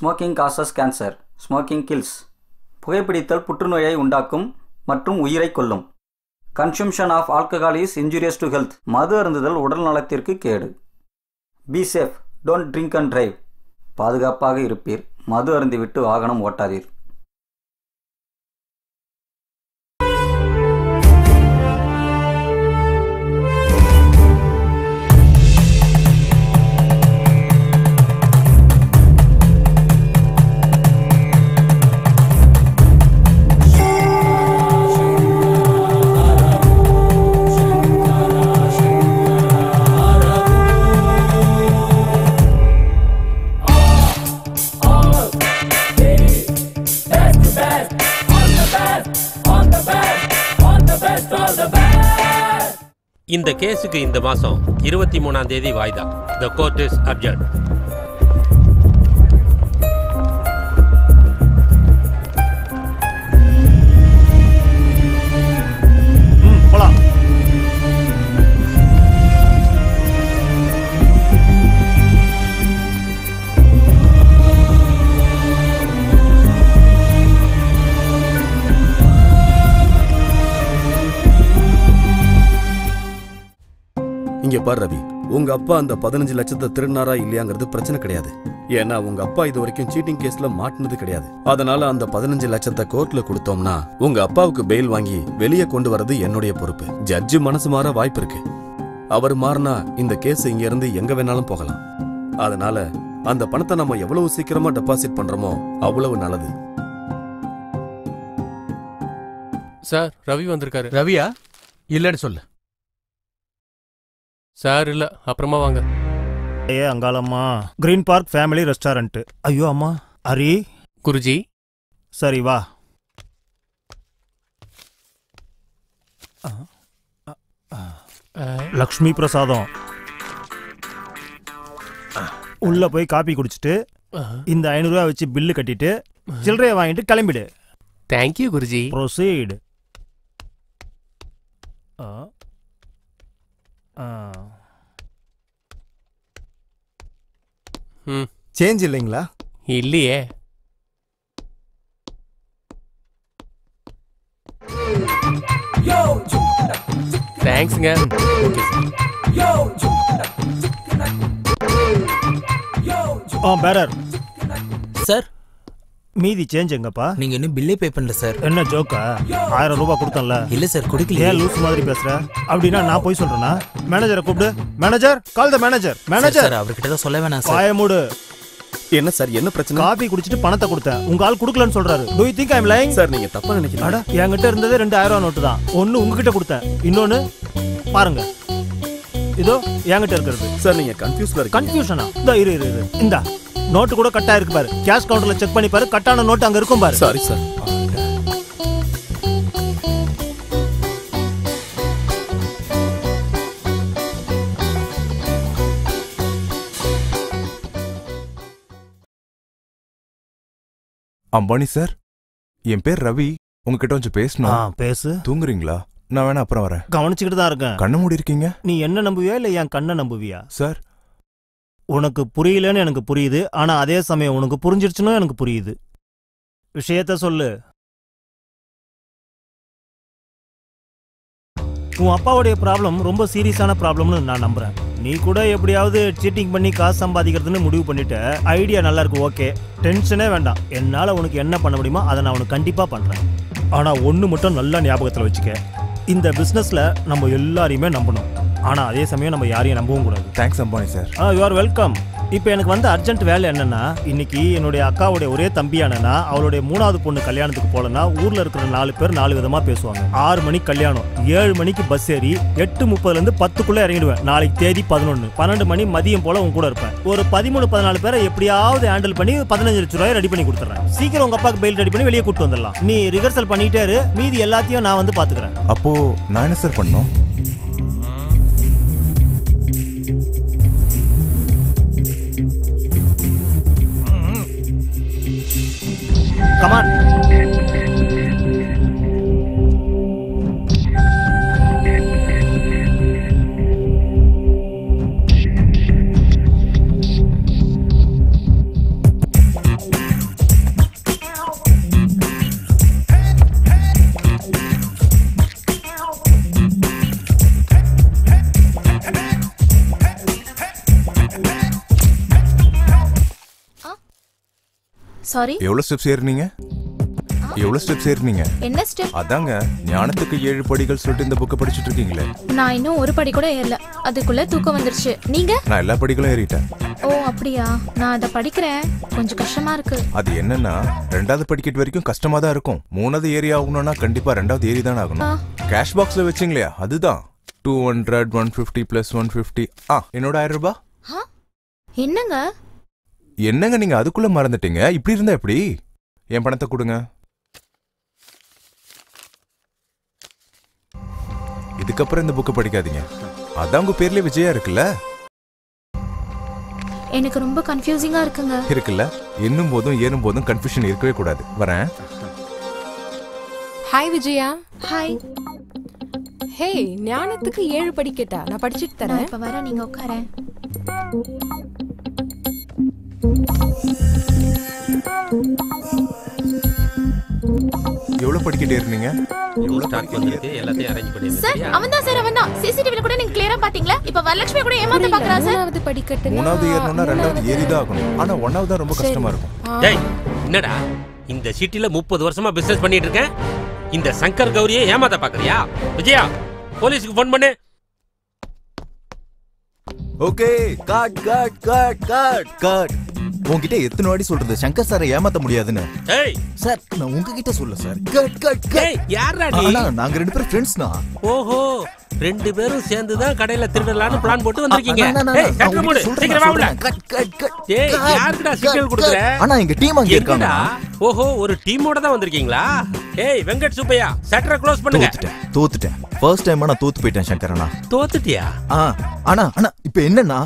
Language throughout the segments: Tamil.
Smoking causes cancer smoking kills புகைப்பிடித்தல் புற்றுநோயை உண்டாக்கும் மற்றும் உயிரை கொல்லும். Consumption of alcohol is injurious to health மது அருந்துதல் உடல் நலத்திற்கு கேடு. Be safe don't drink and drive பாதுகாப்பாக இருப்பீர். மது அருந்திவிட்டு வாகனம் ஓட்டாதீர். இந்த கேஸுக்கு இந்த மாசம் இருபத்தி மூணாம் தேதி வாய்தா. த கோர்ட் இஸ் அப்ஜர்ட் இங்க பாரு ரவி உங்க அப்பா அந்த பதினஞ்சு லட்சத்தை திருடினாரா இல்லையாங்கிறது பிரச்சனை கிடையாது. ஏன்னா உங்க அப்பா இது வரைக்கும் சீட்டிங் கேஸ்ல மாட்டினது கிடையாது. அதனால அந்த பதினஞ்சு லட்சத்தை கோர்ட்ல கொடுத்தோம்னா உங்க அப்பாவுக்கு பெயில் வாங்கி வெளியே கொண்டு வரது என்னுடைய பொறுப்பு. ஜட்ஜு மனசு மாற வாய்ப்பு இருக்கு. அவர் மாறினா இந்த கேஸ் இங்க இருந்து எங்க வேணாலும் போகலாம். அதனால அந்த பணத்தை நம்ம எவ்வளவு சீக்கிரமா டெபாசிட் பண்றோமோ அவ்வளவு நல்லது. சார் ரவி வந்திருக்காரு. ரவியா? இல்லைன்னு சொல்லு. சார் இல்ல. அப்புறமா வாங்க. ஏ Angalamma. Green park family restaurant ஐயோ அம்மா. ஹரி? குருஜி? சரி வா. லக்ஷ்மி பிரசாதம். உள்ள போய் காப்பி குடிச்சிட்டு இந்த ஐநூறுரூவா வச்சு பில்லு கட்டிட்டு சில்லறையை வாங்கிட்டு கிளம்பிடு. தேங்க்யூ குருஜி. ப்ரொசீட் ம் சேஞ்ச் இல்லைங்களா? இல்லையே. தேங்க்ஸுங்க ஆ பேரர் சார் மீதி சேஞ்ச் எங்கப்பா? நீங்க இன்னும் பில்லே பே பண்ணல சார் என்ன ஜோக்கா ஆயிரம் ரூபாய் கொடுத்தேன்ல. இல்ல சார் கொடுக்கலையே. ஏன் லூஸ் மாதிரி பேசுற? அப்படின்னா நான் போய் சொல்றேனா? மேனேஜரை கூப்பிடு. Manager call the manager manager sir அவர்கிட்ட தான் சொல்ல வேணாம் சார் மூடு. என்ன சார் என்ன பிரச்சனை? காபி குடிச்சிட்டு பணத்தை கொடுத்தேன். உங்க ஆள் குடுக்கலன்னு சொல்றாரு. Do you think I am lying sir நீங்க தப்பா நினைக்கிறீங்க. அட என்கிட்ட இருந்தது ரெண்டு ஆயிரம் ரூபாய் நோட்டு தான். ஒன்னு உங்ககிட்ட கொடுத்தேன். இன்னொன்னு பாருங்க. இதோ என்கிட்ட இருக்கிறது. சார் நீங்க கன்ஃபியூஸ்ல இருக்கீங்க. கன்ஃபியூஷனா இந்த இரு இரு இரு. இந்தா. நோட்டு கூட கட்டா இருக்கு பாரு. கேஷ் கவுண்டர்ல செக் பண்ணி பாரு. கட்டான நோட்டு அங்க இருக்கும் பாரு. சாரி சார் அம்பானி சார் என் பேர் ரவி. உங்ககிட்ட கொஞ்சம் ஆ பேசணும் பேசு. தூங்குறீங்களா? நான் வேணா அப்புறம் வரேன். கவனிச்சுக்கிட்டு தான் இருக்கேன். கண்ணு மூடி இருக்கீங்க நீ என்ன நம்புவியா இல்ல என் கண்ணை நம்புவியா? சார் உனக்கு புரியலன்னு எனக்கு புரியுது. ஆனால் அதே சமயம் உனக்கு புரிஞ்சிருச்சுன்னு எனக்கு புரியுது. விஷயத்த சொல்லு. உன் அப்பாவுடைய ப்ராப்ளம் ரொம்ப சீரியஸான ப்ராப்ளம்னு நான் நம்புகிறேன் நீ கூட எப்படியாவது சீட்டிங் பண்ணி காசு சம்பாதிக்கிறதுன்னு முடிவு பண்ணிட்ட. ஐடியா நல்லா இருக்கு ஓகே டென்ஷனே வேண்டாம். என்னால் உனக்கு என்ன பண்ண முடியுமோ அதை நான் உனக்கு கண்டிப்பாக பண்ணுறேன் ஆனால் ஒன்று மட்டும் நல்லா ஞாபகத்தில் வச்சுக்க. இந்த பிசினஸ்ல நம்ம எல்லாரையுமே நம்பணும். ஆனா அதே சமயம் நம்ம யாரையும் நம்பவும் கூடாது. தேங்க்ஸ் அம்பானி சார் ஆ யூ ஆர் வெல்கம் இப்போ எனக்கு வந்து அர்ஜென்ட் வேலை என்னன்னா இன்னைக்கு என்னுடைய அக்காவுடைய ஒரே தம்பியானனா அவளுடைய மூணாவது பொண்ணு கல்யாணத்துக்கு போலனா ஊர்ல இருக்கிற நாலு பேர் நாலு விதமா பேசுவாங்க. ஆறு மணிக்கு கல்யாணம் ஏழு மணிக்கு பஸ் ஏறி எட்டு முப்பதுல இருந்து பத்துக்குள்ள இறங்கிடுவேன். நாளைக்கு தேதி பதினொன்னு. பன்னெண்டு மணி மதியம் போல உங்க கூட இருப்பேன். ஒரு பதிமூணு பதினாலு பேரை எப்படியாவது ஹேண்டில் பண்ணி பதினஞ்சு லட்ச ரூபாய் ரெடி பண்ணி கொடுத்துறேன் சீக்கிரம் உங்க அப்பாக்கு பெயில் ரெடி பண்ணி வெளியே கூட்டு வந்துடலாம். நீ ரிஹர்சல் பண்ணிட்டே இரு. மீதி எல்லாத்தையும் நான் வந்து பாத்துக்கிறேன். அப்போ நான் என்ன சார் பண்ணணும் கமான் சாரி எவ்வளவு ஸ்டெப்ஸ் ஏறினீங்க? எவ்வளவு ஸ்டெப்ஸ் ஏறினீங்க? என்ன ஸ்டெப் அதாங்க ஞானத்துக்கு ஏழு படிகள் சொல்லிட்டு இந்த புக்கை படிச்சுட்டு இருக்கீங்களே. நான் இன்னும் ஒரு படி கூட ஏறல. அதுக்குள்ள தூக்கம் வந்துருச்சு. நீங்க? நான் எல்லா படிகளும் ஏறிட்டேன். ஓ அப்படியா? நான் அதை படிக்கிறேன். கொஞ்சம் கஷ்டமா இருக்கு. அது என்னன்னா ரெண்டாவது படிக்கட்டு வரைக்கும் கஷ்டமா தான் இருக்கும். மூணாவது ஏரி ஆகணும்னா கண்டிப்பா ரெண்டாவது ஏரி தான் ஆகணும். கேஷ் பாக்ஸ்ல வச்சிங்களே அதுதான். Two hundred one fifty plus one fifty ஆ என்னோட ஆயிரம் ரூபாய்? என்னங்க? என்னங்க நீங்க அதுக்குள்ள மறந்துட்டீங்க? இப்படி இருந்தா எப்படி? என் பணத்தை கொடுங்க. இதுக்கப்புறம் இந்த புக்கை படிக்காதீங்க. அதான் உங்க பேர்லயே விஜயா இருக்குல்ல? எனக்கு ரொம்ப கன்ஃபியூசிங்கா இருக்குங்க. இருக்குல்ல? என்னும் போதும் ஏறும் போதும் கன்ஃபியூஷன் இருக்கவே கூடாது. வரேன். ஹாய் விஜயா. ஹாய் ஹே ஞானத்துக்கு ஏழு படிக்கட்டா? நான் படிச்சுட்டு தரேன். இப்ப வர நீங்க உட்காரேன். எவ்வளவு படிக்கிட்டே இருந்தீங்க? ஸ்டாக் வந்திருக்கு எல்லாத்தையும் அரேஞ்ச் சார்? அவன் தான் சார் அவன் தான் சிசிடிவில கூட நீங்க கிளியரா பாத்தீங்களா? இப்ப வரலட்சுமி கூட ஏமாத்த பாக்குறா சார். மூணாவது படிக்கட்டு மூணாவது ஏறணும்னா ரெண்டாவது ஏறி தான் ஆகணும். ஆனா ஒன்னாவது தான் ரொம்ப கஷ்டமா இருக்கும். டேய் என்னடா? இந்த சிட்டில முப்பது வருஷமா பிசினஸ் பண்ணிட்டு இருக்கேன். இந்த சங்கர் கௌரியை ஏமாத்த பாக்குறியா? விஜயா போலீஸ்க்கு ஃபோன் பண்ணு. Okay God God God God God உன்கிட்ட எத்தனை வாட்டி சொல்றது? சங்கர் சாரை ஏமாத்த முடியாதுன்னு. ஏய்! சார் நான் உங்ககிட்ட சொல்ல சார். கட் கட் ஏய் யாரா நீ ஆனா நாங்க ரெண்டு பேரும் ஃப்ரெண்ட்ஸ்னா ஓஹோ ரெண்டு பேரும் சேர்ந்து தான் கடையில திருடலாம்னு பிளான் போட்டு வந்திருக்கீங்க. ஏய் சட்டை உங்ககிட்ட சீக்கிரம் வா உள்ள கட் கட் கட். ஏய் கட், சிக்னல் கொடுக்குற கட். அண்ணா எங்க டீம் அங்க இருக்காங்க? ஓஹோ ஒரு டீமோட தான் வந்திருக்கீங்களா? ஏய் வெங்கட் சுப்பையா ஷட்டரை க்ளோஸ் பண்ணுங்க. தோத்துட்டேன் ஃபர்ஸ்ட் டைம் நான் தோத்து போயிட்டேன் சங்கர் அண்ணா. தோத்துட்டியா? ஆ அண்ணா அண்ணா இப்ப என்னன்னா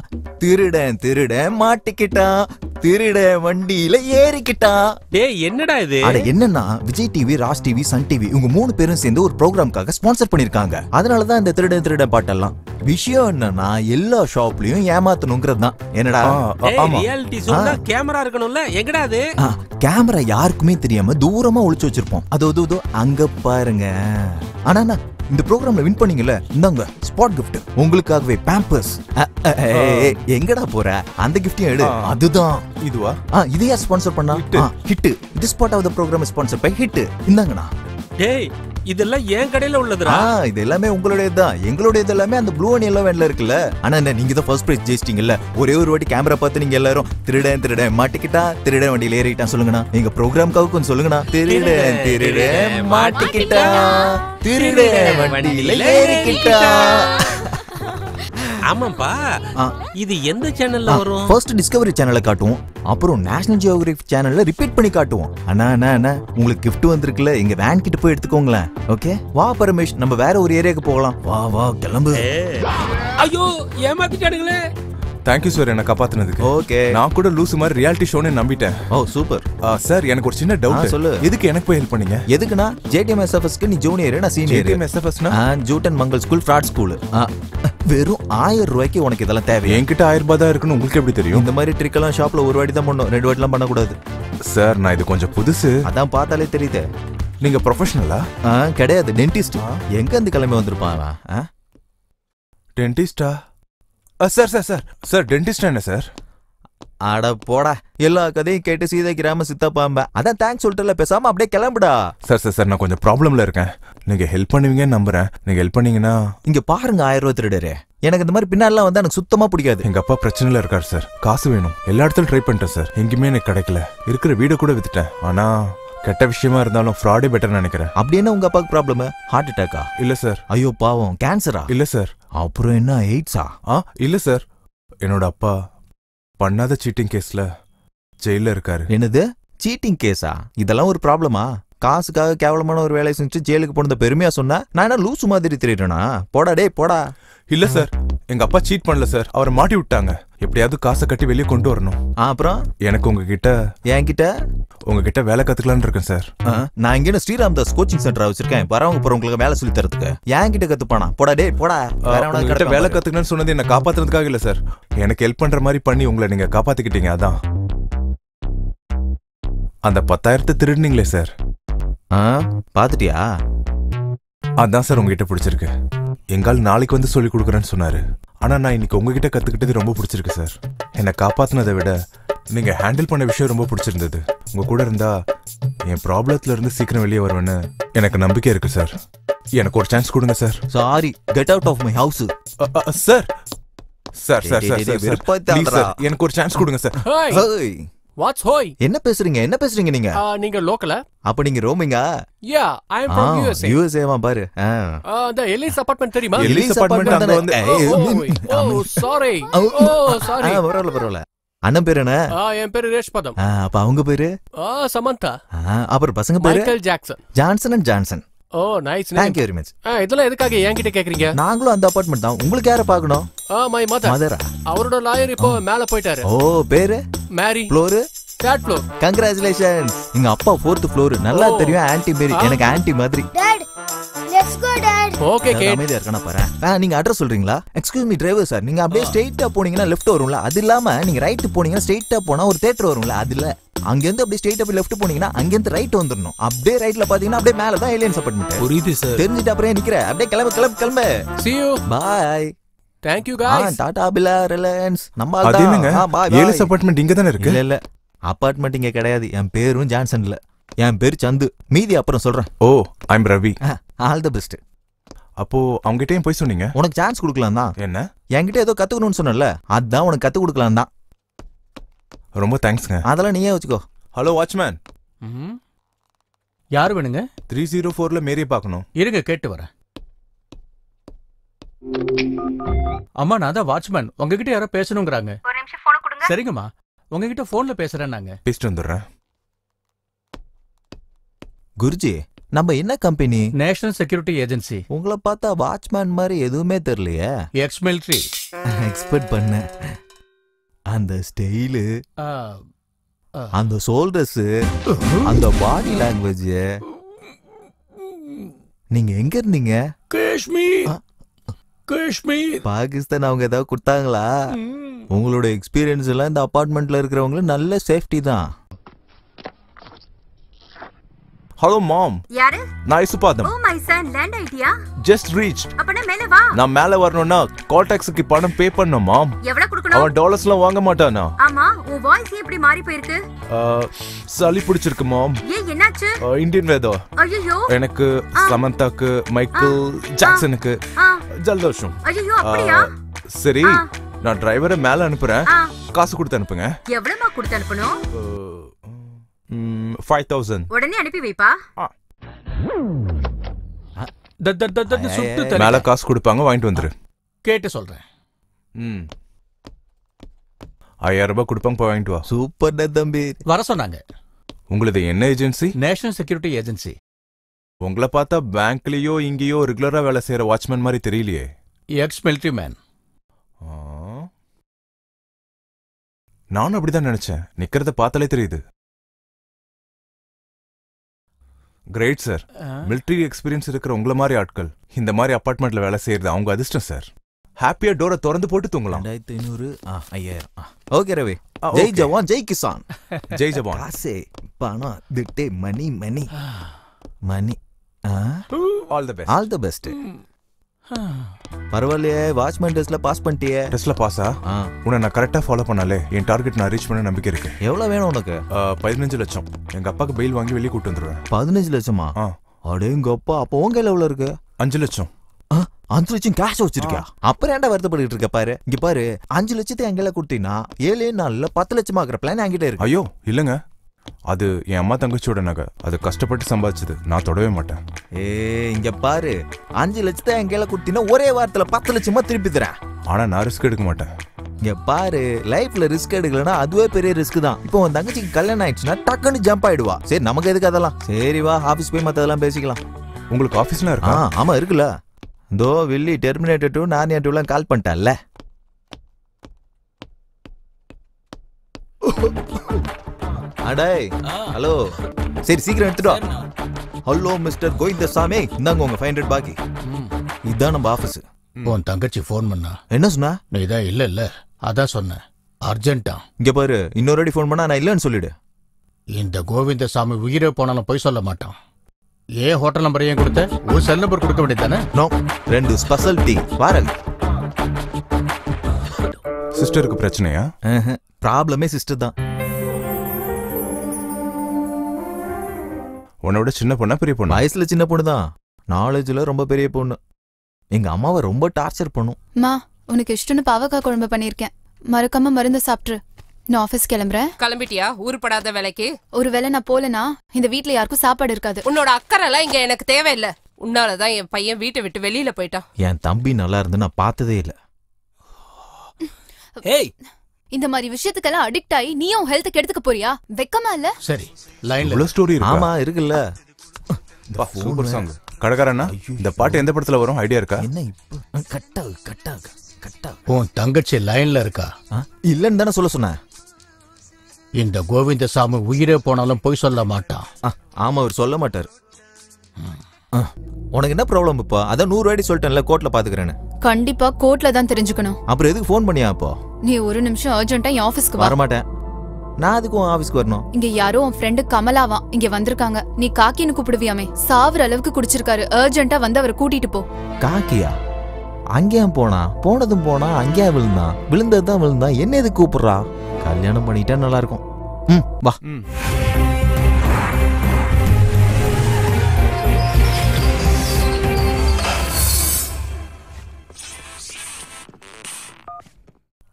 திருடன் திருடன் மாட்டிக்கிட்டான். திருடன் வண்டியில ஏறிக்கிட்டான் டேய் என்னடா இது? அட என்னன்னா Vijay TV Raj TV Sun TV இவங்க மூணு பேரும் சேர்ந்து ஒரு ப்ரோக்ராம்காக ஸ்பான்சர் பண்ணிருக்காங்க. அதனால தான் இந்த திருடன் திருடன் பாட்டெல்லாம். விஷயம் என்னன்னா எல்லா ஷாப்லயும் ஏமாத்தணுங்கிறது தான் என்னடா ரியாலிட்டி ஷோல கேமரா இருக்கணும்ல? எங்கடா அது? கேமரா யாருக்குமே தெரியாம தூரமா ஒளிச்சு வச்சிருப்போம். அதோ அதோ, அங்க பாருங்க. ஆனா இந்த ப்ரோக்ராம்ல வின் பண்ணீங்கல்ல? இந்தாங்க ஸ்பாட் gift. உங்களுக்காகவே பேம்பர்ஸ் எங்கடா போற? அந்த கிஃப்டையும் எடு. அதுதான். இதுவா? ஆ இது யார் ஸ்பான்சர் பண்ணா? ஹிட் இது spot of the program sponsor by Hit இந்தாங்கண்ணா. டேய் இதெல்லாம் என் கடையில உள்ளதுடா. ஆ இது எல்லாமே உங்களுடையது தான் எங்களுடையது எல்லாமே அந்த ப்ளூ அண்ட் எல்லோ வேன்ல இருக்குல்ல. ஆனா என்ன நீங்க தான் ஃபர்ஸ்ட் பிரைஸ் ஜெயிச்சிட்டீங்கல்ல. ஒரே ஒரு வாட்டி கேமரா பார்த்து நீங்க எல்லாரும் திருடன் திருடன் மாட்டிக்கிட்டா திருடன் வண்டியில ஏறிட்டான் சொல்லுங்கண்ணா. எங்க ப்ரோக்ராம்காக கொஞ்சம் சொல்லுங்கண்ணா. திருடன் திருடன் மாட்டிக்கிட்டா திருடன் வண்டியில ஏறிக்கிட்டா. ஆமாப்பா. இது எந்த சேனல்ல வரும்? ஃபர்ஸ்ட் டிஸ்கவரி சேனல்ல காட்டுவோம். அப்புறம் நேஷனல் ஜியோகிராஃபி சேனல்ல ரிப்பீட் பண்ணி காட்டுவோம். அண்ணா அண்ணா அண்ணா உங்களுக்கு gift வந்திருக்குல்ல எங்க வேன் கிட்ட போய் எடுத்துக்கோங்களேன். ஓகே வா பரமேஷ் நம்ம வேற ஒரு ஏரியாக்கு போகலாம். வா வா கிளம்பு. ஐயோ ஏமாத்திட்டானுங்களே. தேங்க்யூ சார் என்ன காப்பாத்துனதுக்கு. ஓகே நான் கூட லூசு மாதிரி ரியாலிட்டி ஷோன்னு நம்பிட்டேன். ஓ சூப்பர் சார் எனக்கு ஒரு சின்ன டவுட் சொல்லு. எதுக்கு எனக்கு போய் ஹெல்ப் பண்ணீங்க? எதுக்குண்ணா ஜேடிஎம் எஸ்எஃப்எஸ்க்கு நீ ஜூனியர் நான் சீனியர் JTM SFS னா? ஜூட்டன் மங்கள் ஸ்கூல் ஃப்ராட் ஸ்கூல் வெறும் ஆயிரம் ரூபாய்க்கு உனக்கு இதெல்லாம் தேவை என்கிட்ட ஆயிரம் ரூபாய் தான் இருக்குன்னு உங்களுக்கு எப்படி தெரியும்? இந்த மாதிரி ட்ரிக் எல்லாம் ஷாப்ல ஒரு வாட்டி தான் பண்ணும் ரெண்டு வாட்டிலாம் பண்ணக்கூடாது. சார் நான் இது கொஞ்சம் புதுசு. அதான் பார்த்தாலே தெரியுது. நீங்க ப்ரொஃபஷனலா கிடையாது. டென்டிஸ்ட் எங்க இருந்து கிளம்பி வந்திருப்பான்? டென்டிஸ்டா சார் சார் சார். சார் டென்டிஸ்டா என்ன சார்? அட போடா. எல்லா கதையும் கேட்டு சீதை கிராம சித்தப்பாம்ப அதான் தேங்க்ஸ் சொல்லிட்டுல பேசாம அப்படியே கிளம்புடா. சார் சார் சார் நான் கொஞ்சம் ப்ராப்ளம்ல இருக்கேன். நீங்க ஹெல்ப் பண்ணுவீங்கன்னு நம்புறேன். நீங்க ஹெல்ப் பண்ணீங்கன்னா இங்க பாருங்க ஆயிரம் ரூபாய் திருடரு எனக்கு இந்த மாதிரி பின்னாடிலாம் வந்து எனக்கு சுத்தமா பிடிக்காது. எங்க அப்பா பிரச்சனையில இருக்காரு சார். காசு வேணும். எல்லா இடத்துலயும் ட்ரை பண்ணிட்டேன் சார். எங்கேயுமே எனக்கு கிடைக்கல. இருக்கிற வீடை கூட வித்துட்டேன். ஆனா கெட்ட விஷயமா இருந்தாலும் ஃப்ராடே பெட்டர் நினைக்கிறேன். அப்படி என்ன உங்க அப்பாவுக்கு ப்ராப்ளம் ஹார்ட் அட்டாக்கா இல்ல சார் ஐயோ பாவம். கேன்சரா இல்ல சார் அப்புறம் என்ன எய்ட்ஸா ஆ? இல்ல சார் என்னோட அப்பா பண்ணாத சீட்டிங் கேஸ்ல ஜெயில இருக்காரு. என்னது? சீட்டிங் கேஸா இதெல்லாம் ஒரு ப்ராப்ளமா காசுக்காக கேவலமான ஒரு வேலையை செஞ்சு ஜெயிலுக்கு போனத பெருமையா சொன்னா நான் என்ன லூசு மாதிரி தெரியுறேனா போடா டேய் போடா. இல்ல சார். எங்க அப்பா சீட் பண்ணல சார். அவரை மாட்டி விட்டாங்க. எப்படியாவது காசை கட்டி வெளியே கொண்டு வரணும். அப்புறம்? எனக்கு உங்ககிட்ட என்கிட்ட? உங்ககிட்ட வேலை கத்துக்கலாம்னு இருக்கேன் சார். நான் இங்க ஸ்ரீராம் தாஸ் கோச்சிங் சென்டர் வச்சிருக்கேன். வரவங்க போறவங்களுக்கு வேலை சொல்லி தரதுக்கு என்கிட்ட கத்துப்பானா? போடா டேய் போடா. கிடப்பான் வேலை. கத்துக்கணும்னு சொன்னது என்ன காப்பாத்துறதுக்காக இல்ல சார். எனக்கு ஹெல்ப் பண்ற மாதிரி பண்ணி உங்களை நீங்க காப்பாத்திக்கிட்டீங்க அதான். அந்த பத்தாயிரத்தை திருடுனீங்களே சார். ஆ, பாத்துட்டியா? அதான் சார் உங்ககிட்ட பிடிச்சிருக்கு. எங்கால் நாளைக்கு வந்து சொல்லி கொடுக்குறேன்னு சொன்னாரு. ஆனா நான் இன்னைக்கு உங்ககிட்ட கத்துக்கிட்டது ரொம்ப பிடிச்சிருக்கு சார். என்னை காப்பாத்துனதை விட நீங்க ஹேண்டில் பண்ண விஷயம் ரொம்ப பிடிச்சிருந்தது. உங்க கூட இருந்தா என் ப்ராப்ளத்துல இருந்து சீக்கிரம் வெளியே வருவேன்னு எனக்கு நம்பிக்கை இருக்கு சார். எனக்கு ஒரு சான்ஸ் கொடுங்க sir. Sorry get out of my house sir. Sir sir sir எனக்கு ஒரு சான்ஸ் கொடுங்க சார். ஹாய். வாட்ஸ் ஹோய் என்ன பேசுறீங்க? என்ன பேசுறீங்க நீங்க? நீங்க லோக்கலா அப்ப நீங்க ரோமிங்கா yeah I am from USA யூஎஸ்ஏவா பாரு. ஆ. அந்த எலிஸ் அபார்ட்மெண்ட் தெரியுமா? எலிஸ் apartment அங்க வந்து- ஓ சாரி ஓ, சாரி பரவாயில்ல பரவாயில்ல. அண்ணன் பேர் என்ன? என் பேரு ரேஷ்பதம். ஆ, அப்ப அவங்க பேரு? ஆ சமந்தா. அப்புறம் பசங்க பேரு? Michael Jackson Johnson and Johnson oh nice thank you very much இதெல்லாம் எதுக்காக என்கிட்ட கேக்குறீங்க? நாங்களும் அந்த அபார்ட்மெண்ட் தான். உங்களுக்கு யார பார்க்கணும்? ஆ மை மதர் மதரா அவரோட லாயர் இப்போ மேல போயிட்டாரு. ஓ பேரு? Mary floor third floor congratulations எங்க அப்பா ஃபோர்த் ஃப்ளோர் நல்லா ஓ. தெரியும் ஆன்ட்டி மேரி. எனக்கு ஆன்ட்டி மாதிரி. Dad let's go dad okay gate. அமைதியா இருக்கானா பாரு. நீங்க அட்ரஸ் சொல்றீங்களா? எக்ஸ்கியூஸ் மீ டிரைவர் சார் நீங்க அப்படியே ஸ்ட்ரெயிட்டா போனீங்கன்னா லெஃப்ட் வரும்ல. அது இல்லாம நீங்க ரைட் போனீங்கன்னா ஸ்ட்ரெயிட்டா போனா ஒரு தேட்டர் வரும்ல. அது இல்ல. அங்க இருந்து அப்படியே ஸ்ட்ரெயிட்டா போய் லெஃப்ட் போனீங்கன்னா அங்க இருந்து ரைட் வந்துடணும் அப்படியே ரைட்ல பாத்தீங்கன்னா அப்படியே மேல தான் ஏலியன்ஸ் அபார்ட்மெண்ட் புரியுது சார் தெரிஞ்சுட்டு அப்புறம் நிக்கிற? அப்படியே கிளம்பு கிளம்பு கிளம்பு. See you. Bye thank you guys. Tata Birla Reliance. நம்ம ஆள் அது. என்னங்க? bye. ஏலிஸ் அபார்ட்மெண்ட் இங்க தானே இருக்கு? இல்ல இல்ல. அபார்ட்மெண்ட் இங்க கிடையாது. என் பேரும் ஜான்சன்ல. என் பேர் சந்து. மீதி அப்புறம் சொல்றேன். ஓ I'm Ravi. All the best அப்போ அவங்ககிட்டயும் போய் சொன்னீங்க? உனக்கு சான்ஸ் கொடுக்கலாம் தான் என்ன? என்கிட்ட ஏதோ கத்துக்கணும்னு சொன்னல அதான் உனக்கு கத்து கொடுக்கலாம் தான் ரொம்ப தேங்க்ஸ்ங்க அதெல்லாம் நீயே வச்சுக்கோ. Hello watchman. யார் வேணுங்க? த்ரீ ஜீரோ ஃபோர்ல மேரியை பார்க்கணும். இருங்க கேட்டு வரேன். அம்மா நான் தான் வாட்ச்மேன் உங்ககிட்ட யாரோ பேசணுங்கிறாங்க. ஒரு நிமிஷம் போன் கொடுங்க. சரிங்கம்மா. உங்ககிட்ட போன்ல பேசுறேன் நாங்க. பேசிட்டு வந்துடுறேன். குருஜி நம்ம என்ன கம்பெனி? நேஷனல் செக்யூரிட்டி ஏஜென்சி உங்களை பார்த்தா வாட்ச்மேன் மாதிரி எதுவுமே தெரியலையே. எக்ஸ் மிலிட்ரி எக்ஸ்பெக்ட் பண்ண. அந்த ஸ்டைலு அந்த சோல்டர்ஸ் அந்த பாடி லாங்குவேஜ் நீங்க எங்க இருந்தீங்க? காஷ்மீர் காஷ்மீர் பாகிஸ்தான் அவங்க ஏதாவது கொடுத்தாங்களா? உங்களோட எக்ஸ்பீரியன்ஸ் எல்லாம் இந்த அபார்ட்மெண்ட்ல இருக்கிறவங்களும் நல்ல சேஃப்டி தான். ஹலோ மாம் யாரு? நான் இசுபாதம். ஓ மை சன் லேண்ட் ஆயிட்டியா ஜஸ்ட் ரீச் அப்பனா மேல வா. நான் மேல வரணும்னா கால் டாக்ஸிக்கு பணம் பே பண்ணணும் மாம் எவ்வளவு கொடுக்கணும்? அவன் டாலர்ஸ்லாம் வாங்க மாட்டானா? ஆமா உன் வாய்ஸ் இப்படி மாறி போயிருக்கு? சளி பிடிச்சிருக்கு மாம் ஏன் என்னாச்சு? இந்தியன் வேதோ ஐயோ எனக்கு சமந்தாக்கு மைக்கேல் ஜாக்சனுக்கு ஜலதோஷம். ஐயோ அப்படியா? சரி நான் டிரைவரை மேல அனுப்புறேன். காசு கொடுத்து அனுப்புங்க. எவ்வளவுமா கொடுத்து அனுப்பணும்? ஃபைவ் தௌசண்ட் உடனே அனுப்பி வைப்பா. மேல காசு கொடுப்பாங்க வாங்கிட்டு வந்துரு. கேட்டு சொல்றேன். ம். ஐயாயிரம் ரூபாய் கொடுப்பாங்க போய் வாங்கிட்டு வா. சூப்பர் தம்பி. வர சொன்னாங்க. உங்களுது என்ன ஏஜென்சி? National security agency. உங்களை பார்த்தா பேங்க்லயோ இங்கேயோ ரெகுலரா வேலை செய்யற வாட்ச்மேன் மாதிரி தெரியலையே. Ex military man. நானும் அப்படிதான் நினைச்சேன். நிக்கிறத பார்த்தாலே தெரியுது. கிரேட் சார் மிலிட்டரி எக்ஸ்பீரியன்ஸ் இருக்கிற உங்கள மாதிரி ஆட்கள் இந்த மாதிரி அபார்ட்மெண்ட்ல வேலை செய்யறது அவங்க அதிர்ஷ்டம் சார் ஹாப்பியா டோரை திறந்து போட்டு தூங்கலாம். ரெண்டாயிரத்தி ஐநூறு ஐயாயிரம் ஓகே ரவி. ஜெய் okay. ஜவான் ஜெய் கிசான். ஜெய் ஜவான். காசே பணம் திட்டே money money. Money all the best all the best பரவாயில்லையே வாட்ச்மேன் டெஸ்ட்ல பாஸ் பண்ணிட்டியே. டெஸ்ட்ல பாஸா ஆ. உன்னை நான் கரெக்டா ஃபாலோ பண்ணாலே என் டார்கெட் நான் ரீச் பண்ண நம்பிக்கை இருக்கு. எவ்வளவு வேணும் உனக்கு? பதினஞ்சு லட்சம். எங்க அப்பாக்கு பெயில் வாங்கி வெளியே கூட்டு வந்துருவேன். பதினஞ்சு லட்சமா? ஆ. அடேங்க அப்பா அப்போ உன் கையில எவ்வளவு இருக்கு? அஞ்சு லட்சம். ஆ, அஞ்சு லட்சம் கேஷ் வச்சிருக்கியா? அப்புறம் ஏன்டா வருத்தப்பட்டு இருக்க பாரு? இங்க பாரு அஞ்சு லட்சத்தை என் கையில கொடுத்தீங்கன்னா ஏழே நாள்ல பத்து லட்சம் ஆகுற பிளான் என்கிட்ட இருக்கு. ஐயோ இல்லங்க. அது என் அம்மா தங்கச்சியோட நகை. அது கஷ்டப்பட்டு சம்பாதிச்சது. நான் தொடவே மாட்டேன். ஏ இங்க பாரு. அஞ்சு லட்சத்தை என் கையில கொடுத்தீங்கன்னா ஒரே வாரத்துல பத்து லட்சமா திருப்பி தரேன். ஆனா நான் ரிஸ்க் எடுக்க மாட்டேன். இங்க பாரு லைஃப்ல ரிஸ்க் எடுக்கலனா அதுவே பெரிய ரிஸ்க் தான். இப்போ உன் தங்கச்சிக்கு கல்யாணம் ஆயிடுச்சுன்னா டக்குன்னு ஜம்ப் ஆயிடுவா. சரி நமக்கு எதுக்கு அதெல்லாம்? சரி வா ஆபீஸ் போய் மத்ததெல்லாம் பேசிக்கலாம். உங்களுக்கு ஆபீஸ்லாம் ஆ இருக்கா? ஆமா இருக்குல்ல. இதோ வில்லி டெர்மினேட்டர் டூ நானியா டூலாம் கால் பண்ணிட்டான்ல. அடேய் ஹலோ. சரி சீக்கிரம் எடுத்துட்டு வா. Hello mister Govindasamy. இந்தாங்க உங்க ஃபைவ் ஹண்ட்ரட் பாக்கி. இதுதான் நம்ம ஆஃபீஸ் உன் தங்கச்சி ஃபோன் பண்ணா. என்ன சொன்னா? நீ தான் இல்ல இல்ல. அதான் சொன்னேன். அர்ஜென்ட்டா இங்க பாரு இன்னொரு அடி ஃபோன் பண்ணா நான் இல்லைன்னு சொல்லிடு. இந்த கோவிந்தசாமி உயிரே போனாலும் பொய் சொல்ல மாட்டான். ஏன் ஹோட்டல் நம்பர் ஏன் கொடுத்த? ஒரு செல் நம்பர் கொடுக்க வேண்டியதானே நோ ரெண்டு ஸ்பெஷல் டீ வாரல். சிஸ்டருக்கு பிரச்சனையா? ப்ராப்ளமே சிஸ்டர் தான். உன்னை விட சின்ன பொண்ணா பெரிய பொண்ணா? வயசுல சின்ன பொண்ணு தான் நாலேஜ்ல ரொம்ப பெரிய பொண்ணு. எங்க அம்மாவை ரொம்ப டார்ச்சர் பண்ணும். மா உனக்கு இஷ்டம்னு பாவக்காய் குழம்பு பண்ணிருக்கேன் மறக்காம மருந்து சாப்பிட்ரு நான் ஆபீஸ் கிளம்புறேன். கிளம்பிட்டியா? ஊருப்படாத வேலைக்கு? ஒருவேளை நான் போலனா இந்த வீட்ல யாருக்கும் சாப்பாடு இருக்காது. உன்னோட அக்கறைலாம் இங்க எனக்கு தேவையில்ல. உன்னாலதான் என் பையன் வீட்டை விட்டு வெளியில போயிட்டான். என் தம்பி நல்லா இருந்து நான் பார்த்ததே இல்ல. ஏய் இந்த மாதிரி விஷயத்துக்கெல்லாம் அடிக்ட் ஆகி நீயும் ஹெல்த் கெடுத்துக்க போறியா? வெக்கமா இல்ல? சரி லைன்ல இவ்வளவு ஸ்டோரி இருக்கா? ஆமா இருக்குல்ல. சூப்பர் சாங் கடைக்காரண்ணா இந்த பாட்டு எந்த படத்துல வரும்? ஐடியா இருக்கா? என்ன இப்போ? கட்டாகு கட்டாகு கட்டாகு. உன் தங்கச்சி லைன்ல இருக்கா? இல்லன்னு தானே சொல்ல சொன்னேன். இந்த கோவிந்தசாமி உயிரே போனாலும் பொய் சொல்ல மாட்டான். ஆமா அவர் சொல்ல மாட்டார். உனக்கு என்ன ப்ராப்ளம் இப்போ? அதான் நூறு வாட்டி சொல்லிட்டேன்ல கோர்ட்ல பாத்துக்கிறேன்னு. கண்டிப்பா கோர்ட்ல தான் தெரிஞ்சுக்கணும். அப்புறம் எதுக்கு ஃபோன் பண்ணியா அப்போ நீ ஒரு நிமிஷம் அர்ஜென்ட்டா என் ஆபீஸ்க்கு வா. வரமாட்டேன். நான் அதுக்கு உன் ஆபீஸ்க்கு வரணும்? இங்க யாரோ உன் ஃப்ரெண்டு கமலாவா இங்க வந்திருக்காங்க. நீ காக்கின்னு கூப்பிடுவியாமே. சாவுற அளவுக்கு குடிச்சிருக்காரு. அர்ஜென்ட்டா வந்து அவரை கூட்டிட்டு போ. காக்கியா? அங்கேயும் போனா? போனதும் போனா அங்கேயா விழுந்தான் விழுந்தது தான் விழுந்தான் என்ன எதுக்கு கூப்பிடுறா? கல்யாணம் பண்ணிட்டா நல்லா இருக்கும். ம் வா.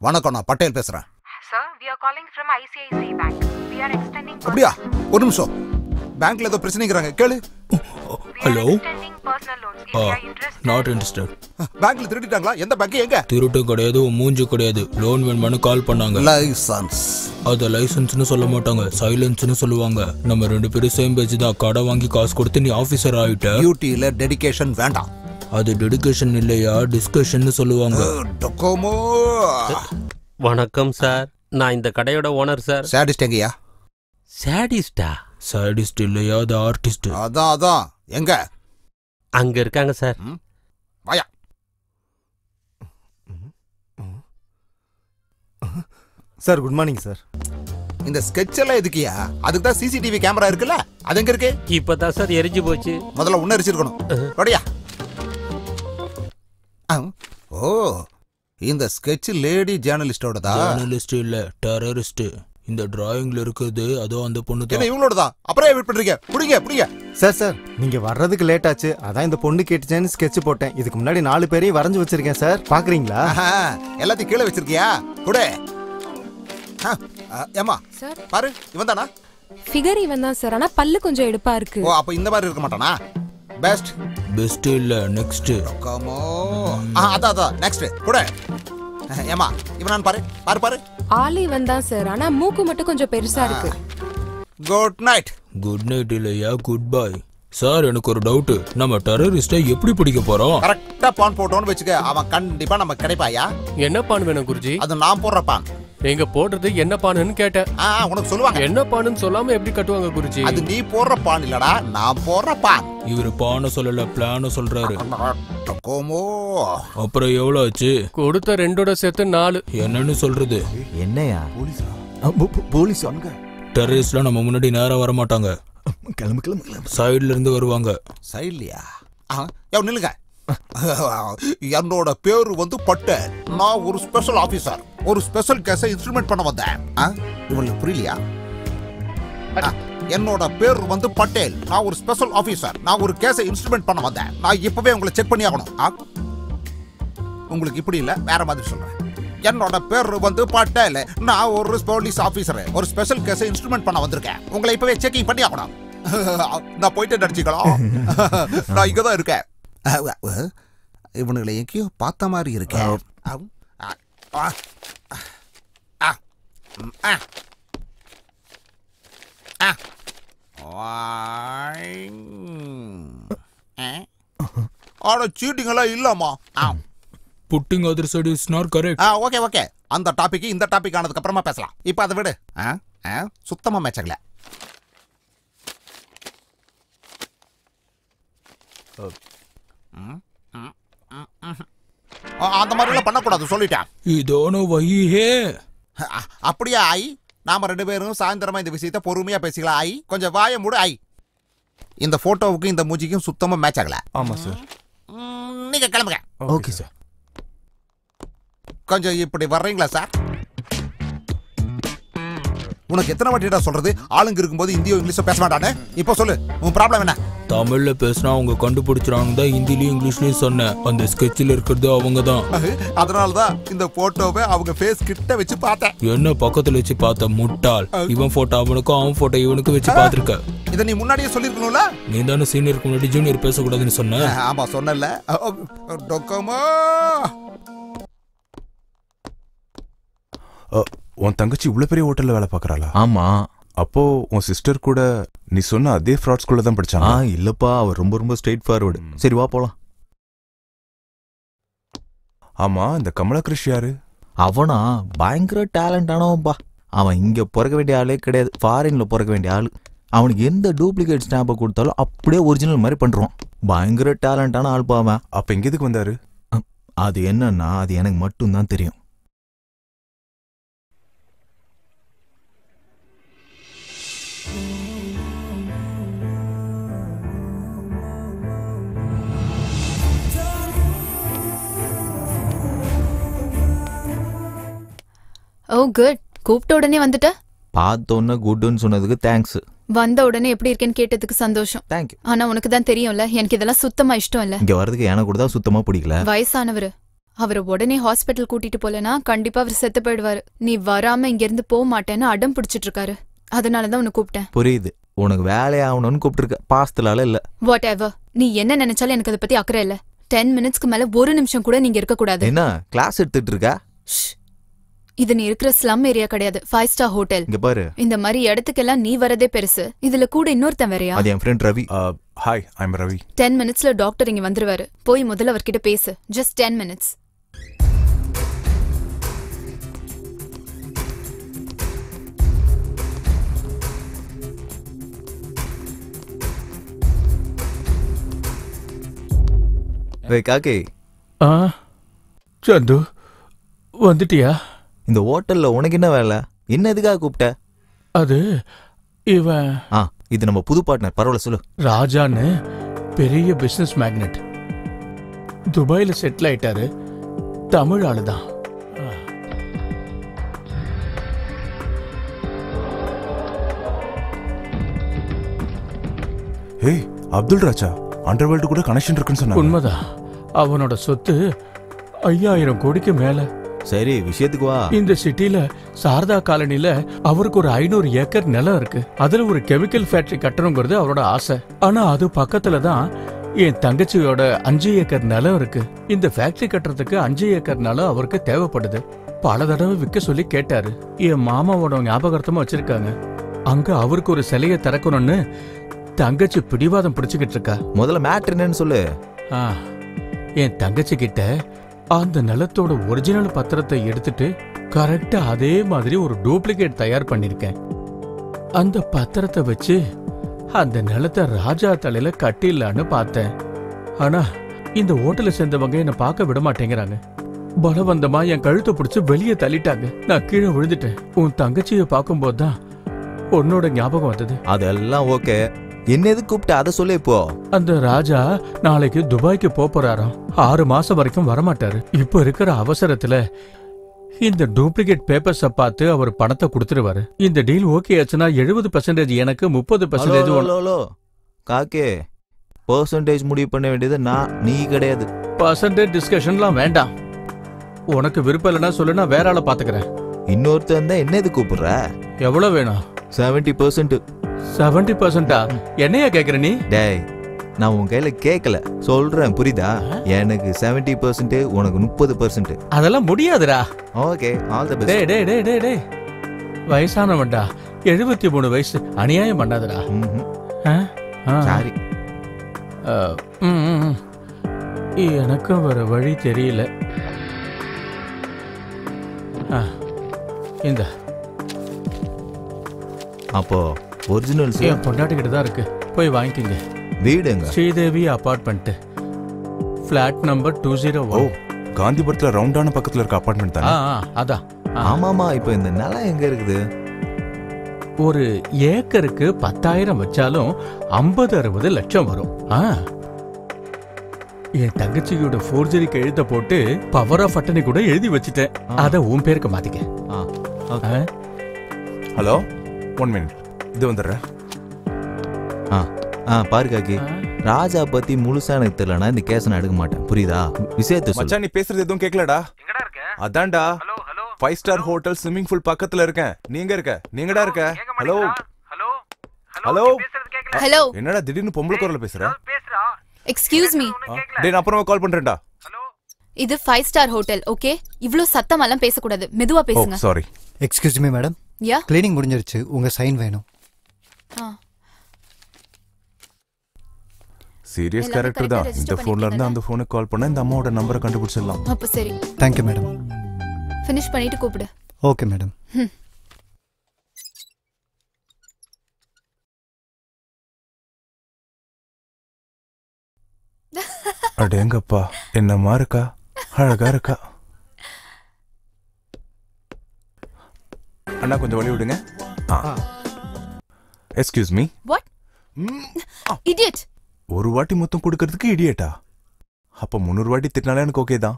வணக்கம் நான் பட்டேல் பேசுறேன். Sir, we are calling from ICICI Bank. We are extending அப்படியா? ஒரு நிமிஷம். பேங்க்ல ஏதோ பிரச்சனைங்கிறாங்க. கேளு. ஹலோ நாட் இன்ட்ரெஸ்டட் பேங்க்ல திருடிட்டாங்களா? எந்த பேங்க் எங்க? திருட்டு கிடையாது மூஞ்சி கிடையாது. லோன் வேணுமானு கால் பண்ணாங்க. லைசன்ஸ் அத லைசன்ஸ்னு சொல்ல மாட்டாங்க. சைலன்ஸ்னு சொல்லுவாங்க. நம்ம ரெண்டு பேரும் சேம் பேஜ் தான். கடை வாங்கி காசு கொடுத்து நீ ஆபீசர் ஆயிட்ட. டியூட்டியில டெடிகேஷன் வேண்டாம். அது டெடிகேஷன் இல்லையா? டிஸ்கஷன் சொல்லுவாங்க. டொக்கோமோ வணக்கம் சார். நான் இந்த கடையோட ஓனர் சார். சாடிஸ்ட் எங்கயா சாடிஸ்டா சாடிஸ்ட் இல்லையா? அது ஆர்டிஸ்ட் அதான் அதான் எங்க? அங்க இருக்காங்க சார். வாயா. Sir good morning sir. இந்த ஸ்கெட்ச் எல்லாம் எதுக்கியா அதுக்கு தான் சிசிடிவி கேமரா இருக்குல்ல? அது எங்க இருக்கு? இப்பதான் சார் எரிஞ்சு போச்சு. முதல்ல உன்ன எரிச்சிருக்கணும். அப்படியா ஓ. இந்த ஸ்கெட்ச் லேடி ஜேர்னலிஸ்டோடதா ஜேர்னலிஸ்ட் இல்ல டெரரிஸ்ட் இந்த டிராயிங்ல இருக்குது அதோ அந்த பொண்ணு தான் இவங்களோடதா? அப்புறம் வெயிட் பண்றீங்க. புடிங்க புடிங்க. சார் சார் நீங்க வர்றதுக்கு லேட் ஆச்சு. அதான் இந்த பொண்ணு கேட்டுச்சேன்னு ஸ்கெட்ச் போட்டேன். இதுக்கு முன்னாடி நாலு பேரையும் வரைஞ்சு வச்சிருக்கேன் சார் பாக்குறீங்களா? ஆஹா, எல்லாத்தையும் கீழே வச்சிருக்கியா? குடு. ஆ, ஆ, ஏம்மா? சார் பாரு இவன் தானா ஃபிகர் இவன் தான் சார் ஆனா பல்லு கொஞ்சம் எடுப்பா இருக்கு. ஓ அப்ப இந்த மாதிரி இருக்க மாட்டானா? பெஸ்ட் பெஸ்ட் இல்ல நெக்ஸ்ட் கமோ ஆ அதான் அதான் நெக்ஸ்ட் குடு. ஏமா இவன் பாரு பாரு பாரு. ஆளு இவன் தான் சார் ஆனா மூக்கு மட்டும் கொஞ்சம் பெருசா இருக்கு. குட் நைட் குட் நைட் இல்லையா? குட் பை சார் எனக்கு ஒரு டவுட் நம்ம டெரரிஸ்டை எப்படி பிடிக்க போறோம்? கரெக்டா பான் போட்டோன்னு வச்சுக்க அவன் கண்டிப்பா நம்ம கிடைப்பாயா? என்ன பான் வேணும் குருஜி? அது நான் போடுற பான் எங்க போடுறது என்ன பானுன்னு கேட்டேன். ஆ உனக்கு சொல்லுவாங்க. என்ன பானுன்னு சொல்லாம எப்படி கட்டுவாங்க குருஜி? அது நீ போடுற பான் இல்லடா நான் போடுற பான். இவர் பான சொல்லல பிளான சொல்றாரு. கோமோ அப்புறம் எவ்வளவு ஆச்சு? கொடுத்த ரெண்டோட சேர்த்து நாலு. என்னன்னு சொல்றது? என்னையா? போலீஸ்? அங்க. டெரரிஸ்ட்லாம் நம்ம முன்னாடி நேரா வர மாட்டாங்க கிளம்பு கிளம்பு கிளம்பு. சைடுல இருந்து வருவாங்க. சைட்லியா? நில்லுங்க. என்னோட பேரு வந்து பட்டேல் நான் ஒரு ஸ்பெஷல் ஆபீசர் ஒரு ஸ்பெஷல் கேஸை இன்ஸ்ட்ருமெண்ட் பண்ண வந்தேன். ஆ? இவங்களுக்கு புரியலையா? என்னோட பேர் வந்து பட்டேல் நான் ஒரு ஸ்பெஷல் ஆபீசர் நான் ஒரு கேஸை இன்ஸ்ட்ருமெண்ட் பண்ண வந்தேன். நான் இப்பவே உங்களை செக் பண்ணி ஆகணும். உங்களுக்கு இப்படி இல்ல? வேற மாதிரி சொல்றேன். என்னோட பேர் வந்து பட்டேல் நான் ஒரு போலீஸ் ஆபீசர் ஒரு ஸ்பெஷல் கேஸை இன்ஸ்ட்ருமெண்ட் பண்ண வந்திருக்கேன். உங்களை இப்பவே செக்கிங் பண்ணி ஆகணும். நான் போயிட்டு நடிச்சுக்கலாம். நான் இங்க தான் இருக்கேன். இவனுங்களை எங்கேயோ பார்த்த மாதிரி இருக்கேன். ஆனா சீட்டிங் எல்லாம் இல்லம்மா. ஆ. Putting other side is not correct ah okay okay. அந்த டாபிக் இந்த டாபிக் ஆனதுக்கு அப்புறமா பேசலாம். இப்போ அதை விடு. ஆ ஆ சுத்தமா மேட்சகல அந்த மாதிரிலாம் பண்ணக்கூடாது சொல்லிட்டேன். இதோன வயியே அ- அப்படியா ஆய் நாம ரெண்டு பேரும் சாயந்தரமா இந்த விஷயத்த பொறுமையா பேசிக்கலாம் ஆய் கொஞ்சம் வாய மூடு ஆய் இந்த போட்டோவுக்கும் இந்த மூஞ்சிக்கும் சுத்தமா மேட்ச் ஆகல. ஆமா சார் நீங்க கிளம்புங்க. ஓகே சார் கொஞ்சம் இப்படி வர்றீங்களா சார் உனக்கு எத்தனை வாட்டிடா சொல்றது? ஆளுங்க இருக்கும்போது இந்தியோ இங்கிலீஷோ பேச மாட்டானே? இப்போ சொல்லு உன் ப்ராப்ளம் என்ன? தமிழ்ல பேசினா அவங்க கண்டுபிடிச்சிருவாங்க தான் ஹிந்திலயும் இங்கிலீஷ்லயும் சொன்னேன். அந்த ஸ்கெட்சில் இருக்கிறது அவங்க தான் அதனால தான் இந்த போட்டோவை அவங்க ஃபேஸ் கிட்ட வச்சு பார்த்தேன். என்ன பக்கத்துல வச்சு பார்த்த முட்டாள்? இவன் போட்டோ அவனுக்கும் அவன் போட்டோ இவனுக்கும் வச்சு பார்த்திருக்க. இதை நீ முன்னாடியே சொல்லிருக்கணும்ல நீ தானே சீனியருக்கு முன்னாடி ஜூனியர் பேசக்கூடாதுன்னு சொன்ன. ஆமா சொன்னல டொக்கமோ! உன் தங்கச்சி இவ்வளவு பெரிய ஹோட்டல்ல வேலை பார்க்கறாளா? ஆமா. அப்போ உன் சிஸ்டர் கூட நீ சொன்ன அதே ஃப்ராட் ஸ்கூல்ல தான் ஆ படிச்சாங்க இல்லப்பா. அவர் ரொம்ப ரொம்ப ஸ்ட்ரெயிட் ஃபார்வர்டு சரி வா போலாம். ஆமா இந்த கமலா கிருஷ் யாரு? அவனா? பயங்கர டேலண்ட் ஆனவன்பா. அவன் இங்க பிறக்க வேண்டிய ஆளே கிடையாது. ஃபாரின்ல பிறக்க வேண்டிய ஆளு. அவனுக்கு எந்த டூப்ளிகேட் ஸ்டாம்பை கொடுத்தாலும் அப்படியே ஒரிஜினல் மாதிரி பண்றான். பயங்கர டேலண்டான ஆள்பா அவன். அப்ப எங்க எதுக்கு வந்தாரு? அது என்னன்னா அது எனக்கு மட்டும்தான் தெரியும். ஓ குட் கூப்பிட்ட உடனே வந்துட்ட? பார்த்தோன்னே குட்டுன்னு சொன்னதுக்கு தேங்க்ஸ் வந்த உடனே எப்படி இருக்கேன்னு கேட்டதுக்கு சந்தோஷம். தேங்க்யூ ஆனா உனக்கு தான் தெரியும்ல எனக்கு இதெல்லாம் சுத்தமா இஷ்டம் இல்ல. இங்க வர்றதுக்கு எனக்கு கூட தான் சுத்தமா பிடிக்கல. வயசானவரு. அவரை உடனே ஹாஸ்பிட்டல் கூட்டிட்டு போலனா கண்டிப்பா அவர் செத்து போயிடுவாரு. நீ வராம இங்க இருந்து போக மாட்டேன்னு அடம் பிடிச்சிட்டு இருக்காரு அதனாலதான் உன்னை கூப்பிட்டேன். புரியுது. உனக்கு வேலையாகணும்னு கூப்பிட்டுருக்க. பாசத்துலால இல்ல. வாட் எவர் நீ என்ன நினைச்சாலும் எனக்கு அதை பத்தி அக்கறை இல்ல. டென் மினிட்ஸ்க்கு மேல ஒரு நிமிஷம் கூட நீங்க இருக்க கூடாது என்ன? கிளாஸ் எடுத்துட்டு இருக்க? இது நீ இருக்கிற ஸ்லம் ஏரியா கிடையாது. ஃபைவ் ஸ்டார் ஹோட்டல் இங்க பாரு. இந்த மாதிரி இடத்துக்கெல்லாம் நீ வரதே பெருசு. இதுல கூட இன்னொருத்தன் வேறயா? அது என் friend Ravi. Hi I'm Ravi ten மினிட்ஸ்ல டாக்டர் இங்க வந்துருவாரு. போய் முதல்ல அவர்கிட்ட பேசு. ஜஸ்ட் டென் மினிட்ஸ் வே காக்கே. ஆ? சந்து வந்துட்டியா? இந்த ஹோட்டல்ல உனக்கு என்ன வேலை? என்ன எதுக்காக கூப்பிட்ட? அது இவன் ஆ இது நம்ம புது பார்ட்னர் பரவாயில்ல சொல்லு. ராஜான்னு பெரிய பிசினஸ் மேக்னெட் துபாயில செட்டில் ஆயிட்டாரு. தமிழ் ஆளுதான். ஏய் அப்துல் ராஜா அண்டர்வேல்டு கூட கனெக்ஷன் இருக்குன்னு சொன்னாங்க. உண்மைதான். அவனோட சொத்து ஐயாயிரம் கோடிக்கு மேல. சரி விஷயத்துக்கு வா. இந்த சிட்டில சாரதா காலனில அவருக்கு ஒரு ஐநூறு ஏக்கர் நிலம் இருக்கு. அதுல ஒரு கெமிக்கல் ஃபேக்டரி கட்டணுங்கிறது அவரோட ஆசை. ஆனா அது பக்கத்துல தான் என் தங்கச்சியோட அஞ்சு ஏக்கர் நிலம் இருக்கு. இந்த ஃபேக்டரி கட்டுறதுக்கு அஞ்சு ஏக்கர் நிலம் அவருக்கு தேவைப்படுது. பல தடவை விற்க சொல்லி கேட்டாரு. என் மாமாவோட ஞாபகார்த்தமா வச்சிருக்காங்க. அங்க அவருக்கு ஒரு சிலையை திறக்கணும்னு தங்கச்சி பிடிவாதம் பிடிச்சுக்கிட்டு இருக்கா. முதல்ல மேட்ரு என்னன்னு சொல்லு. என் தங்கச்சி கிட்ட அந்த நிலத்தோட ஒரிஜினல் பத்திரத்தை எடுத்துட்டு கரெக்டா அதே மாதிரி ஒரு டூப்ளிகேட் தயார் பண்ணிருக்கேன். அந்த பத்திரத்தை வச்சு அந்த நிலத்தை ராஜா தலையில கட்டிடலான்னு பார்த்தேன். ஆனா இந்த ஹோட்டலை சேர்ந்தவங்க என்ன பார்க்க விட மாட்டேங்கிறாங்க. பலவந்தமா என் கழுத்தை பிடிச்சி வெளியே தள்ளிட்டாங்க. நான் கீழே விழுந்துட்டேன். உன் தங்கச்சியை பார்க்கும்போது தான் உன்னோட ஞாபகம் வந்தது. அதெல்லாம் ஓகே என்ன எது கூப்பிட்ட அதை சொல்லு இப்போ. அந்த ராஜா நாளைக்கு துபாய்க்கு போறாராம் ஆறு மாசம் வரைக்கும் வரமாட்டாரு. இப்ப இருக்கிற அவசரத்துல இந்த டூப்ளிகேட் பேப்பர்ஸ பார்த்து அவர் பணத்தை கொடுத்துருவாரு. இந்த டீல் ஓகே ஆச்சுன்னா எழுபது பர்சன்டேஜ் எனக்கு முப்பது பர்சன்டேஜ். காக்கே பர்சன்டேஜ் முடிவு பண்ண வேண்டியது நான் நீ கிடையாது. பர்சன்டேஜ் டிஸ்கஷன்லாம் வேண்டாம். உனக்கு விருப்பம் இல்லைன்னா சொல்லு நான் வேற ஆளை பாத்துக்கிறேன் இன்னொருத்தன் தான் என்ன இது கூப்பிடுற? எவ்வளவு வேணும்? செவன்டி பர்சன்ட் செவன்டி பர்சன்டா என்னையா கேக்குற நீ? டேய் நான் உன் கையில கேட்கல சொல்றேன் புரியுதா? எனக்கு செவன்டி பர்சன்ட் உனக்கு முப்பது பர்சன்ட் அதெல்லாம் முடியாதுடா. ஓகே ஆல் தி பெஸ்ட் டேய் டேய் டேய் டேய் வயசானவன்டா. எழுபத்தி மூணு வயசு அநியாயம் பண்ணாதடா. சாரி. எனக்கும் வேற வழி தெரியல. ஆ, இந்த. அப்போ ஒரிஜினல்ஸ் என் பொண்டாட்டிக்கிட்ட தான் இருக்கு. போய் வாங்கிக்கங்க. வீடுங்க. Sridevi apartment flat number two zero O காந்திபுரத்துல ரவுண்டான பக்கத்துல இருக்க அபார்ட்மெண்ட் தானே? ஆ, அதான். ஆமாமா இப்போ இந்த நிலம் எங்க இருக்குது? ஒரு ஏக்கருக்கு பத்தாயிரம் வச்சாலும் ஐம்பது அறுபது லட்சம் வரும். ஆ. என் தங்கச்சியோட ஃபோர்ஜரி எழுத போட்டு பவர் ஆஃப் அட்டனை கூட எழுதி வச்சிட்டேன். அத உன் பேருக்கு மாத்திக்க. ஆ? ஹலோ ஒன் மினிட் இது வந்துடுறேன் ஆ ஆ பாரு காக்கி. ராஜா பத்தி முழுசா எனக்கு தெரியலனா இந்த கேஸ் நான் எடுக்க மாட்டேன். புரியுதா? விஷயத்தை மச்சான் நீ பேசுறது எதுவும் கேட்கலடா அதான்டா. Five star hotel swimming pool பக்கத்துல இருக்கேன். நீங்க இருக்க. நீங்கடா இருக்க. Hello hello. ஹலோ. என்னடா திடீர்னு பொம்பளை குரல்ல பேசுற? எக்ஸ்கியூஸ் மீ டேய் நான் அப்புறமா கால் பண்றேன்டா. இது ஃபைவ் ஸ்டார் ஹோட்டல் ஓகே இவ்ளோ சத்தமெல்லாம் பேசக்கூடாது. மெதுவா பேசுங்க. Sorry excuse me madam yeah cleaning முடிஞ்சிருச்சு. உங்க சைன் வேணும். சீரியஸ் கேரக்டர் ஆ தான் இந்த போன்ல இருந்து அந்த போனுக்கு கால் பண்ணா இந்த அம்மாவோட நம்பரை கண்டுபிடிச்சிடலாம் அப்ப சரி தேங்க்யூ மேடம் ஃபினிஷ் பண்ணிட்டு கூப்பிடு ஓகே மேடம். அடேங்கப்பா என்னம்மா இருக்கா அழகா இருக்கா அண்ணா கொஞ்சம் வழி விடுங்க எக்ஸ்கியூஸ் மீ வாட் இடியட் ஒரு வாட்டி மொத்தம் கொடுக்கறதுக்கு இடியட்டா அப்ப முந்நூறு வாட்டி திட்டினாலே எனக்கு ஓகே தான்.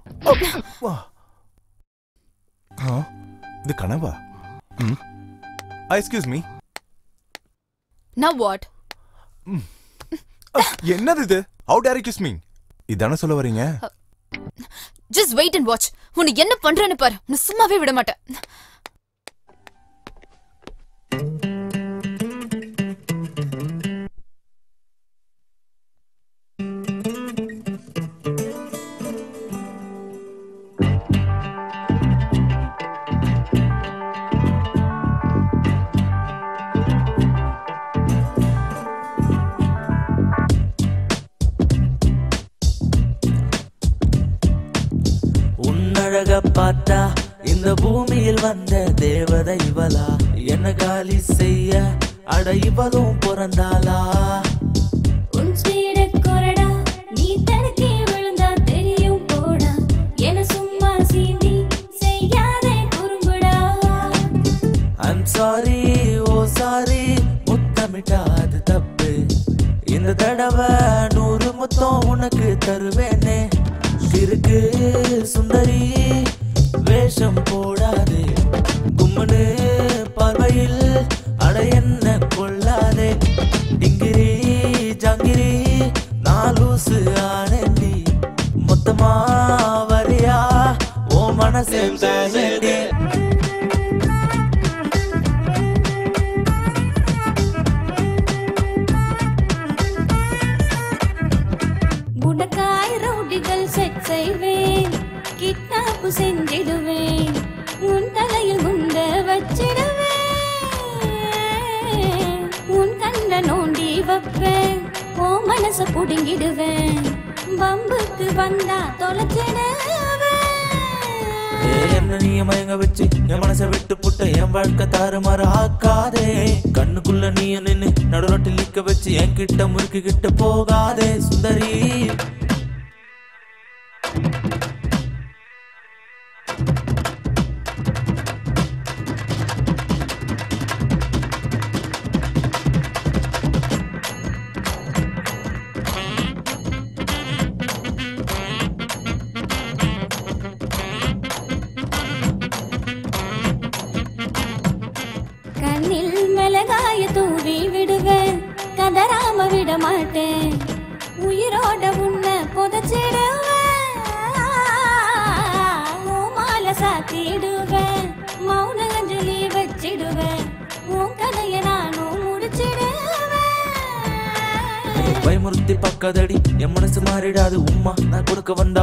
ஆ, இது கனவா? Excuse me now what? என்னது இது? ஹவு டேர் கிஸ் மீ இதானே சொல்ல வரீங்க just wait and watch. உன்னை என்ன பண்றேன்னு பாரு. உன்னை சும்மாவே விட மாட்டேன். பார்த்தா இந்த பூமியில் வந்த தேவதை இவளா என்ன காலி செய்ய அட இவளும் பிறந்தாளா சாரி ஓ சாரி முத்தமிட்டா அது தப்பு. இந்த தடவை நூறு முத்தம் உனக்கு தருவேனே. இருக்கு சுந்தரி வேஷம் போடாதே. கும்மனு பார்வையில் அட என்ன கொள்ளாதே. டிங்கிரி ஜங்கிரி நாலூசு ஆனந்தி. மொத்தமா வரியா? ஓ மனசே தப்பு செஞ்சிடுவேன். உன் தலையில் குண்ட வச்சிடுவேன். உன் கண்ண நோண்டி வைப்பேன். ஓ மனச புடுங்கிடுவேன். பம்புக்கு வந்தா தொலைச்சிடுவேன். என்ன நீ மயங்க வச்சு என் மனசை விட்டு புட்ட என் வாழ்க்கை தாறுமாறு ஆக்காதே. கண்ணுக்குள்ள நீ நின்னு நடுரோட்டில் நிக்க வச்சு என் கிட்ட முறுக்கு கிட்ட போகாதே. சுந்தரி நான் கொடுக்க வந்தா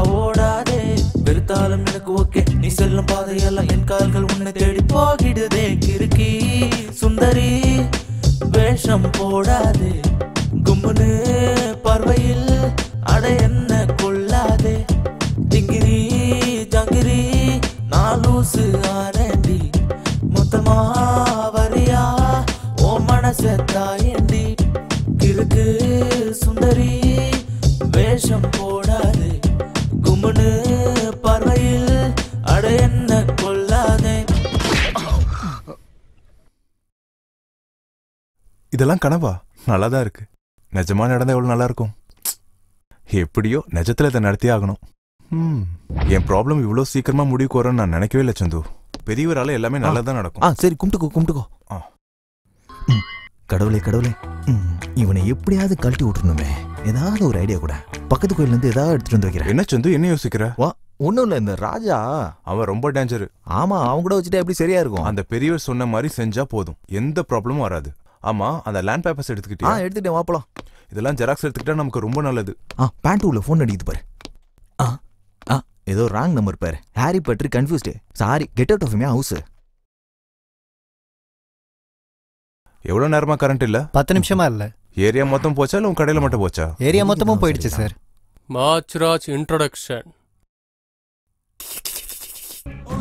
இதெல்லாம் கனவா? நல்லா தான் இருக்கு. நிஜமா நடந்தா எவ்வளவு நல்லா இருக்கும் எப்படியோ நிஜத்துல இதை நடத்தியே ஆகணும். ம், என் ப்ராப்ளம் இவ்வளோ சீக்கிரமா முடிவுக்கு வரும்னு நான் நினைக்கவே இல்லை சந்து. பெரியவரால எல்லாமே நல்லா தான் நடக்கும். ஆ சரி கும்பிட்டுக்கோ கும்பிட்டுக்கோ. கடவுளே கடவுளே. ம், இவனை எப்படியாவது கழட்டி விட்டுருணுமே ஏதாவது ஒரு ஐடியா கூட. பக்கத்து கோயில்ல இருந்து ஏதாவது எடுத்துட்டு வந்து வைக்கிறேன். என்ன சந்து? என்ன யோசிக்கிற? வா ஒன்றும் இல்லை இந்த ராஜா. அவன் ரொம்ப டேஞ்சர் ஆமா அவங்க கூட வச்சுட்டா எப்படி சரியா இருக்கும்? அந்த பெரியவர் சொன்ன மாதிரி செஞ்சா போதும். எந்த ப்ராப்ளமும் வராது. ஆமா அந்த லேண்ட் பேப்பர்ஸ் ஆ எடுத்துக்கிட்டியா எடுத்துட்டேன் வாப்பலாம் இதெல்லாம் ஜெராக்ஸ் எடுத்துக்கிட்டா நமக்கு ரொம்ப நல்லது. ஆ பேண்ட் உள்ள ஃபோன் அடிக்குது பாரு. ஆ ஆ ஏதோ ராங் நம்பர் பாரு. ஹாரி பற்றி confused sorry get out of my house எவ்வளவு நேரமா கரண்ட் இல்ல? பத்து நிமிஷமா இல்ல. ஏரியா மொத்தம் போச்சா இல்ல உன் கடையில மட்டும் போச்சா? ஏரியா மொத்தமும் போயிடுச்சு sir March Raj introduction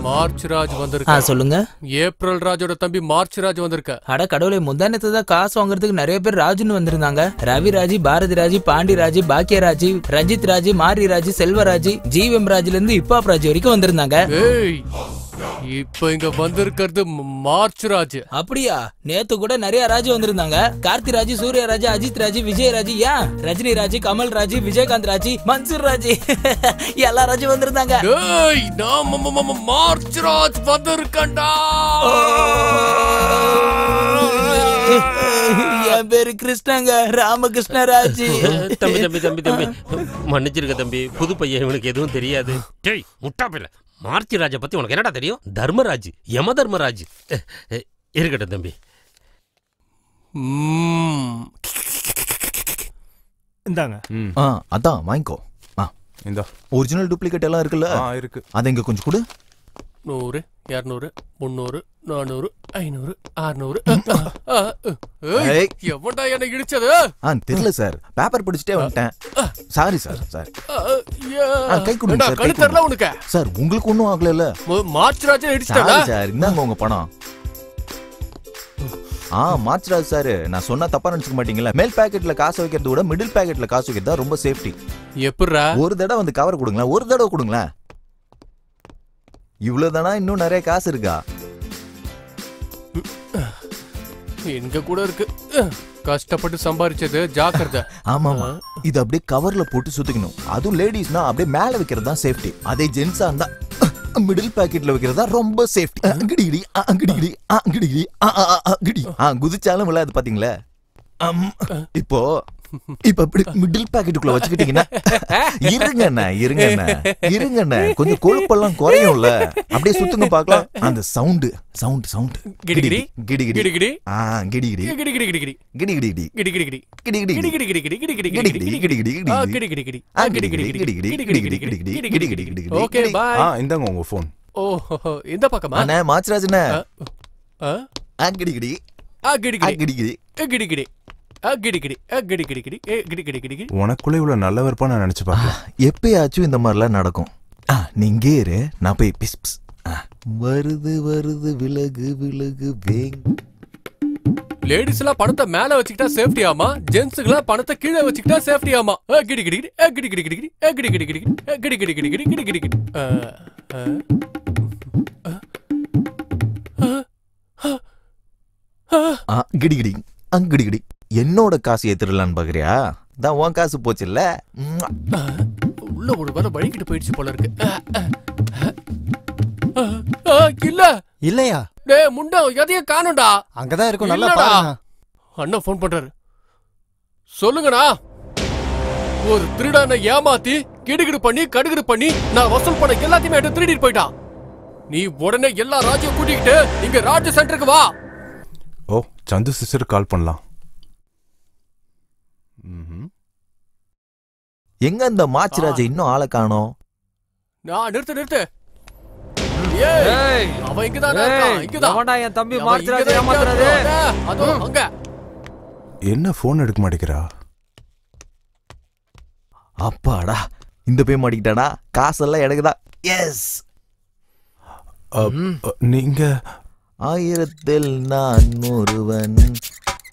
March Raj வந்திருக்க. சொல்லுங்க. ஏப்ரல் ராஜோட தம்பி மார்ச் ராஜ் வந்திருக்க. அட கடவுளே முந்தானத்தை தான் காசு வாங்குறதுக்கு நிறைய பேர் ராஜுன்னு வந்திருந்தாங்க. ரவி ராஜி பாரதி ராஜி பாண்டி ராஜி பாக்கியராஜி ரஞ்சித் ராஜி மாரி ராஜி செல்வராஜி ஜீவம் ராஜ்ல இருந்து இப்பாப் ராஜ் வரைக்கும் வந்திருந்தாங்க. இப்ப இங்க வந்திருக்கிறது மார்ச் ராஜ். அப்படியா? நேத்து கூட நிறைய ராஜ் வந்திருந்தாங்க. கார்த்தி ராஜ் சூர்யா ராஜ் அஜித் ராஜ் விஜய் ராஜ் ஏன்? ரஜினி ராஜ் கமல் ராஜ் விஜயகாந்த் ராஜ் மன்சூர் ராஜ். எல்லா ராஜ் வந்திருந்தாங்க. ஏய் நான் ம- ம- ம- மார்ச் ராஜ் வந்திருக்கேன்டா. என் பேரு கிருஷ்ணங்க ராமகிருஷ்ண ராஜ். தம்பி தம்பி தம்பி தம்பி மன்னிச்சிருக்க தம்பி. புது பையன் இவனுக்கு எதுவும் தெரியாது. டேய் முட்டா பிள்ளை. மார்த்தி ராஜை பத்தி உனக்கு என்னடா தெரியும்? தர்மராஜ் யம தர்மராஜ் இருக்கட்டும் தம்பி. இந்தாங்க. ஆ அதான் வாங்கிக்கோ. ஆ. இந்த. ஒரிஜினல் டூப்ளிகேட் எல்லாம் இருக்குல்ல? ஆ இருக்கு. அதை இங்க கொஞ்சம் கொடு. நூறு. இரநூறு முந்நூறு நானூறு ஐநூறு அறுநூறு. எவன்டா என்ன இடிச்சது? ஆ தெரியல சார். பேப்பர் படிச்சுட்டே வந்துட்டேன். சாரி சார் சார் கை கொடுங்க சார் தெரியல. உனக்கு? சார் உங்களுக்கு ஒன்றும் ஆகல ம- மார்ச் ராஜா இடிச்சிட்டா சாரி இந்தாங்க உங்க பணம். ஆ மார்ச்ராஜ் சார் நான் சொன்னா தப்பா நினைச்சுக்க மாட்டீங்களா மேல் பாக்கெட்ல காசு வைக்கிறத விட மிடில் பாக்கெட்ல காசு வைக்கிறது ரொம்ப சேஃப்டி எப்படிரா ஒரு தடவை வந்து கவர் கொடுங்களேன். ஒரு தடவை கொடுங்களேன். இவ்வளவுதானா? இன்னும் நிறைய காசு இருக்கா? எங்க கூட இருக்கு. கஷ்டப்பட்டு சம்பாரிச்சது ஜாக்கிரதை. ஆமா ஆமா இது அப்படியே கவர்ல போட்டு சுத்திக்கணும். அதுவும் லேடிஸ்னா அப்படியே மேல வைக்கிறது தான் சேஃப்டி அதே ஜென்ஸா இருந்தா மிடில் பாக்கெட்ல வைக்கிறது தான் ரொம்ப சேஃப்டி அங்கிடிகிடி அங்கிடிகிடி அங்கிடிகிடி அங்கிடி ஆ குதிச்சாலும் விழாது பாத்தீங்களா? இப்போ இப்ப அப்படி மிடில் பாக்கெட்டுக்குள்ள வச்சுக்கிட்டீங்கன்னா இருங்கண்ணே இருங்கண்ணே இருங்கண்ணே கொஞ்சம் கொழுப்பெல்லாம் குறையும்ல அப்படியே சுத்துங்க பார்க்கலாம் அந்த சவுண்டு சவுண்ட் சவுண்ட் கிடிகிடி, கிடிகிடி கிடிகிடி. ஆ கிடிகிடி கிடி கிடி கிடி கிடி கிடிகிடி கிடி கிடி கிடி கிடிகிடி கிடி கிடி கிடி கிடி கிடி கிடி கிடி கிடி கிடி ஆ, கிடி கிடி கிடி ஆ, கிடி கிடி கிடி கிடி கிடி கிடி கிடி கிடி கிடி கிடி கிடி ஓகே பாய் ஆ இந்தாங்க உங்க ஃபோன் ஓ இந்த பக்கமா அண்ணே மாச்சராஜ்ண்ணே ஆ ஆ கிடிகிடி ஆ கிடி ஆ கிடி கிடிகிடி ஏ, கிடி கிடி ஆ கிடி கிடி ஆ கிடி கிடி கிடி ஏ கிடி கிடி கிடி கிடி உனக்குள்ள இவ்வளவு நல்ல வெறுப்பா நான் நினைச்சு பார்க்கல எப்பயாச்சும் இந்த மாதிரிலாம் நடக்கும் ஆ நீங்க இரு நான் போய் பிஸ் வருது வருது விலகு விலகு வேங் லேடிஸ் எல்லாம் பணத்தை மேல வச்சுக்கிட்டா சேஃப்டி ஆமா ஜென்ஸுக்கு எல்லாம் பணத்தை கீழே வச்சுக்கிட்டா சேஃப்டி ஆமா கிடி கிடி கிடி கிடி கிடி கிடி கிடி கிடி கிடி கிடி கிடி ஆ, கிடி கிடி கிடி கிடி கிடி கிடி கிடி என்னோட காசு ஏத்துடலான்னு பாக்குறியா? தான் உன் காசு போச்சுல்ல. உள்ள ஒரு வேலை வழிக்கிட்டு போயிடுச்சு போல இருக்கு. இல்ல. இல்லையா? டேய் முண்டா எதையும் காணும்டா. அங்கதான் இருக்கும் நல்லா. பாருங்க. அண்ணா ஃபோன் பண்றாரு. சொல்லுங்கண்ணா. ஒரு திருடனை ஏமாத்தி கிடுகிடு பண்ணி கடுகிடு பண்ணி நான் வசூல் பண்ண எல்லாத்தையுமே எடுத்து திருடிட்டு போயிட்டான் நீ உடனே எல்லா ராஜ்யம் கூட்டிக்கிட்டு இங்க ராஜ்ய சென்டருக்கு வா. ஓ சந்து சிஸ்டர் கால் பண்ணலாம். எங்க அந்த மாச்சிராஜ இன்னும் ஆளை காணோம்? நான் நிறுத்து நிறுத்து. ஏய், அவன் இங்கதான் இருக்கான் இங்கதான். எவன்டா என் தம்பி. அதோ அங்க. என்ன ஃபோன் எடுக்க மாட்டேங்கிறா? அப்பாடா இந்த போய் மாட்டிக்கிட்டானா? காசெல்லாம் எனக்கு தான். எஸ் நீங்க ஆயிரத்தில் நான் ஒருவன்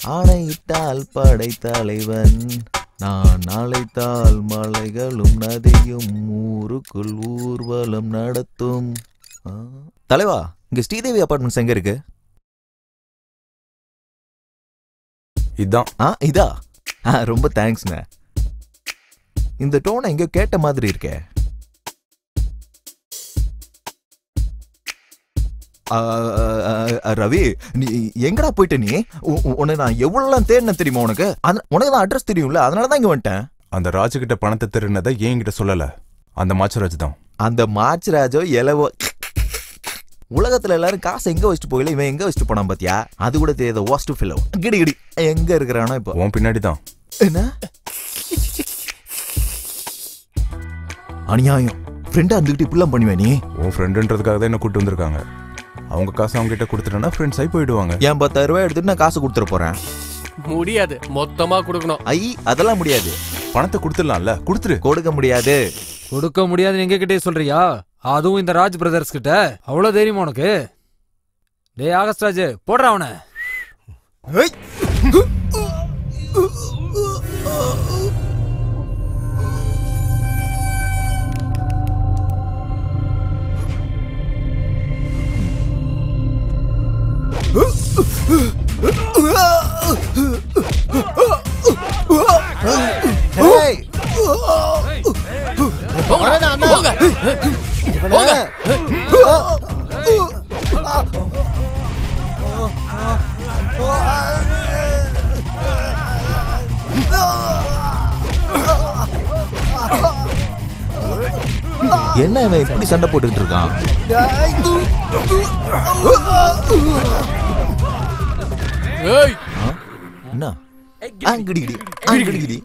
ஆணையிட்டால் படைத்தலைவன். நான் அழைத்தால் மலைகளும் நதியும் ஊருக்குள் ஊர்வலம் நடத்தும். தலைவா இங்க ஸ்ரீதேவி அபார்ட்மெண்ட்ஸ் எங்க இருக்கு? இதான். ஆ இதா? ஆ ரொம்ப தேங்க்ஸ்ங்க இந்த டோனை எங்கேயோ கேட்ட மாதிரி இருக்கே. ரவி நீ எங்கடா போயிட்ட நீ? உன்னை நான் எவ்வளவு தேடின தெரியுமா உனக்கு? உனக்கு தான் அட்ரஸ் தெரியும்ல அதனால தான் இங்க வந்துட்டேன். அந்த ராஜு கிட்ட பணத்தை திருநதை ஏன் கிட்ட சொல்லல? அந்த மாச்சராஜ் தான். அந்த மார்ச் ராஜோ இலவோ உலகத்துல எல்லாரும் காசை எங்க வச்சுட்டு போகல? இவன் எங்க வச்சுட்டு போனான் பாத்தியா? அது கூட தெரியாத வாஸ்ட் ஃபிலோ கிடி கிடி எங்க இருக்கிறானோ இப்போ. உன் பின்னாடி தான். என்ன? அநியாயம். ஃப்ரெண்டா இருந்துகிட்டு இப்படிலாம் பண்ணுவேன் நீ? உன் ஃப்ரெண்டுன்றதுக்காக தான் என்ன கூட்டு வந்திருக்காங்க. அவங்க காசு அவங்க கிட்ட கொடுத்துட்டேன்னா ஃப்ரெண்ட்ஸ் ஆகி போயிடுவாங்க. என் பத்தாயிரம் ரூபாய் எடுத்துட்டு நான் காசு கொடுத்துட போறேன்? முடியாது. மொத்தமா கொடுக்கணும். ஐ அதெல்லாம் முடியாது. பணத்தை கொடுத்துடலாம்ல? கொடுத்துரு. கொடுக்க முடியாது. கொடுக்க முடியாதுன்னு எங்க கிட்டே சொல்றியா? அதுவும் இந்த ராஜ் பிரதர்ஸ் கிட்ட. அவ்வளவு தைரியமா உனக்கு? டேய் ஆகஸ்ட் ராஜ் போடுறா அவனை. என்ன இவன் இப்படி சண்டை போட்டுக்கிட்டு இருக்கான்? ஏய். என்ன? ஆ, கிடி கிடி ஆ, கிடி கிடி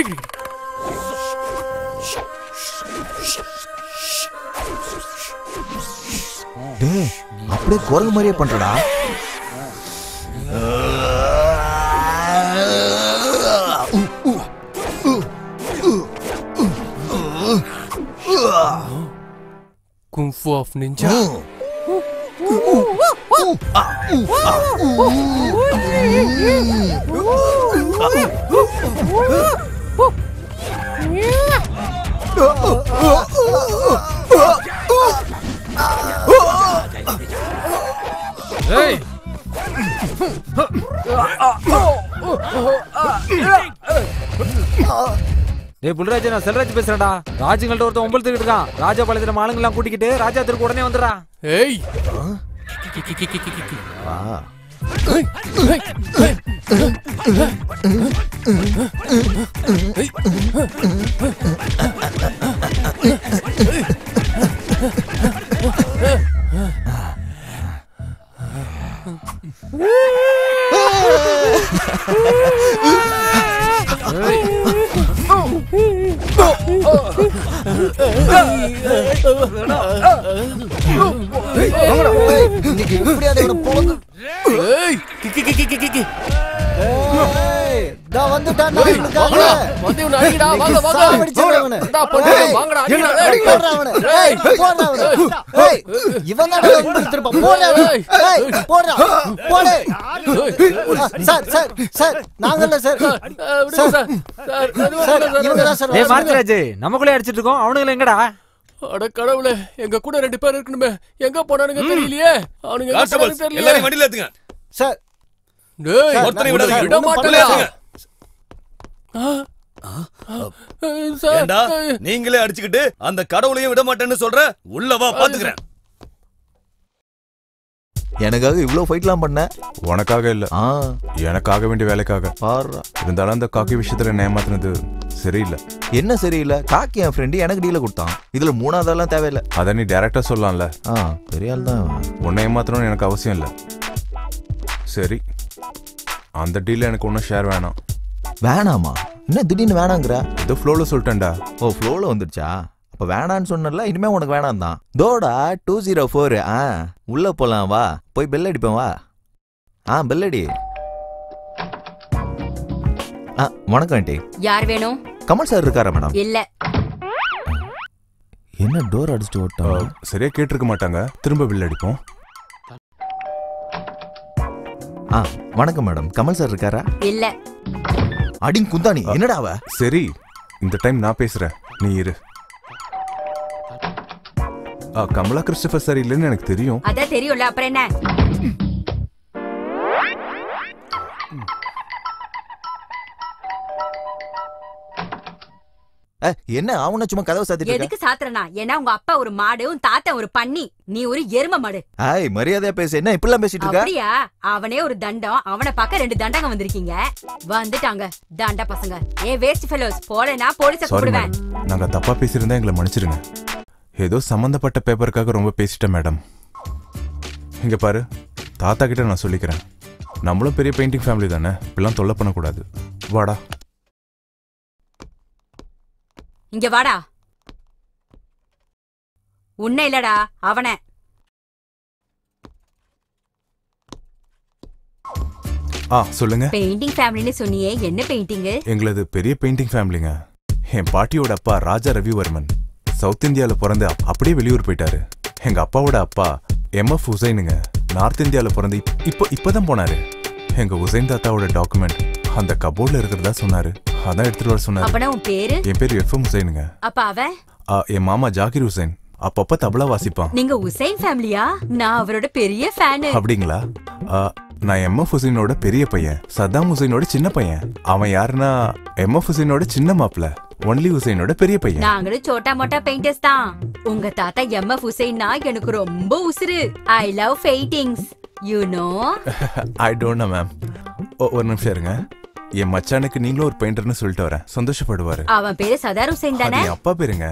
கிடி டேய் அப்படியே குரங்கு மாதிரியே பண்றடா. குங்ஃபு ஆஃப் நிஞ்சா டேய் புல்ராஜ் நான் செல்ராஜ் பேசுறேன்டா. ராஜுங்கள்ட்ட ஒருத்தன் ஒம்பல் திருட்டு இருக்கான். ராஜபாளையத்துல ஆளுங்கெல்லாம் கூட்டிக்கிட்டு ராஜா தெருக்கு உடனே வந்துடுறா. ஏய். இன்னைக்கு எப்படியாவது இவனை பொழந்து நமக்குள்ளே அடிச்சிட்டு இருக்கோம். அவனுங்கள எங்கடா? அட கடவுளே எங்க கூட ரெண்டு பேர் இருக்கணுமே. எங்க போனானுங்க தெரியலையே? அவனுங்க எங்க போனானுங்க தெரியலையே? எல்லாரையும் வண்டியில ஏத்துங்க. சார். டேய் ஒருத்தனை விடாதீங்க. விட மாட்டேன்டா. ஏத்துங்க. சார், நீங்களே அடிச்சுக்கிட்டு அந்த கடவுளையும் விட மாட்டேன்னு சொல்ற? உள்ள வா பாத்துக்கிறேன். எனக்காக இவ்ளோ ஃபைட்லாம் பண்ண? உனக்காக இல்ல. ஆ. எனக்காக வேண்டிய வேலைக்காக. பாரு இருந்தாலும் அந்த காக்கி விஷயத்துல என்ன ஏமாத்துனது சரியில்லை. என்ன சரியில்லை? காக்கி என் ஃப்ரெண்டு எனக்கு டீல கொடுத்தான். இதுல மூணாவதெல்லாம் தேவையில்லை. அதை நீ டேரக்டா சொல்லலாம்ல. ஆ பெரிய ஆள் தான் உன்னை ஏமாத்தணும்னு எனக்கு அவசியம் இல்லை. சரி. அந்த டீல எனக்கு ஒன்றும் ஷேர் வேணாம். வேணாமா? என்ன திடீர்னு வேணாங்கிற? இது ஃப்ளோவில் சொல்லிட்டேன்டா. ஓ ஃப்ளோவில் வந்துடுச்சா? அப்போ வேணான்னு சொன்னல இனிமே உனக்கு வேணாம் தான் தோடா டூ ஜீரோ ஃபோர் ஆ உள்ள போலாம் வா. போய் பெல் அடிப்பேன் வா. ஆ பெல் அடி. ஆ வணக்கம் ஆண்டி. யார் வேணும்? கமல் சார் இருக்காரா மேடம் இல்ல. என்ன டோர் அடிச்சுட்டு ஓட்டோம் சரியா கேட்டிருக்க மாட்டாங்க. திரும்ப பில் அடிப்போம். ஆ வணக்கம் மேடம் கமல் சார் இருக்காரா? இல்ல. அடிங் குந்தாணி என்னடா அவ? சரி இந்த டைம் நான் பேசுறேன். நீ இரு. கமலா கிறிஸ்டபர் சார் இல்லைன்னு எனக்கு தெரியும். அதான் தெரியும்ல அப்புறம் என்ன? என்ன அவன சும்மா கதவை சாத்திட்டு எதுக்கு சாத்துறனா? ஏன்னா உங்க அப்பா ஒரு மாடு உன் தாத்தா ஒரு பன்னி நீ ஒரு எரும மாடு. ஆய் மரியாதையா பேசு என்ன இப்படிலாம் பேசிட்டு இருக்க? அப்படியா? அவனே ஒரு தண்டம் அவனை பார்க்க ரெண்டு தண்டங்க வந்திருக்கீங்க. வந்துட்டாங்க தண்ட பசங்க. ஏ வேஸ்ட் ஃபெலோஸ் போலனா போலீஸ கூப்பிடுவேன். நாங்க தப்பா பேசியிருந்தா எங்களை மன்னிச்சிருங்க. ஏதோ சம்பந்தப்பட்ட பேப்பருக்காக ரொம்ப பேசிட்டேன் மேடம் இங்க பாரு தாத்தா கிட்ட நான் சொல்லிக்கிறேன். நம்மளும் பெரிய பெயிண்டிங் ஃபேமிலி தானே இப்படிலாம் தொல்லை பண்ணக்கூடாது. வாடா. இங்க வாடா. உன்னை இல்லடா அவனை. ஆ சொல்லுங்க. பெயிண்டிங் ஃபேமிலின்னு சொன்னியே என்ன பெயிண்டிங் எங்களது பெரிய பெயிண்டிங் ஃபேமிலிங்க என் பாட்டியோட அப்பா ராஜா ரவிவர்மன். சவுத் இந்தியாவில் பிறந்து அப்- அப்படியே வெளியூர் போயிட்டாரு. எங்க அப்பாவோட அப்பா எம் எஃப் ஹுசைனுங்க நார்த் இந்தியாவில் பிறந்து இப்- இப்போ இப்பதான் போனாரு. எங்க ஹுசைன் தாத்தாவோட டாக்குமெண்ட் அந்த கபோர்ட்ல இருக்கிறதா சொன்னாரு. அதான் எடுத்துட்டு வர சொன்னாரு. என் பேர் எஃப் எம் ஹுசைனுங்க என் மாமா ஜாகிர் ஹுசைன் அப்பப்ப தபலா வாசிப்பான். நீங்க உசைன் ஃபேமிலியா? நான் அவரோட பெரிய ஃபேனு. அப்படிங்களா? நான் எம் எஃப் ஹுசைனோட பெரிய பையன். சத்தாம் ஹுசைனோட சின்ன பையன். அவன் யாருன்னா எம் எஃப் ஹுசைனோட சின்ன மாப்பிள்ள. ஒன்லி ஹுசைனோட பெரிய பையன். நாங்களும் சோட்டா மோட்டா பெயிண்டர்ஸ் தான். உங்க தாத்தா எம் எஃப் ஹுசைன்னா எனக்கு ரொம்ப உசுரு I love paintings you know I don't know ma'am ஒரு நிமிஷம் இருங்க. என் மச்சானுக்கு நீங்களும் ஒரு பெயிண்டர்னு சொல்லிட்டு வரேன். சந்தோஷப்படுவாரு. அவன் பேரு சதார் அது தானே? என் அப்பா பேருங்க.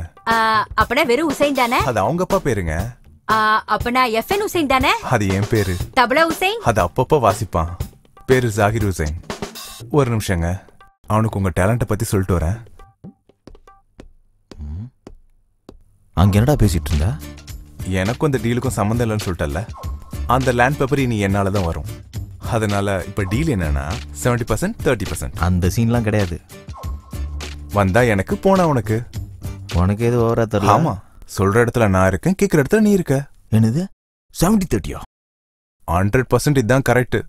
அப்பனா வெறும் ஹுசைன் தானே? அது அவங்க அப்பா பேருங்க. அப்பனா எஃப்என் ஹுசைன் தானே? அது என் பேரு. தபலா ஹுசைன்? அது அப்பப்போ வாசிப்பான். பேரு ஜாகிர் ஹுசைன். ஒரு நிமிஷங்க. அவனுக்கு உங்க டேலண்ட்டை பத்தி சொல்லிட்டு வரேன். அங்க என்னடா பேசிட்டு இருந்த? எனக்கும் அந்த டீலுக்கும் சம்மந்தம் இல்லைன்னு சொல்லிட்டல அந்த லேண்ட் பேப்பர் இனி என்னால தான் வரும். அதனால இப்ப டீல் என்னன்னா செவன்டி பர்சன்ட் தேர்ட்டி பர்சன்ட் அந்த சீன்லாம் கிடையாது. வந்தா எனக்கு போனா உனக்கு. உனக்கு எது ஓவரா தெரியல? ஆமா. சொல்ற இடத்துல நான் இருக்கேன் கேக்குற இடத்துல நீ இருக்க. என்னது? செவன்டி தேர்ட்டியா ஹண்ட்ரட் பர்சன்ட் இதுதான் கரெக்ட்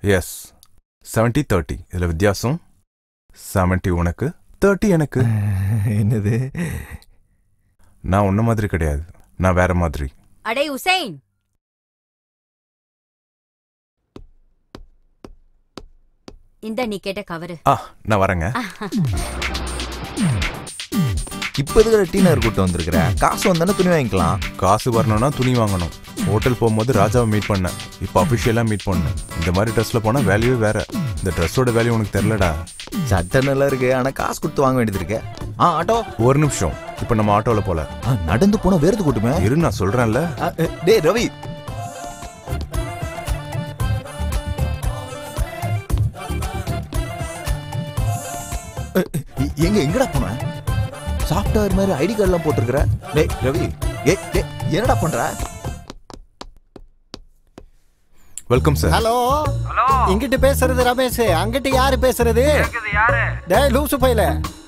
எஸ் செவன்டி தேர்ட்டி இதுல வித்தியாசம்? செவன்டி உனக்கு தேர்ட்டி எனக்கு. என்னது? நான் உன்ன மாதிரி கிடையாது. நான் வேற மாதிரி. அடே ஹுசைன் இந்த நீ கேட்ட கவரு. ஆ நான் வரேங்க. இப்ப எதுக்கு டீனர் கூட்டு வந்திருக்கிற? காசு வந்தானே துணி வாங்கிக்கலாம். காசு வரணும்னா துணி வாங்கணும். ஹோட்டல் போகும்போது ராஜாவை மீட் பண்ணேன். இப்போ அஃபிஷியலாக மீட் பண்ணேன். இந்த மாதிரி ட்ரெஸ்ஸில் போனால் வேல்யூவே வேற. இந்த ட்ரெஸ்ஸோட வேல்யூ உனக்கு தெரிலடா சட்டை நல்லா இருக்கு. ஆனா காசு கொடுத்து வாங்க வேண்டியது இருக்கு. ஆ ஆட்டோ. ஒரு நிமிஷம். இப்போ நம்ம ஆட்டோவில் போல. நடந்து போனா வேர்த்து கூட்டுமே. இரு நான் சொல்கிறேன்ல டேய் ரவி. எங்கடா போன? சாஃப்ட்வேர் மாதிரி ஐடி கார்டுலாம் போட்டிருக்கிற? டேய் ரவி ஏ டேய் என்னடா பண்ற? வெல்கம் சார் ஹலோ இங்கிட்டு பேசுறது ரமேஷ். அங்கிட்டு யாரு பேசுறது? டேய் லூசு பையல.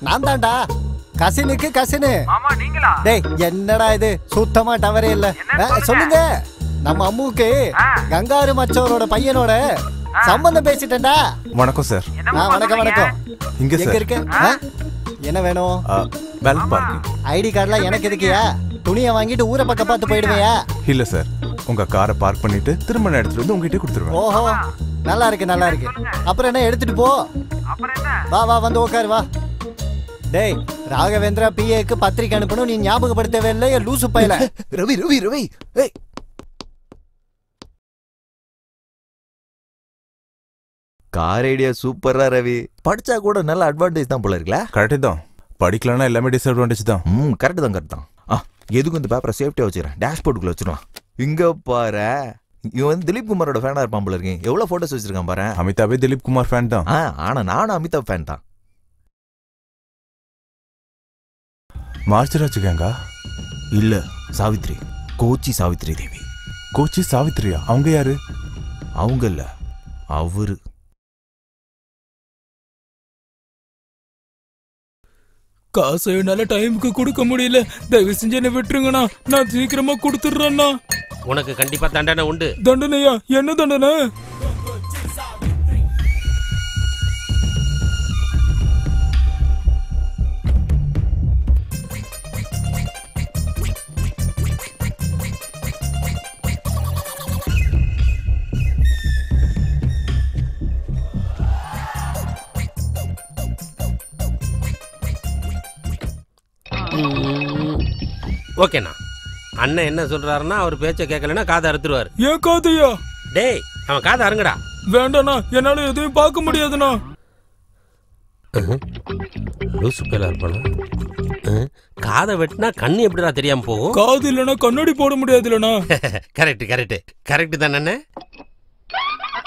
நான் தான்டா. கசினுக்கு கசினு. டேய் என்னடா இது? சுத்தமா டவரே இல்ல. சொல்லுங்க. நம்ம அம்முக்கு கங்காரு மச்சவரோட பையனோட சம்பந்தம் பேசிட்டேன்டா. வணக்கம் சார் வணக்கம் வணக்கம். இங்க இருக்க? என்ன வேணும்? வேலட் பார்க்கிங் ஐடி கார்டுலாம் எனக்கு இருக்கியா துணியை வாங்கிட்டு ஊரை பக்கம் பார்த்து போயிடுவியா? இல்லை சார். உங்கள் காரை பார்க் பண்ணிட்டு திரும்ப நான் எடுத்துட்டு வந்து உங்ககிட்ட கொடுத்துருவேன். ஓஹோ நல்லா இருக்கு நல்லா இருக்கு. அப்புறம் என்ன எடுத்துட்டு போ. வா வா வந்து உட்காரு வா. டேய் ராகவேந்திரா பிஏக்கு பத்திரிக்கை அனுப்பணும் நீ ஞாபகப்படுத்தவே இல்லை லூசு பையல? ரவி ரவி ரவி. ஏய் கார் ஐடியா சூப்பரா ரவி. படிச்சா கூட நல்ல அட்வான்டேஜ் தான் போல இருக்குல்ல? கரெக்டு தான். படிக்கலன்னா எல்லாமே டிஸ்அட்வான்டேஜ் தான். ம் கரெக்ட் தான் கரெக்ட் தான். ஆ எதுக்கும் இந்த பேப்பரை சேஃப்டியாக வச்சுக்கிறேன்? டேஷ்போர்டுக்குள்ள வச்சிருவான் இங்க பாரு. இவன் வந்து திலீப் குமாரோட ஃபேனா இருப்பான் போல இருக்கேன் எவ்வளவு போட்டோஸ் வச்சிருக்கான் பாரு. அமிதாபே திலீப் குமார் ஃபேன் தான். ஆ ஆனா நானும் அமிதாப் ஃபேன் தான். மார்ச்ராஜ் கேங்கா? இல்ல சாவித்ரி. கோச்சி சாவித்ரி தேவி. கோச்சி சாவித்ரியா? அவங்க யாரு? அவங்க இல்ல அவரு. காசை என்னால டைமுக்கு கொடுக்க முடியல. தயவு செஞ்சு என்ன விட்டுருங்கண்ணா. நான் சீக்கிரமா கொடுத்துடுறேண்ணா. உனக்கு கண்டிப்பா தண்டனை உண்டு. தண்டனையா? என்ன தண்டனை? ஓகேண்ணா. அண்ணன் என்ன சொல்றாருன்னா அவர் பேச்ச கேட்கலன்னா காதை அறுத்துருவாரு. ஏன் காதையா? டேய் அவன் காதை அறுங்கடா. வேண்டாண்ணா என்னால எதையும் பார்க்க முடியாதுண்ணா. லூசு பேலா இருப்பானா அஹ், காதை வெட்டினா கண்ணு எப்படிடா தெரியாம போகும்? காது இல்லைன்னா கண்ணாடி போட முடியாதுல்லண்ணா. கரெக்ட் கரெக்ட் கரெக்ட் தானே அண்ணே?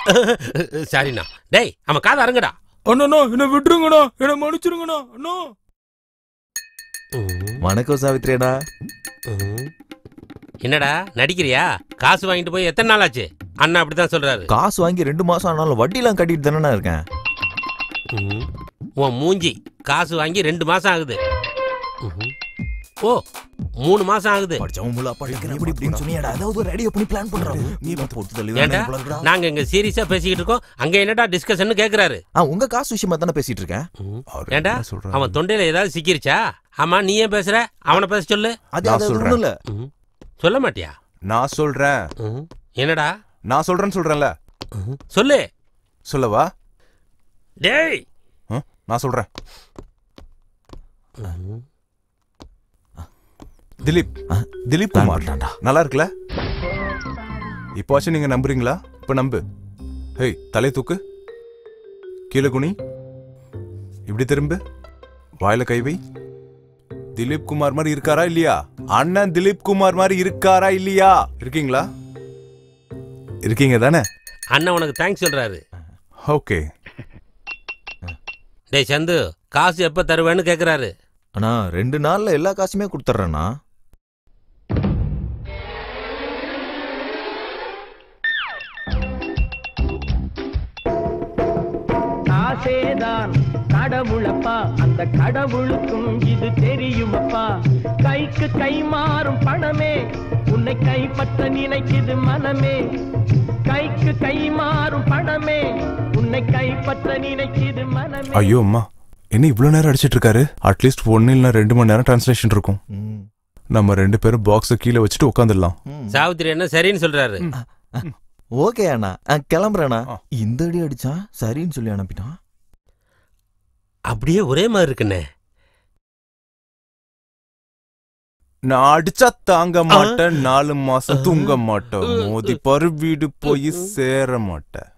சாரிண்ணா டேய் அவன் காதை அறுங்கடா. அண்ணா என்ன விட்டுருங்கண்ணா. என்ன மன்னிச்சிருங்கண்ணா. அண்ணா. வணக்கம் சாவித்ரியடா என்னடா நடிக்கிறியா? காசு வாங்கிட்டு போய் எத்தனை நாள் ஆச்சு அண்ணா அப்படிதான் சொல்றாரு. காசு வாங்கி ரெண்டு மாசம் ஆனாலும் வட்டிலாம் கட்டிட்டு தானே இருக்கேன். உன் மூஞ்சி காசு வாங்கி ரெண்டு மாசம் ஆகுது. ஓ மூணு மாசம் ஆகுது. இப்படி இப்படின்னு சொன்னியாடா? அதாவது ஒரு ஐடியா பண்ணி பிளான் பண்றான் நீ போட்டு தள்ளி நாங்க இங்க சீரியஸா பேசிக்கிட்டு இருக்கோம். அங்க என்னடா டிஸ்கஷன் கேக்குறாரு? ஆ உங்க காசு விஷயமா தானே பேசிட்டு இருக்கேன்? ஏண்டா அவன் தொண்டையில ஏதாவது சிக்கிருச்சா? ஆமா நீ ஏன் பேசுற? அவனை பேச சொல்லு. அது ஒண்ணும் இல்ல. சொல்ல மாட்டியா? நான் சொல்றேன். என்னடா? நான் சொல்றேன்னு சொல்றேன்ல. சொல்லு. சொல்லவா? டேய்! நான் சொல்றேன். திலீப். திலீப் குமார். நல்லா இருக்குல்ல இப்போச்சும் நீங்க நம்புறீங்களா? இப்ப நம்பு. ஹேய் தலை தூக்கு. கீழே குனி. இப்படி திரும்பு. வாயில கை வை. திலீப் குமார் மாதிரி இருக்காரா இல்லையா? அண்ணன் திலீப் குமார் மாதிரி இருக்காரா இல்லையா? இருக்கீங்களா? இருக்கீங்க தானே? அண்ணன் உனக்கு தேங்க்ஸ் சொல்றாரு. ஓகே. டேய் சந்து காசு எப்ப தருவேன்னு கேக்குறாரு. அண்ணா ரெண்டு நாள்ல எல்லா காசுமே கொடுத்துட்றேண்ணா. ஆசேதான் கடவுளப்பா அந்த கடவுளுக்கும் இது தெரியுமப்பா. கைக்கு கை மாறும் பணமே உன்னை கைப்பற்ற நினைக்குது மனமே. கைக்கு கை மாறும் பணமே உன்னை கைப்பற்ற நினைக்குது மனமே. ஐயோ அம்மா என்ன இவ்வளவு நேரம் அடிச்சிட்டு இருக்காரு அட்லீஸ்ட் ஒன்னு இல்ல ரெண்டு மணி நேரம் டிரான்ஸ்லேஷன் இருக்கும். நம்ம ரெண்டு பேரும் பாக்ஸ கீழே வச்சுட்டு உட்காந்துடலாம் சாவித்திரி என்ன சரின்னு சொல்றாரு? ஓகே அண்ணா. கிளம்புறேண்ணா இந்த அடி அடிச்சான் சரின்னு சொல்லி அனுப்பிட்டான். அப்படியே ஒரே மாதிரி இருக்குண்ணே. நான் அடிச்சா தாங்க மாட்டேன் நாலு மாசம் தூங்க மாட்டேன். மோதி பரு வீடு போய் சேர மாட்டேன்.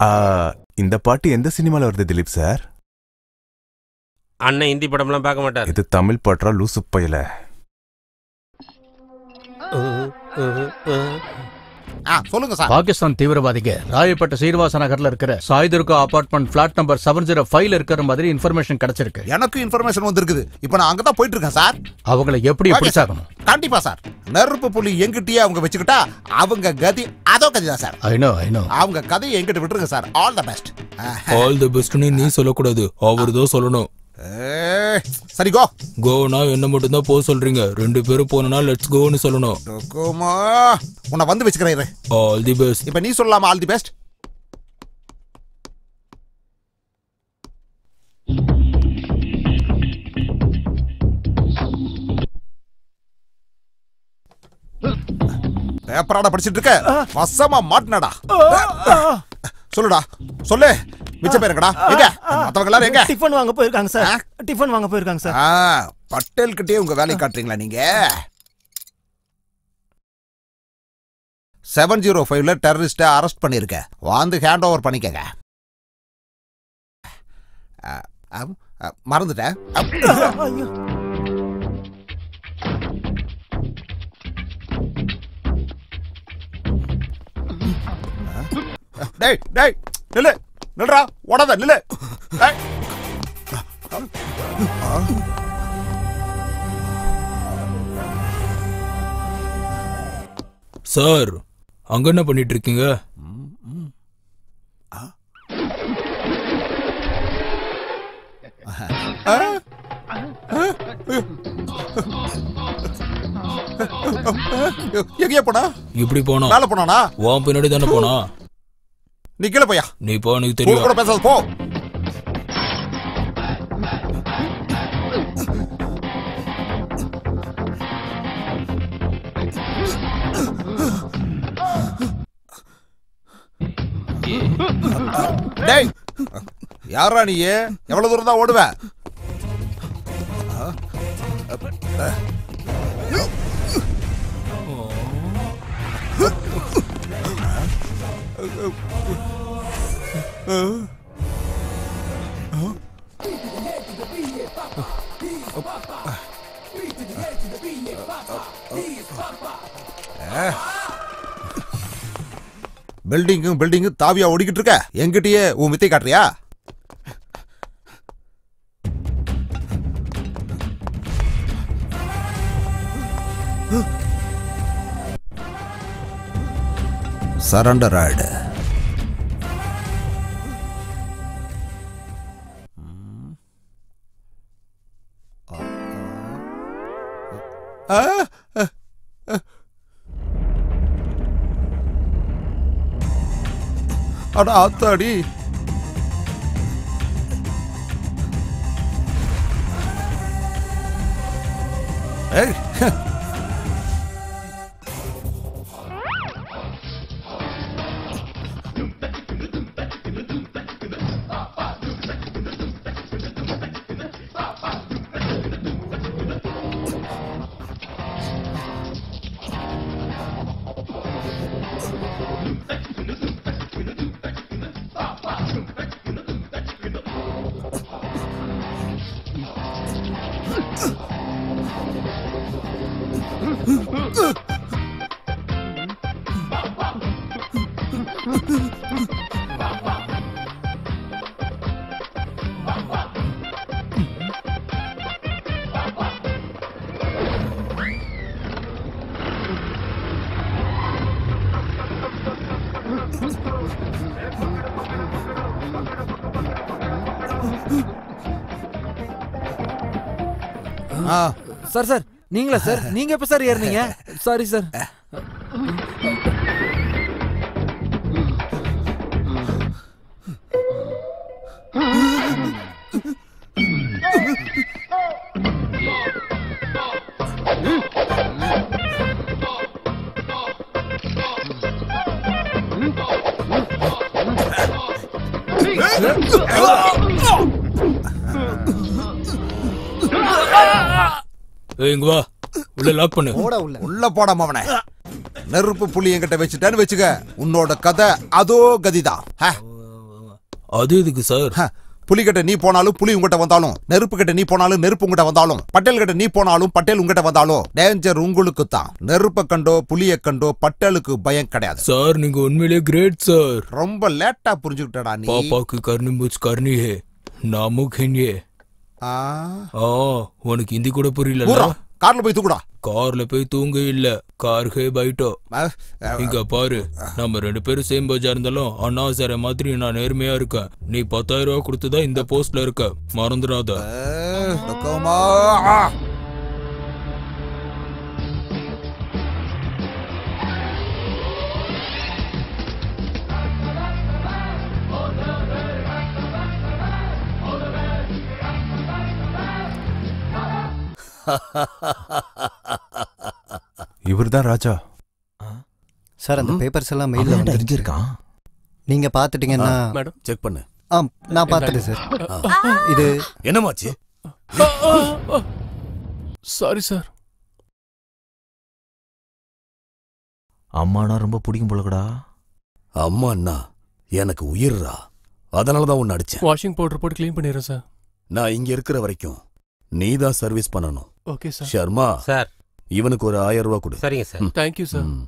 ஆ, இந்த பாட்டு எந்த சினிமால வருது திலீப் சார்? அண்ணன் ஹிந்தி படம்லாம் பார்க்க மாட்டார். இது தமிழ் பாட்டா லூசு பையல. சொல்லுங்க சார். பாகிஸ்தான் தீவிரவாதிங்க ராயப்பட்ட சீர்வாச நகர்ல இருக்கிற Saidurga apartment flat number seven zero ஃபைவ்ல இருக்கிற மாதிரி இன்ஃபர்மேஷன் கிடைச்சிருக்கு. எனக்கு இன்ஃபர்மேஷன் வந்திருக்குது. இப்போ நான் அங்கதான் போயிட்டு இருக்கேன் சார். அவங்கள எப்படி பிடிச்சாகணும்? கண்டிப்பா சார். நெருப்பு புலி எங்கிட்டயே அவங்க வச்சுக்கிட்டா அவங்க கதி அதோ கதி தான் sir. I know I know அவங்க கதையை எங்கிட்ட விட்டுருங்க sir. All the best all the பெஸ்ட்னு நீ சொல்லக்கூடாது. அவர் தான் சொல்லணும். சரி கோ கோனா என்ன மட்டும் தான் போக சொல்றீங்க? ரெண்டு பேரும் போனா லெட்ஸ் கோன்னு சொல்லணும். கோமா உன்னை வந்து வச்சுக்கிறேன். ஆல் தி பெஸ்ட் இப்ப நீ சொல்லலாமா ஆல் தி பெஸ்ட் பேப்பராட படிச்சிட்டு இருக்க? வசமா மாட்டினடா. சொல்லுடா. சொல்லு. மிச்ச பேருக்கடா எங்க? மத்தவங்க எல்லாரும் எங்க? டிஃபன் வாங்க போயிருக்காங்க சார். டிஃபன் வாங்க போயிருக்காங்க சார். பட்டேல் கிட்டே உங்க வேலையை காட்டுறீங்களா நீங்க? செவன் ஜீரோ ஃபைவ்ல டெரரிஸ்ட அரெஸ்ட் பண்ணிருக்க. வந்து ஹேண்ட் ஓவர் பண்ணிக்கங்க. மறந்துட்டேன். டேய் டேய் நில்லு. நில்றா ஓடாத நில்லு. சார் அங்க என்ன பண்ணிட்டு இருக்கீங்க எங்கேயா போனா? இப்படி போனா? மேல போனானா? உன் பின்னாடி தானே போனா? நீ கீழே போயா நீ போ எனக்கு தெரியும். கூட பேசாத போ. டேய் யாரா நீ எவ்வளவு தூரம் தான் ஓடுவ? பில்டிங்கும் பில்டிங்கும் தாவியா ஓடிக்கிட்டு இருக்க. எங்கிட்டயே உன் வித்தை காட்டுறியா? சரண்டர் ஆயிடு அட ஆத்தாடி. ஏய் சார் சார். நீங்களா சார்? நீங்க எப்ப சார் ஏறுனீங்க? சாரி சார் இங்க வா. உள்ள லாக் பண்ணு. போடா உள்ள. உள்ள போட மாவனே நெருப்பு புலி என்கிட்ட வச்சுட்டேன்னு வச்சுக்க. உன்னோட கதை அதோ கதிதான். அது இதுக்கு சார்? புலிகிட்ட நீ போனாலும் புலி உங்ககிட்ட வந்தாலும் நெருப்பு கிட்ட நீ போனாலும் நெருப்பு உங்ககிட்ட வந்தாலும் பட்டேல் கிட்ட நீ போனாலும் பட்டேல் உங்ககிட்ட வந்தாலும் டேஞ்சர் உங்களுக்கு தான். நெருப்ப கண்டோ புலிய கண்டோ பட்டேலுக்கு பயம் கிடையாது. சார் நீங்க உண்மையிலேயே கிரேட் சார். ரொம்ப லேட்டா புரிஞ்சுக்கிட்டடா நீ. பாப்பாக்கு கர்ணி மூச்சு கர்ணி ஹே நாமுக் ஆ. உனக்கு இந்தி கூட புரியல கார்ல போய் தூக்குடா கார்ல போய் தூங்க இல்ல. கார் ஹே பைட்டோ. இங்க பாரு நம்ம ரெண்டு பேரும் சேம் பஜா இருந்தாலும் அண்ணா சார மாதிரி நான் நேர்மையா இருக்கேன். நீ பத்தாயிரம் ரூபாய் கொடுத்துதான் இந்த போஸ்ட்ல இருக்க. மறந்துடாத. நக்கமா. இவர்தான் ராஜா. சார் அந்த பேப்பர்ஸ் எல்லாம் மெயில்ல வந்து தெரிஞ்சிருக்கான். நீங்க பாத்துட்டீங்கன்னா மேடம் செக் பண்ணு. ஆ நான் பார்த்துட்டேன் சார். இது என்னமாச்சு? சாரி சார் அம்மானா ரொம்ப பிடிக்கும் போலக்கடா. அம்மா அண்ணா எனக்கு உயிர்ரா. அதனால தான் உன்னை அடிச்சேன். வாஷிங் பவுடர் போட்டு க்ளீன் பண்ணிடுறேன் சார் நான் இங்க இருக்கிற வரைக்கும் நீ தான் சர்வீஸ் பண்ணணும். Okay sir. ஷர்மா சார். இவனுக்கு ஒரு ஆயிரம் ரூபாய் கொடு. சரிங்க சார். தேங்க்யூ சார் ம்.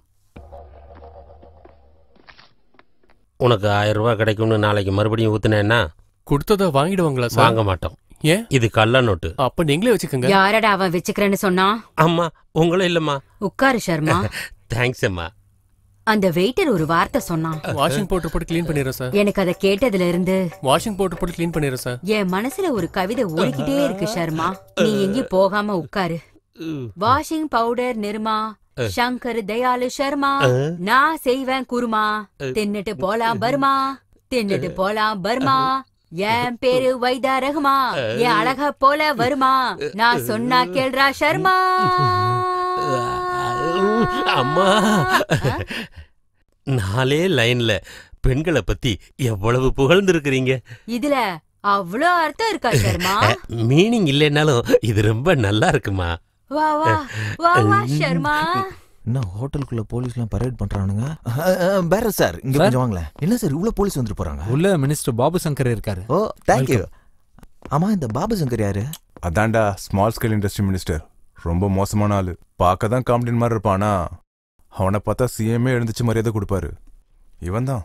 உனக்கு ஆயிரம் ரூபாய் கிடைக்கும்னு நாளைக்கு மறுபடியும் ஊத்துனேன்னா கொடுத்ததை வாங்கிடுவாங்களா சார்? வாங்க மாட்டோம். ஏன்? இது கள்ள நோட்டு. அப்ப நீங்களே வச்சுக்கோங்க. யாரடா அவன் வச்சுக்கிறேன்னு சொன்னா அம்மா உங்களும் இல்லம்மா. உட்காரு சர்மா தேங்க்ஸ் அம்மா. அந்த வெயிட்டர் ஒரு வார்த்தை சொன்னான். வாஷிங் பவுடர் போட்டு க்ளீன் பண்ணிடுறேன் சார் எனக்கு அதை கேட்டதுல இருந்து வாஷிங் பவுடர் போட்டு க்ளீன் பண்ணிடுறேன் சார் என் மனசுல ஒரு கவிதை ஓடிக்கிட்டே இருக்கு சர்மா நீ எங்கேயும் போகாம உட்காரு. வாஷிங் பவுடர் நிர்மா சங்கர் தயாளு சர்மா நான் செய்வேன் குருமா. தின்னுட்டு போலாம் பர்மா. தின்னுட்டு போலாம் பர்மா. என் பேரு வைதா ரகுமா என் அழக போல வருமா. நான் சொன்னா கேள்றா சர்மா அம்மா. நாலே லைன்ல பெண்களை பத்தி எவ்வளவு புகழ்ந்திருக்கிறீங்க? இதுல அவ்வளோ அர்த்தம் இருக்கா சர்மா? மீனிங் இல்லைன்னாலும் இது ரொம்ப நல்லா இருக்குமா? வா வா வா வா சர்மா. என்ன ஹோட்டலுக்குள்ள போலீஸ்லாம் பரேட் பண்றானுங்க? வேற சார் இங்க கொஞ்சம் வாங்களேன். என்ன சார் இவ்வளவு போலீஸ் வந்துட்டு போறாங்க? உள்ள மினிஸ்டர் பாபு சங்கர் இருக்காரு. ஓ தேங்க்யூ ஆமா இந்த பாபு சங்கர் யாரு? அதான்டா ஸ்மால் ஸ்கேல் இண்டஸ்ட்ரி மினிஸ்டர் ரொம்ப மோசமான ஆளு. பார்க்க தான் காமெடியன் மாதிரி இருப்பானா அவனை பார்த்தா சிஎம்ஏ எழுந்துச்சு மரியாதை கொடுப்பாரு. இவன் தான்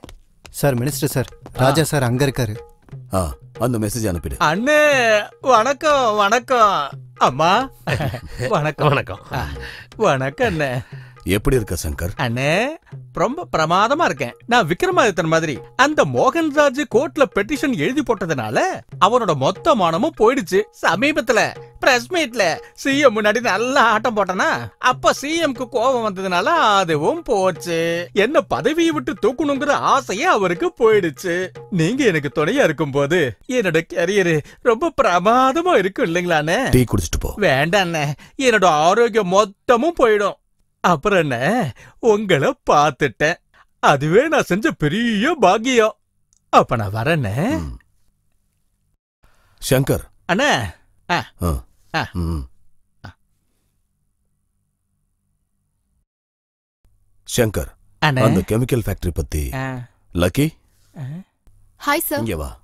sir minister sir Raja sir அங்க இருக்காரு. ஆ அந்த மெசேஜ் அனுப்பிடு. அண்ணே வணக்கம் வணக்கம். அம்மா வணக்கம். வணக்கம். வணக்கம் அண்ணே. எப்படி இருக்க சங்கர்? அண்ணே ரொம்ப பிரமாதமா இருக்கேன். நான் விக்ரமாதித்தன் மாதிரி அந்த மோகன்ராஜ் கோர்ட்ல பெட்டிஷன் எழுதி போட்டதுனால அவனோட மொத்த மானமும் போயிடுச்சு. சமீபத்துல பிரஸ் மீட்ல சிஎம் முன்னாடி நல்லா ஆட்டம் போட்டனா அப்ப சிஎம்க்கு கோபம் வந்ததுனால அதுவும் போச்சு. என்ன பதவியை விட்டு தூக்கணுங்கிற ஆசையே அவருக்கு போயிடுச்சு. நீங்க எனக்கு துணையா இருக்கும்போது என்னோட கரியர் ரொம்ப பிரமாதமா இருக்கும் இல்லைங்களாண்ணே? டீ குடிச்சிட்டு போ. வேண்டாம் அண்ணே என்னோட ஆரோக்கியம் மொத்தமும் போயிடும். அப்புறம் என்ன? உங்களை பார்த்துட்டேன். அதுவே நான் செஞ்ச பெரிய பாக்கியம். அப்ப நான் வரேனே. சங்கர். அண்ணே. ஆ, ஆ. சங்கர். அந்த கெமிக்கல் ஃபேக்டரி பத்தி. Lucky hi sir. இங்க வா.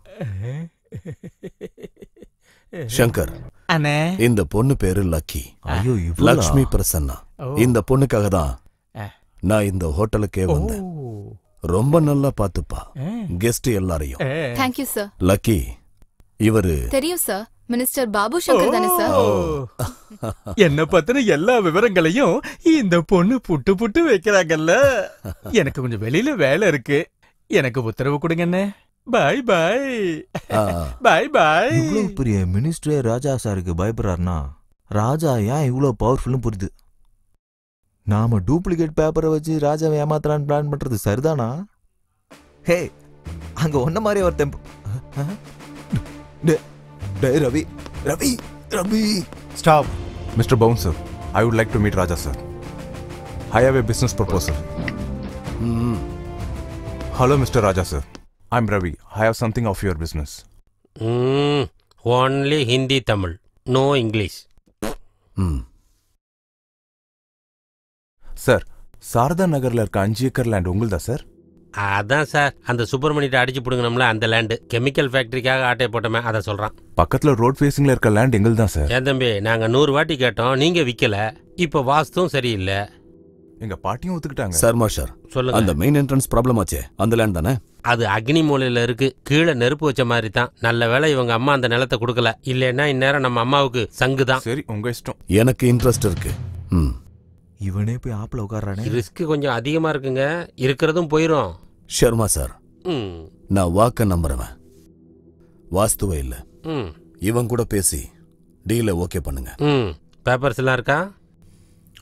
சங்கர் அண்ணே. இந்த பொண்ணு பேரு லக்கி. ஐயோ? லக்ஷ்மி பிரசன்னா. இந்த பொண்ணுக்காக தான். நான் இந்த ஹோட்டலுக்கே வந்தேன். ரொம்ப நல்லா பாத்துப்பா. கெஸ்ட் எல்லாரையும். தேங்க்யூ சார் லக்கி இவரு தெரியும் சார் மினிஸ்டர் பாபு சங்கர் தானே சார் என்ன பத்தின எல்லா விவரங்களையும் இந்த பொண்ணு புட்டு புட்டு வைக்கிறாங்கல்ல. எனக்கு கொஞ்சம் வெளியில வேலை இருக்கு. எனக்கு உத்தரவு கொடுங்க அண்ணே பாய் பாய் பாய் பாய் இவ்வளவு பெரிய மினிஸ்டரே ராஜா சாருக்கு பயப்படுறாருனா? ராஜா ஏன் இவ்வளவு பவர்ஃபுல்னு புரியுது நாம டூப்ளிகேட் பேப்பரை வச்சு ராஜாவை ஏமாத்தலான்னு பிளான் பண்றது சரிதானா? ஹே அங்க ஒன்ன மாதிரி ஒருத்தன் டே- டேய் Ravi Ravi Ravi. Stop mister bouncer I would like to meet Raja sir I have a business proposal. Hello mister Raja sir I'm Ravi I have something of your business only Hindi Tamil no English sir Sarada நகர்ல இருக்க அஞ்சு ஏக்கர் லேண்ட் உங்களுதா சார் அதான் சார் அந்த சுப்பிரமணியத்தை அடிச்சு பிடுங்கணும்ல அந்த லேண்டு கெமிக்கல் ஃபேக்டரிக்காக ஆட்டை போட்டோமே அதை சொல்கிறான் பக்கத்துல ரோட் ஃபேஸிங்ல இருக்க லேண்ட் எங்களுது தான் சார் ஏன் தம்பி நாங்கள் நூறு வாட்டி கேட்டோம் நீங்கள் விற்கல இப்போ வாஸ்துவும் சரியில்லை. எங்க பாட்டியும் ஒத்துக்கிட்டாங்க. சர்மா சார் சொல்லுங்க. அந்த மெயின் என்ட்ரன்ஸ் ப்ராப்ளம் ஆச்சே. அந்த லேண்ட் தானே? அது அக்னி மூலையில் இருக்கு. கீழே நெருப்பு வச்ச மாதிரி தான். நல்ல வேளை இவங்க அம்மா அந்த நிலத்தை கொடுக்கல. இல்லைன்னா இந்நேரம் நம்ம அம்மாவுக்கு சங்கு தான். சரி உங்க இஷ்டம். எனக்கு இன்ட்ரெஸ்ட் இருக்கு. ம். இவனே போய் ஆப்பிள் உட்கார்றானே? ரிஸ்க் கொஞ்சம் அதிகமாக இருக்குங்க. இருக்கிறதும் போயிடும் ஷர்மா சார். ம். நான் வாக்க நம்புறவன். வாஸ்துவே இல்ல. ம். இவன் கூட பேசி டீலை ஓகே பண்ணுங்க. ம். பேப்பர்ஸ்லாம் இருக்கா?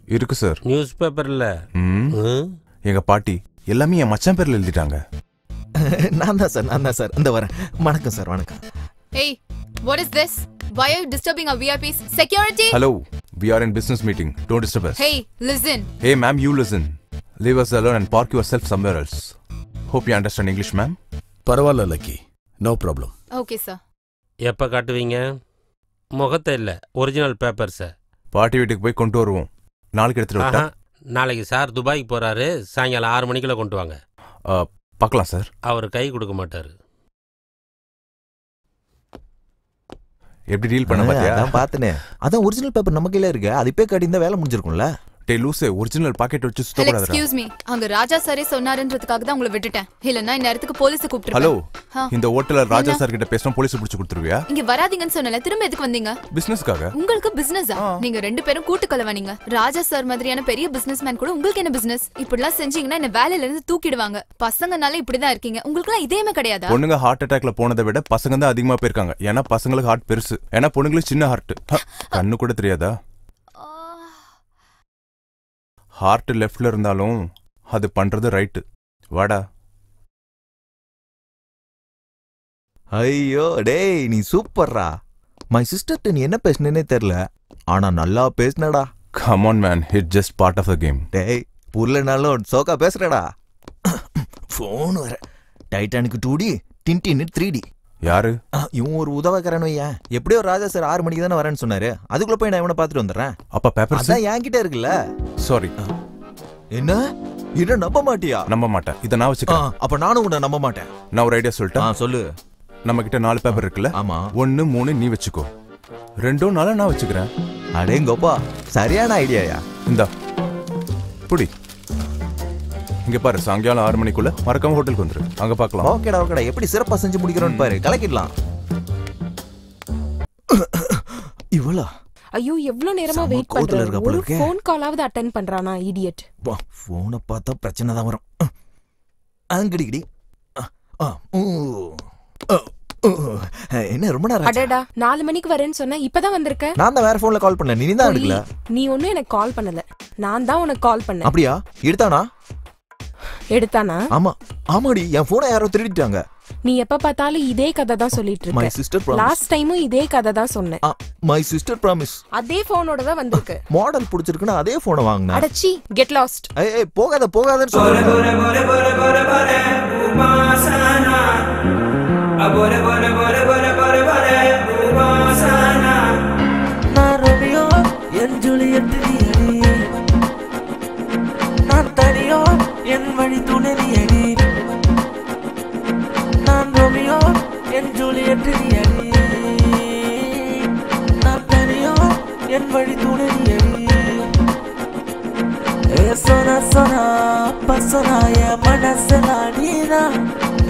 இருக்கு சார். நியூஸ் பேப்பரில் ம். எங்க பாட்டி எல்லாமே என் மச்சான் பேர்ல எழுதிட்டாங்க. நான் தான் சார் நான் தான் சார் இந்த வரேன் வணக்கம் சார் வணக்கம் Hey, what is this? Why are you disturbing our VIPs? Security! Hello we are in business meeting don't disturb us Hey, listen. Hey, ma'am, you listen. Leave us alone and park yourself somewhere else. Hope you understand English, ma'am. பரவாயில்ல Lucky no problem Okay, sir. எப்போ காட்டுவீங்க முகத்தை இல்லை ஒரிஜினல் பேப்பர்ஸை பாட்டி வீட்டுக்கு போய் கொண்டு வருவோம் நாளைக்கு எடுத்துட்டு விட்டா நாளைக்கு சார் துபாய்க்கு போகிறாரு சாயங்காலம் ஆறு மணிக்குள்ள கொண்டு வாங்க பார்க்கலாம் சார். அவர் கை கொடுக்க மாட்டார். எப்படி டீல் பண்ண ஆ, பாத்தியா? அதான் பார்த்தனே அதான் ஒரிஜினல் பேப்பர் நம்ம கையில இருக்கு. அது கட்டி வேலை முடிஞ்சிருக்கும்ல. டே லூசே ஒரிஜினல் பாக்கெட் வச்சு Well, சுத்தக்கூடாதுடா excuse me. அங்க ராஜா சாரே சொன்னாருன்றதுக்காக தான் உங்களை விட்டுட்டேன். இல்லன்னா இந்நேரத்துக்கு போலீஸை ஹலோ கூப்பிட்டுருப்பேன். இந்த ஹோட்டல்ல ராஜா? சார் கிட்ட பேசினா போலீஸ் பிடிச்சு கொடுத்துருவியா? இங்க வராதீங்கன்னு சொன்னல திரும்ப எதுக்கு வந்தீங்க? பிசினஸ்க்காக உங்களுக்கு பிசினஸா நீங்க ரெண்டு பேரும் கூட்டு கலவானீங்க ராஜா சார் மாதிரியான பெரிய பிசினஸ் மேன் கூட உங்களுக்கு என்ன பிசினஸ் இப்படிலாம் செஞ்சீங்கன்னா என்ன வேலையில இருந்து தூக்கிடுவாங்க. பசங்கனால இப்படிதான் இருக்கீங்க. உங்களுக்கு இதயமே கிடையாதா? பொண்ணுங்க ஹார்ட் அட்டாக்ல போனதை விட பசங்க தான் அதிகமா போயிருக்காங்க. ஏன்னா பசங்களுக்கு ஹார்ட் பெருசு. ஏன்னா பொண்ணுங்களுக்கு சின்ன ஹார்ட் கண்ணு கூட தெரியாதா? ஹார்ட் லெஃப்ட்ல இருந்தாலும் அது பண்றது ரைட்டு வாடா. ஐயோ டேய் நீ சூப்பர்ரா. மை சிஸ்டர்ட்ட நீ என்ன பேசுனேனே தெரியல ஆனா நல்லா பேசுனடா. Come on man it just part of the game டேய் புரியலனாலும் சோக்கா பேசுறடா. ஃபோன் வர. Titanic two D Tintin three D யாரு? இவன் ஒரு உதவக்காரன் வையன். எப்படியோ ராஜா சார் ஆறு மணிக்கு தானே வரேன்னு சொன்னாரு. அதுக்குள்ள போய் நான் இவனை பார்த்துட்டு வந்துடுறேன். அப்ப பேப்பர்ஸ் அதான் என்கிட்ட இருக்குல்ல. சாரி என்ன? என்ன நம்ப மாட்டியா? நம்ப மாட்டேன். இதை நான் வச்சுக்கிறேன். ஆ, அப்ப நானும் உன்னை நம்ப மாட்டேன். நான் ஒரு ஐடியா சொல்லிட்டேன். சொல்லு. நம்ம கிட்ட நாலு பேப்பர் இருக்குல்ல? ஆமா. ஒன்னு மூணு நீ வச்சுக்கோ. ரெண்டோ நாளா நான் வச்சுக்கிறேன். அடேங்கப்பா சரியான ஐடியாயா இந்தா. புடி. இங்க பாரு சாயங்காலம் ஆறு மணிக்குள்ள மறக்காம ஹோட்டலுக்கு வந்துரு. அங்க பார்க்கலாம் ஓகேடா ஓகேடா. எப்படி சிறப்பா செஞ்சு முடிக்கிறோன்னு பாரு. கலக்கிடலாம். இவளா? ஐயோ எவ்வளவு நேரமா வெயிட் பண்றேன் ஒரு. ஃபோன் காலாவது அட்டன் பண்றானா இடியட் வா போனை பார்த்தா பிரச்சனை தான் வரும். அங்கடிக்கடி என்ன ரொம்ப நேரம்? அடடா நாலு மணிக்கு வரேன்னு சொன்ன இப்பதான் வந்திருக்க? நான் தான் வேற போன்ல கால் பண்ணல நீ தான் எடுக்கல. நீ ஒண்ணும் எனக்கு கால் பண்ணல. நான் தான் உனக்கு கால் பண்ணேன். அப்படியா? எடுத்தானா? எடுத்தானா ஆமா ஆமாடி என் போனை யாரோ திருடிட்டாங்க நீ எப்ப பார்த்தாலும் இதே கதை தான் சொல்லிட்டு My இருக்க sister promised. லாஸ்ட் டைமும் இதே கதை தான் சொன்னேன் மை சிஸ்டர் ப்ராமிஸ் அதே போனோட தான் வந்திருக்கு மாடல் பிடிச்சிருக்குன்னு அதே போனை வாங்கினேன் அடச்சி கெட் லாஸ்ட் ஏய் ஏய், போகாத போகாதன்னு சொல்றேன் வழி துணை அடி நான் ரோமியோ என் ஜூலியட் நீ அடி நான் தனியோ என் வழி துணை நீ அடி ஏ சோனா சோனா அப்பா சோனா என் மனசுல நீதான்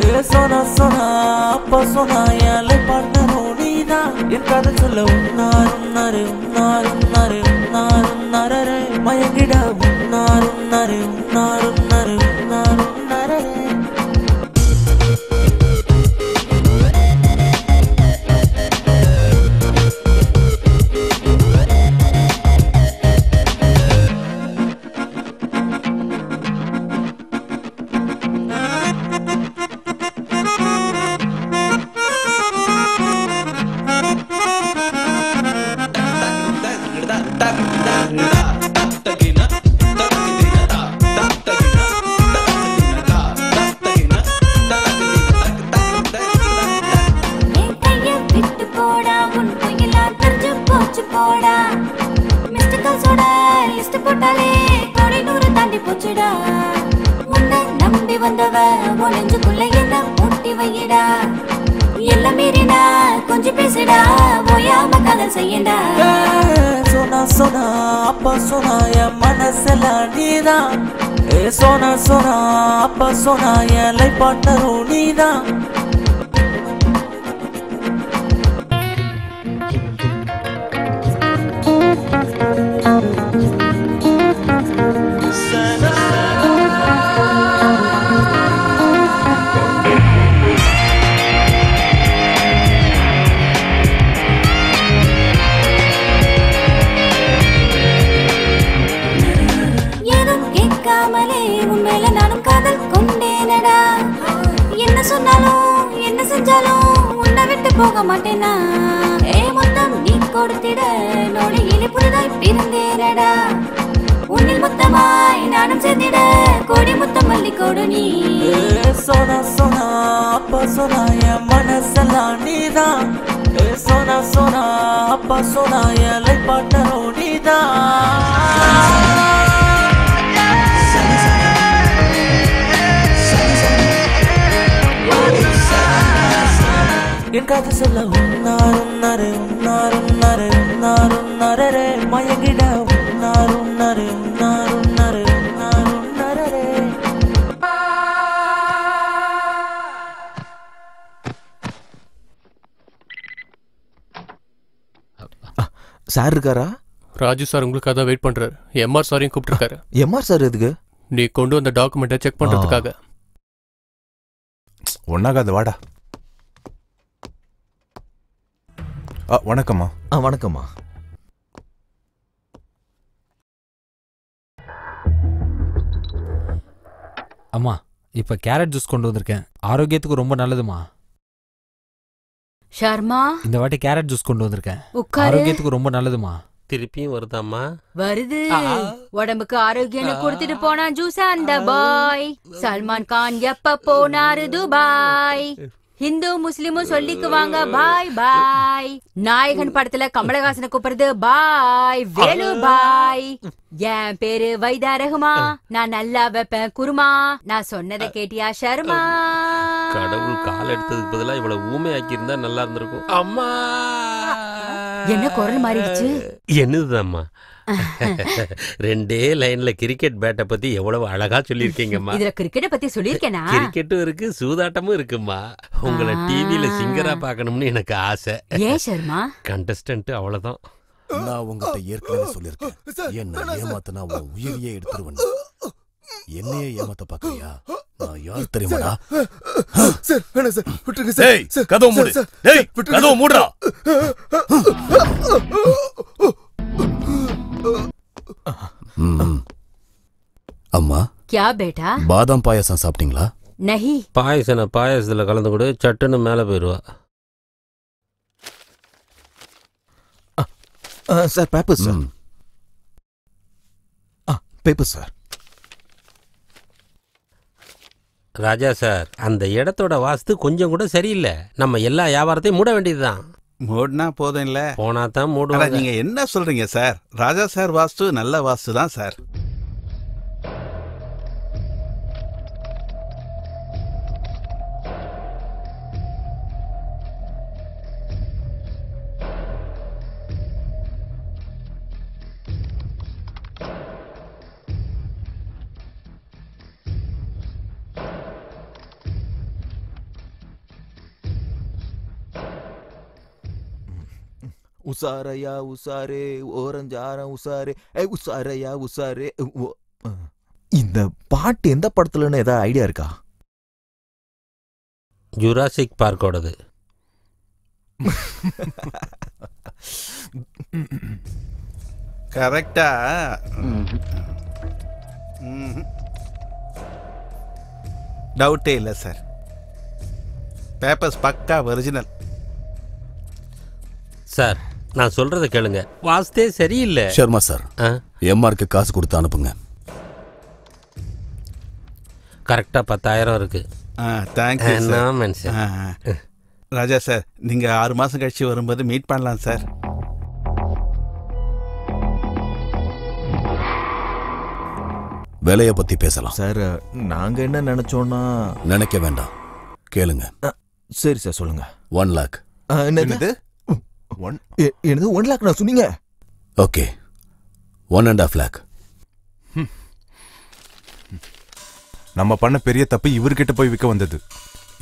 ஏ சோனா சோனா அப்பா சோனா என் பண்ணணும் நீதான் என் கதை சொல்ல உன்னார் உன்னாரு உன்னார் உன்னாரு உன்னார் உன்னாரே மயங்கிட உன்னார் உன்னாரு உன்னார் உன்னாரு. போடா. மிஸ்டர் கால்ஸோட லிஸ்ட் போட்டாலே கோடி நூறு தாண்டி போச்சுடா. உன்னை நம்பி வந்தவ ஒளிஞ்சுக்குள்ள என்ன மூட்டி வையடா. எல்லாம் மீறினா கொஞ்சம் பேசுடா ஓயாம கதை செய்யடா சோனா சோனா அப்பா சோனா என் மனசுல நீதான். ஏ சோனா சோனா அப்பா சோனா என் லைஃப் பார்ட்னரும் நீதான். என்ன சொன்னாலும் என்ன செஞ்சாலும் உன்னை விட்டு போக மாட்டேனா ஏ மொத்தம் நீ கொடுத்திட நொடியிலே புதிதாய் பிறந்தேனடா உன்னில் முத்தமாய் நானும் சேர்ந்திட கோடி முத்தம் மல்லி கொடு நீ சோனா சோனா அப்பா சோனா என் மனசெல்லாம் நீதான். ஏ சோனா சோனா அப்பா சோனா என் லைஃப் பார்ட்னரும் நீதான். கதை சொல்ல உன்னார் உன்னாரு உன்னார் உன்னாரு உன்னார் உன்னாரே மயங்கிட உன்னார் உன்னாரு உன்னார் உன்னாரு உன்னார் உன்னாரே சார் இருக்காரா? ராஜு சார் உங்களுக்காக தான் வெயிட் பண்றாரு. எம்ஆர் சாரையும் கூப்பிட்டுருக்காரு. எம்ஆர் சார் எதுக்கு? நீ கொண்டு வந்த டாக்குமெண்ட்டை செக் பண்றதுக்காக. ஒன்னாகாது வாடா. வணக்கம்மா. ஆ வணக்கம்மா. அம்மா இப்ப கேரட் ஜூஸ் கொண்டு வந்திருக்கேன். ஆரோக்கியத்துக்கு ரொம்ப நல்லதுமா ஷர்மா? இந்த வாட்டி கேரட் ஜூஸ் கொண்டு வந்திருக்கேன். உட்காரு. ஆரோக்கியத்துக்கு ரொம்ப நல்லதுமா திருப்பியும் வருதாம்மா? வருது. உடம்புக்கு ஆரோக்கியம் கொடுத்துட்டு போனா ஜூஸ் அந்த பாய். சல்மான் கான் எப்ப போனாரு துபாய்? ஹிந்து முஸ்லிமும் சொல்லிக்குவாங்க பாய் பாய். நாயகன் படத்துல கமலஹாசனை கூப்பிடுறது பாய் வேலு பாய். என் பேரு வைதா ரகுமா. நான் நல்லா வைப்பேன் குருமா. நான் சொன்னதை கேட்டியா ஷர்மா? கடவுள் கால் எடுத்ததுக்கு பதிலா இவ்வளவு ஊமையாக்கி இருந்தா நல்லா இருந்திருக்கும். அம்மா. என்ன குரல் மாறிடுச்சு? என்னதுதாம்மா? ரெண்டே லைன்ல கிரிக்கெட் பேட்டை பத்தி எவ்வளவு அழகா சொல்லியிருக்கீங்கம்மா. இதுல கிரிக்கெட்ட பத்தி சொல்லிருக்கேனா கிரிக்கெட்டும் இருக்கு சூதாட்டமும் இருக்குமா உங்களை டிவில சிங்கரா பார்க்கணும்னு எனக்கு ஆசை. ஏன் சர்மா? கண்டஸ்டன்ட் அவ்வளவுதான். நான் உங்ககிட்ட ஏற்கனவே சொல்லியிருக்கேன். என்ன ஏமாத்தினா உன் உயிரியே எடுத்துருவேன். என்னையே ஏமாத்த பாக்குறியா நான் யார் தெரியுமாடா? சார் வேணாம் சார். விட்டுருங்க டேய், கதவு மூடு. டேய், கதவு மூடுடா. ம். அம்மா क्या बेटा பாதாம் பாயாசம் சாப்பிட்டீங்களா नहीं பாயசன பாயசத்துல கலந்து கூட சட்டுன்னு மேல போயிருவா sir paper sir paper sir Raja sir அந்த இடத்தோட வாஸ்து கொஞ்சம் கூட சரியில்லை நம்ம எல்லா வியாபாரத்தையும் மூட வேண்டியதுதான் மூடினா போதும் இல்ல போனா தான் மூடுவாங்க நீங்க என்ன சொல்றீங்க சார்? ராஜா சார் வாஸ்து நல்ல வாஸ்து தான் சார். உசாரையா உசாரே ஓரஞ்சாரம் உசாரே. ஏய் உசாரையா உசாரே. ஓ- இந்த பாட்டு எந்த படத்துலன்னு ஏதாவது ஐடியா இருக்கா? ஜுராசிக் பார்க்கோடது. கரெக்டா? டவுட்டே இல்லை sir. Papers pakka original. Sir நான் சொல்றத கேளுங்க. வாஸ்தே சரியில்லை. ஷர்மா சார் ஆ? எம்ஆர்க்கு காசு கொடுத்து அனுப்புங்க. கரெக்டா பத்தாயிரம் இருக்கு. ஆ தேங்க்யூ என்ன சார் மனுஷன். ஆ, ஆ. ராஜா சார் நீங்க ஆறு மாசம் கழிச்சு வரும்போது மீட் பண்ணலாம் சார் விலைய பத்தி பேசலாம். சார் நாங்க என்ன நினைச்சோம்னா நினைக்க வேண்டாம். கேளுங்க. சரி சார் சொல்லுங்க. ஒன் லேக் ஆ, என்னது? ஒன் எ- என்னது ஒன் லேக் நான் சொன்னீங்க okay one and half lakh நம்ம பண்ண பெரிய தப்பு இவர்கிட்ட போய் விற்க வந்தது.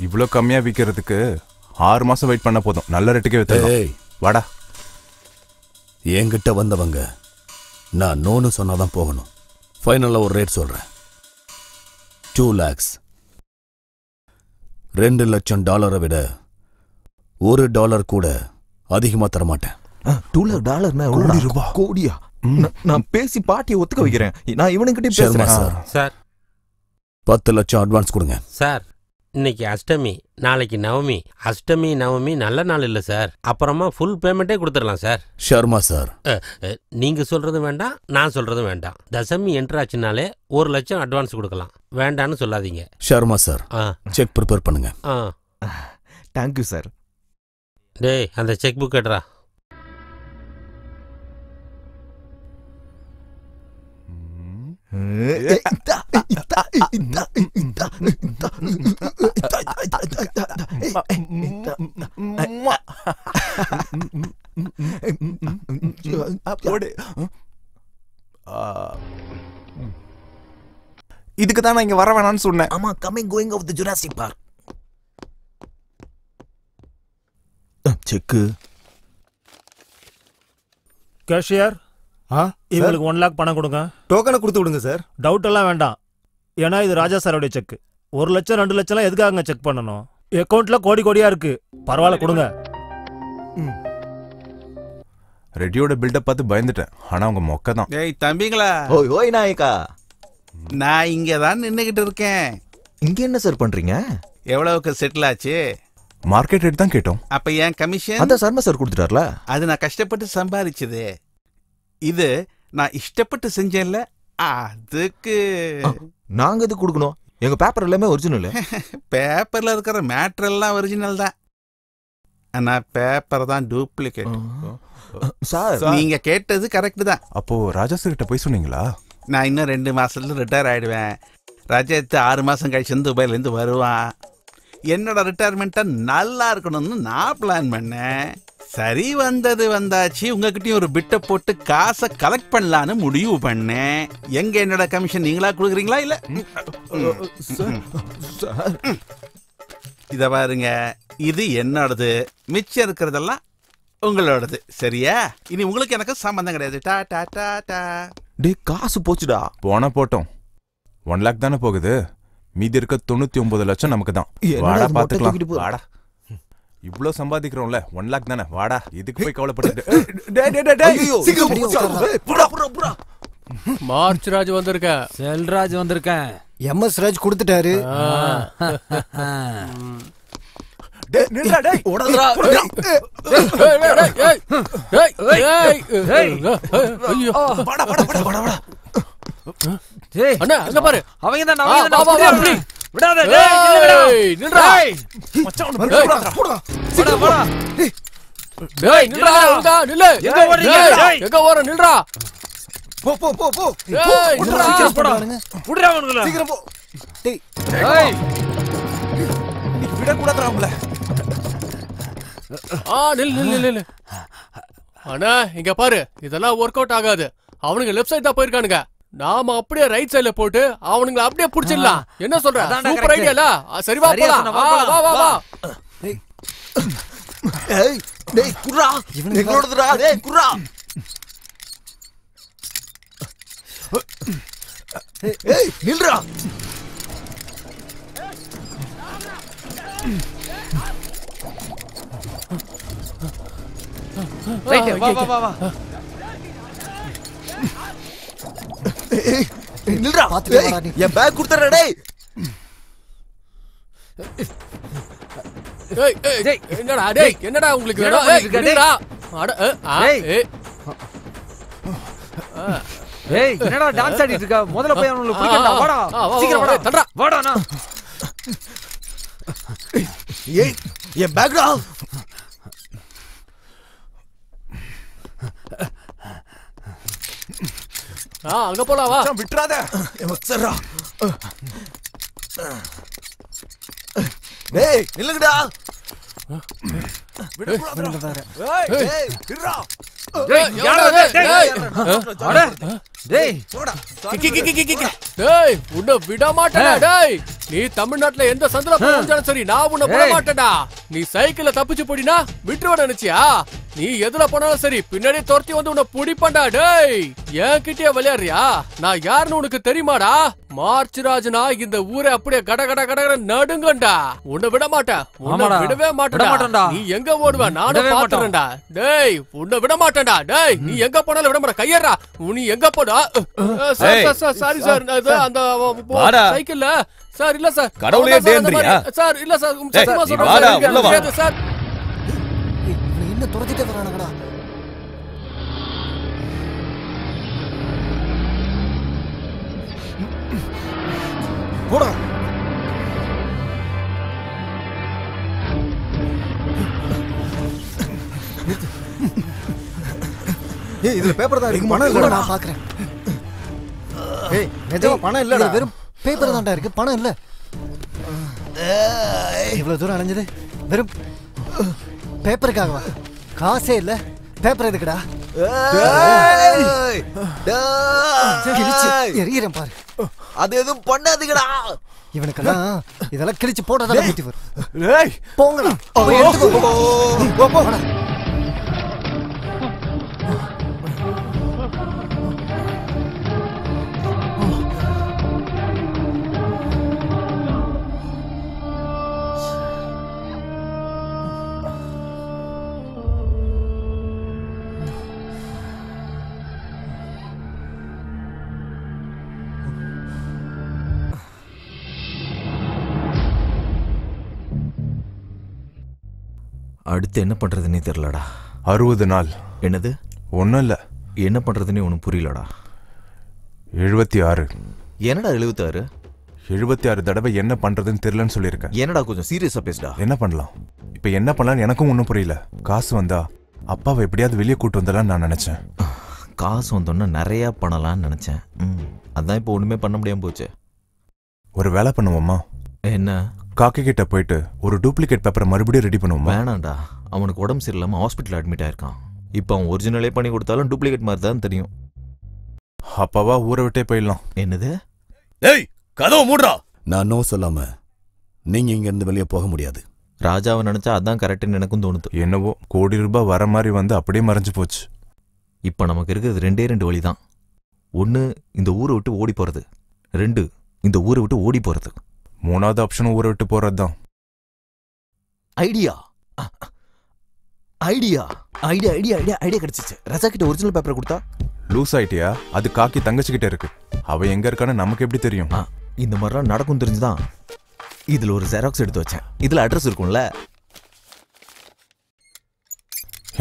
இவ்வளோ கம்மியா விற்கிறதுக்கு ஆறு மாசம் வெயிட் பண்ண போதும். நல்ல ரேட்டுக்கே. வித்துடலாம். வாடா. என்கிட்ட வந்தவங்க நான் நோன்னு சொன்னாதான் போகணும். ஃபைனலாக ஒரு ரேட் சொல்றேன். டூ லேக்ஸ் ரெண்டு லட்சம் டாலரை விட ஒரு டாலர் கூட அதிகமா தர மாட்டேன் டூ லேக் டாலர்னா கோடி ரூபாய். கோடியா? நான்- பேசி பாட்டியை ஒத்துக்க வைக்கிறேன். நான் இவனுக்கிட்டே பேசுறேன். சார். சார். பத்து லட்சம் அட்வான்ஸ் கொடுங்க. சார் இன்னைக்கு அஷ்டமி நாளைக்கு நவமி. அஷ்டமி நவமி நல்ல நாள் இல்லை சார். அப்புறமா ஃபுல் பேமெண்ட்டே கொடுத்துடலாம் சார். ஷர்மா சார். அ, அ, நீங்க சொல்றதும் வேண்டாம் நான் சொல்றதும் வேண்டாம். தசமி என்ட்ரு ஆச்சுனாலே ஒரு லட்சம் அட்வான்ஸ் கொடுக்கலாம். வேண்டான்னு சொல்லாதீங்க. ஷர்மா சார். ஆ. செக் ப்ரிப்பேர் பண்ணுங்க. ஆ. தேங்க்யூ சார் டேய் அந்த செக் புக் எடுறா. இதுக்கு தான் நான் இங்க வர வேணாம்னு சொன்னேன். ஆமா coming going of the Jurassic park cheque. Cashier ஆ இவங்களுக்கு ஒன் லேக் பணம் கொடுங்க. டோக்கனை கொடுத்து விடுங்க சார். டவுட் எல்லாம் வேண்டாம். ஏன்னா இது ராஜா சாரோடைய செக் ஒரு லட்சம் ரெண்டு லட்சம்லாம் எதுக்காக செக் பண்ணணும்? அக்கௌண்ட்ல கோடி கோடியா இருக்கு. பரவாயில்ல கொடுங்க. ரெடியோட பில்டப் பார்த்து பயந்துட்டேன். ஆனா உங்க மொக்க தான் ஏய் தம்பிங்களா? ஓய் ஓய் நாயக்கா. நான் இங்க தான் நின்னுகிட்டு இருக்கேன். இங்க என்ன சார் பண்றீங்க? எவ்வளவுக்கு செட்டில் ஆச்சு? மார்க்கெட் ரேட் தான் கேட்டோம். அப்ப என் கமிஷன் அதான் சர்மா சார் கொடுத்துட்டார்ல? அது நான் கஷ்டப்பட்டு சம்பாதிச்சது இது நான் இஷ்டப்பட்டு செஞ்சேன்ல அதுக்கு நாங்க எது கொடுக்கணும்? எங்க பேப்பர் எல்லாமே ஒரிஜினல் பேப்பர்ல இருக்கிற மேட்ரு எல்லாம் ஒரிஜினல் தான். ஆனா பேப்பர் தான் டூப்ளிகேட் சார். நீங்க கேட்டது கரெக்ட் தான். அப்போ ராஜா சார் கிட்ட போய் சொன்னீங்களா? நான் இன்னும் ரெண்டு மாசத்துல ரிட்டையர் ஆயிடுவேன். ரஜத் ஆறு மாசம் கழிச்சு துபாயில இருந்து வருவான். என்னோட ரிட்டையர்மெண்ட்டை நல்லா இருக்கணும்னு நான் பிளான் பண்ணேன். சரி வந்தது வந்தாச்சு. உங்ககிட்டயும் ஒரு பிட்டை போட்டு காசை கலெக்ட் பண்ணலான்னு முடிவு பண்ணேன். எங்க என்னோட கமிஷன் நீங்களா கொடுக்குறீங்களா இல்ல? இத பாருங்க. இது என்னோடது. மிச்சம் இருக்கிறதெல்லாம் உங்களோடது. சரியா? இனி உங்களுக்கு எனக்கு சம்பந்தம் கிடையாது. டா டா டா டா. டேய் காசு போச்சுடா. போனா போட்டோம். ஒன் லேக் தானே போகுது? மீதி இருக்க தொண்ணூத்தி ஒன்பது லட்சம் நமக்கு தான் வாடா பாத்துக்கலாம் வாடா இவ்ளோ சம்பாதிக்கிறோம்ல ஒன் லேக் தானே வாடா இதுக்கு போய் கவலைப்பட்டு மார்ச் ராஜ் வந்திருக்கேன் செல்ராஜ் வந்திருக்கேன் எம்எஸ் ராஜ் கொடுத்துட்டாரு ஓடாதடா. டேய் அண்ணா அங்க பாரு. அவங்க தான் அவங்க வா, வா, வா, தான் அப்படி. விடாத ஏய், டேய். ஏய், நில்றா. நில்றா போடா. போடா டேய் நில்றா. நில்றா நில்லு. எங்க ஓடுறீங்க? எங்க நில்றா. போ போ போ போ. டேய் நில்றா. சீக்கிரம் போடா. புடிடா அவனுங்கள. சீக்கிரம் போ. டேய். டேய் விடக்கூடாதுடா அவங்கள. ஆ நில் நில் நில் நில் அண்ணா இங்க பாரு. இதெல்லாம் ஒர்க் அவுட் ஆகாது. அவனுங்க லெஃப்ட் சைடு தான் போயிருக்கானுங்க. நாம அப்படியே ரைட் சைடுல போட்டு அவனுங்க அப்படியே புடிச்சிடலாம். என்ன சொல்ற? சூப்பர். ஐடியால சரி வா போலாம். வா வா, வா வா. ஏய் டேய் குர்ரா. எங்களோடதுடா. டேய் குர்ரா. ஏய் நில்றா. ரைட் வா வா வா வா. நில்றா. நீ. என் பேக் குடுத்துறா டேய். ஏய் ஏய் டேய். என்னடா டேய் என்னடா உங்களுக்கு வேணும்? ஏய் விடுடா அட. ஏய் ஏய் என்னடா டான்ஸ் ஆடிட்டு இருக்க? முதல்ல போய் அவனுக்கு பிடிக்கடா வாடா. சீக்கிரம் வாடா. தள்ளுடா. வாடா அண்ணா. ஏய் என் பேக்டா ஆ அங்க போலாம் வா. விட்டுறாத. சரிடா டேய் நில்லுங்கடா. ஏய், ஏய், விட்றா. டேய் டேய், டேய் டேய். அட டேய் கி, கி, கி, கி, கி, கி. டேய் உன்னை விட மாட்டேடா டேய். நீ தமிழ்நாட்டுல எந்த சந்தில போனாலும் சரி நான் உன்னை விட. மாட்டேடா நீ சைக்கிள்ல தப்பிச்சு போடினா விட்டுருவ நினைச்சியா? நீ எதுல போனாலும் சரி பின்னாடி துரத்தி வந்து உன்னை புடிப்பண்டா டேய். என் கிட்டே விளையாடுறியா? நான் யாருன்னு உனக்கு தெரியுமாடா? மார்ச் ராஜனா இந்த ஊரை அப்படியே கட கட கட நடுங்கண்டா. உன்னை விட மாட்டேன் உன்னை. விடவே விட மாட்டேன்டா. நீ எங்க ஓடுவ? நானும். பாத்துறேன்டா. டேய் உன்னை விட மாட்டேன்டா டேய் நீ எங்க போனாலும் விட மாட்டேன் கையறா நீ எங்க போடா சார். சார் சார் அந்த. சைக்கிள்ல. சார் இல்ல சார். கடவுளையே அவ்வளவுதான் சார், இல்ல சார். சத்தியமா சொல்றேன் என்ன துரத்திட்டே வரானுங்கடா? போடா. ஏய் இதுல பேப்பர் தான் இருக்கு. இல்ல நான் பாக்குறேன். ஏய் நிஜமா பணம் இல்ல வெறும் பேப்பர் தான்டா இருக்கு. பணம் இல்ல. இவ்வளவு தூரம் அலைஞ்சது வெறும் பேப்பருக்காகவா காசே இல்ல. பேப்பர் எதுக்குடா? எரியறேன் பாரு. அது எதுவும் பண்ணாதீங்கடா. இவனுக்கெல்லாம் இதெல்லாம் கிழிச்சு போட்டதால புத்தி வரும். ஏய். போங்கடா. அடுத்து என்ன பண்றதுன்னே தெரியலடா. அறுபது நாள். என்னது? ஒன்றும் இல்லை என்ன பண்றதுன்னே ஒன்றும் புரியலடா. எழுபத்தி ஆறு. என்னடா எழுபத்தாறு எழுபத்தி ஆறு தடவை என்ன பண்றதுன்னு தெரியலன்னு சொல்லியிருக்கேன் என்னடா கொஞ்சம் சீரியஸா பேசுடா. என்ன பண்ணலாம்? இப்ப என்ன பண்ணலாம்னு எனக்கும் ஒன்றும் புரியல. காசு வந்தா அப்பாவை எப்படியாவது வெளியே கூட்டு வந்துடலாம்னு நான் நினைச்சேன். காசு வந்தோன்னா நிறைய பண்ணலாம்னு நினைச்சேன். ம், அதான் இப்போ ஒண்ணுமே பண்ண முடியாம போச்சு. ஒரு வேலை பண்ணுவோமா? என்ன? காக்கி கிட்ட போயிட்டு ஒரு டூப்ளிகேட் பேப்பரை மறுபடியும் ரெடி பண்ணுவோமா? வேணாம்டா. அவனுக்கு உடம்பு சரியில்லாம ஹாஸ்பிட்டல் அட்மிட் ஆயிருக்கான். இப்போ அவன் ஒரிஜினலே பண்ணி கொடுத்தாலும் டூப்ளிகேட் மாதிரி தான் தெரியும். அப்பாவா ஊரை விட்டே போயிடலாம். என்னது? ஏய் கதவை மூடுறா நான் நோ சொல்லாம நீங்க இங்க இருந்து வெளியே போக முடியாது. ராஜாவை நினைச்சா அதான் கரெக்ட்னு எனக்கும் தோணுது. என்னவோ கோடி ரூபாய் வர மாதிரி வந்து அப்படியே மறைஞ்சு போச்சு. இப்போ நமக்கு இருக்கிறது ரெண்டே ரெண்டு வழி தான் ஒன்று இந்த ஊரை விட்டு ஓடி போறது. ரெண்டு இந்த ஊரை விட்டு ஓடி போறது. மூணாவது ஆப்ஷனும் ஊரை விட்டு போறது தான் idea idea idea idea idea idea கிடைச்சிச்சு. ரஜா கிட்ட ஒரிஜினல் பேப்பரை கொடுத்தா? லூஸ் ஆயிட்டியா? அது காக்கி தங்கச்சிக்கிட்ட இருக்கு. அவ எங்க இருக்கான்னு நமக்கு எப்படி தெரியும்? இந்த மாதிரிலாம் நடக்கும் தெரிஞ்சுதான். இதுல ஒரு ஜெராக்ஸ் எடுத்து வச்சேன். இதுல அட்ரஸ் இருக்கும்ல?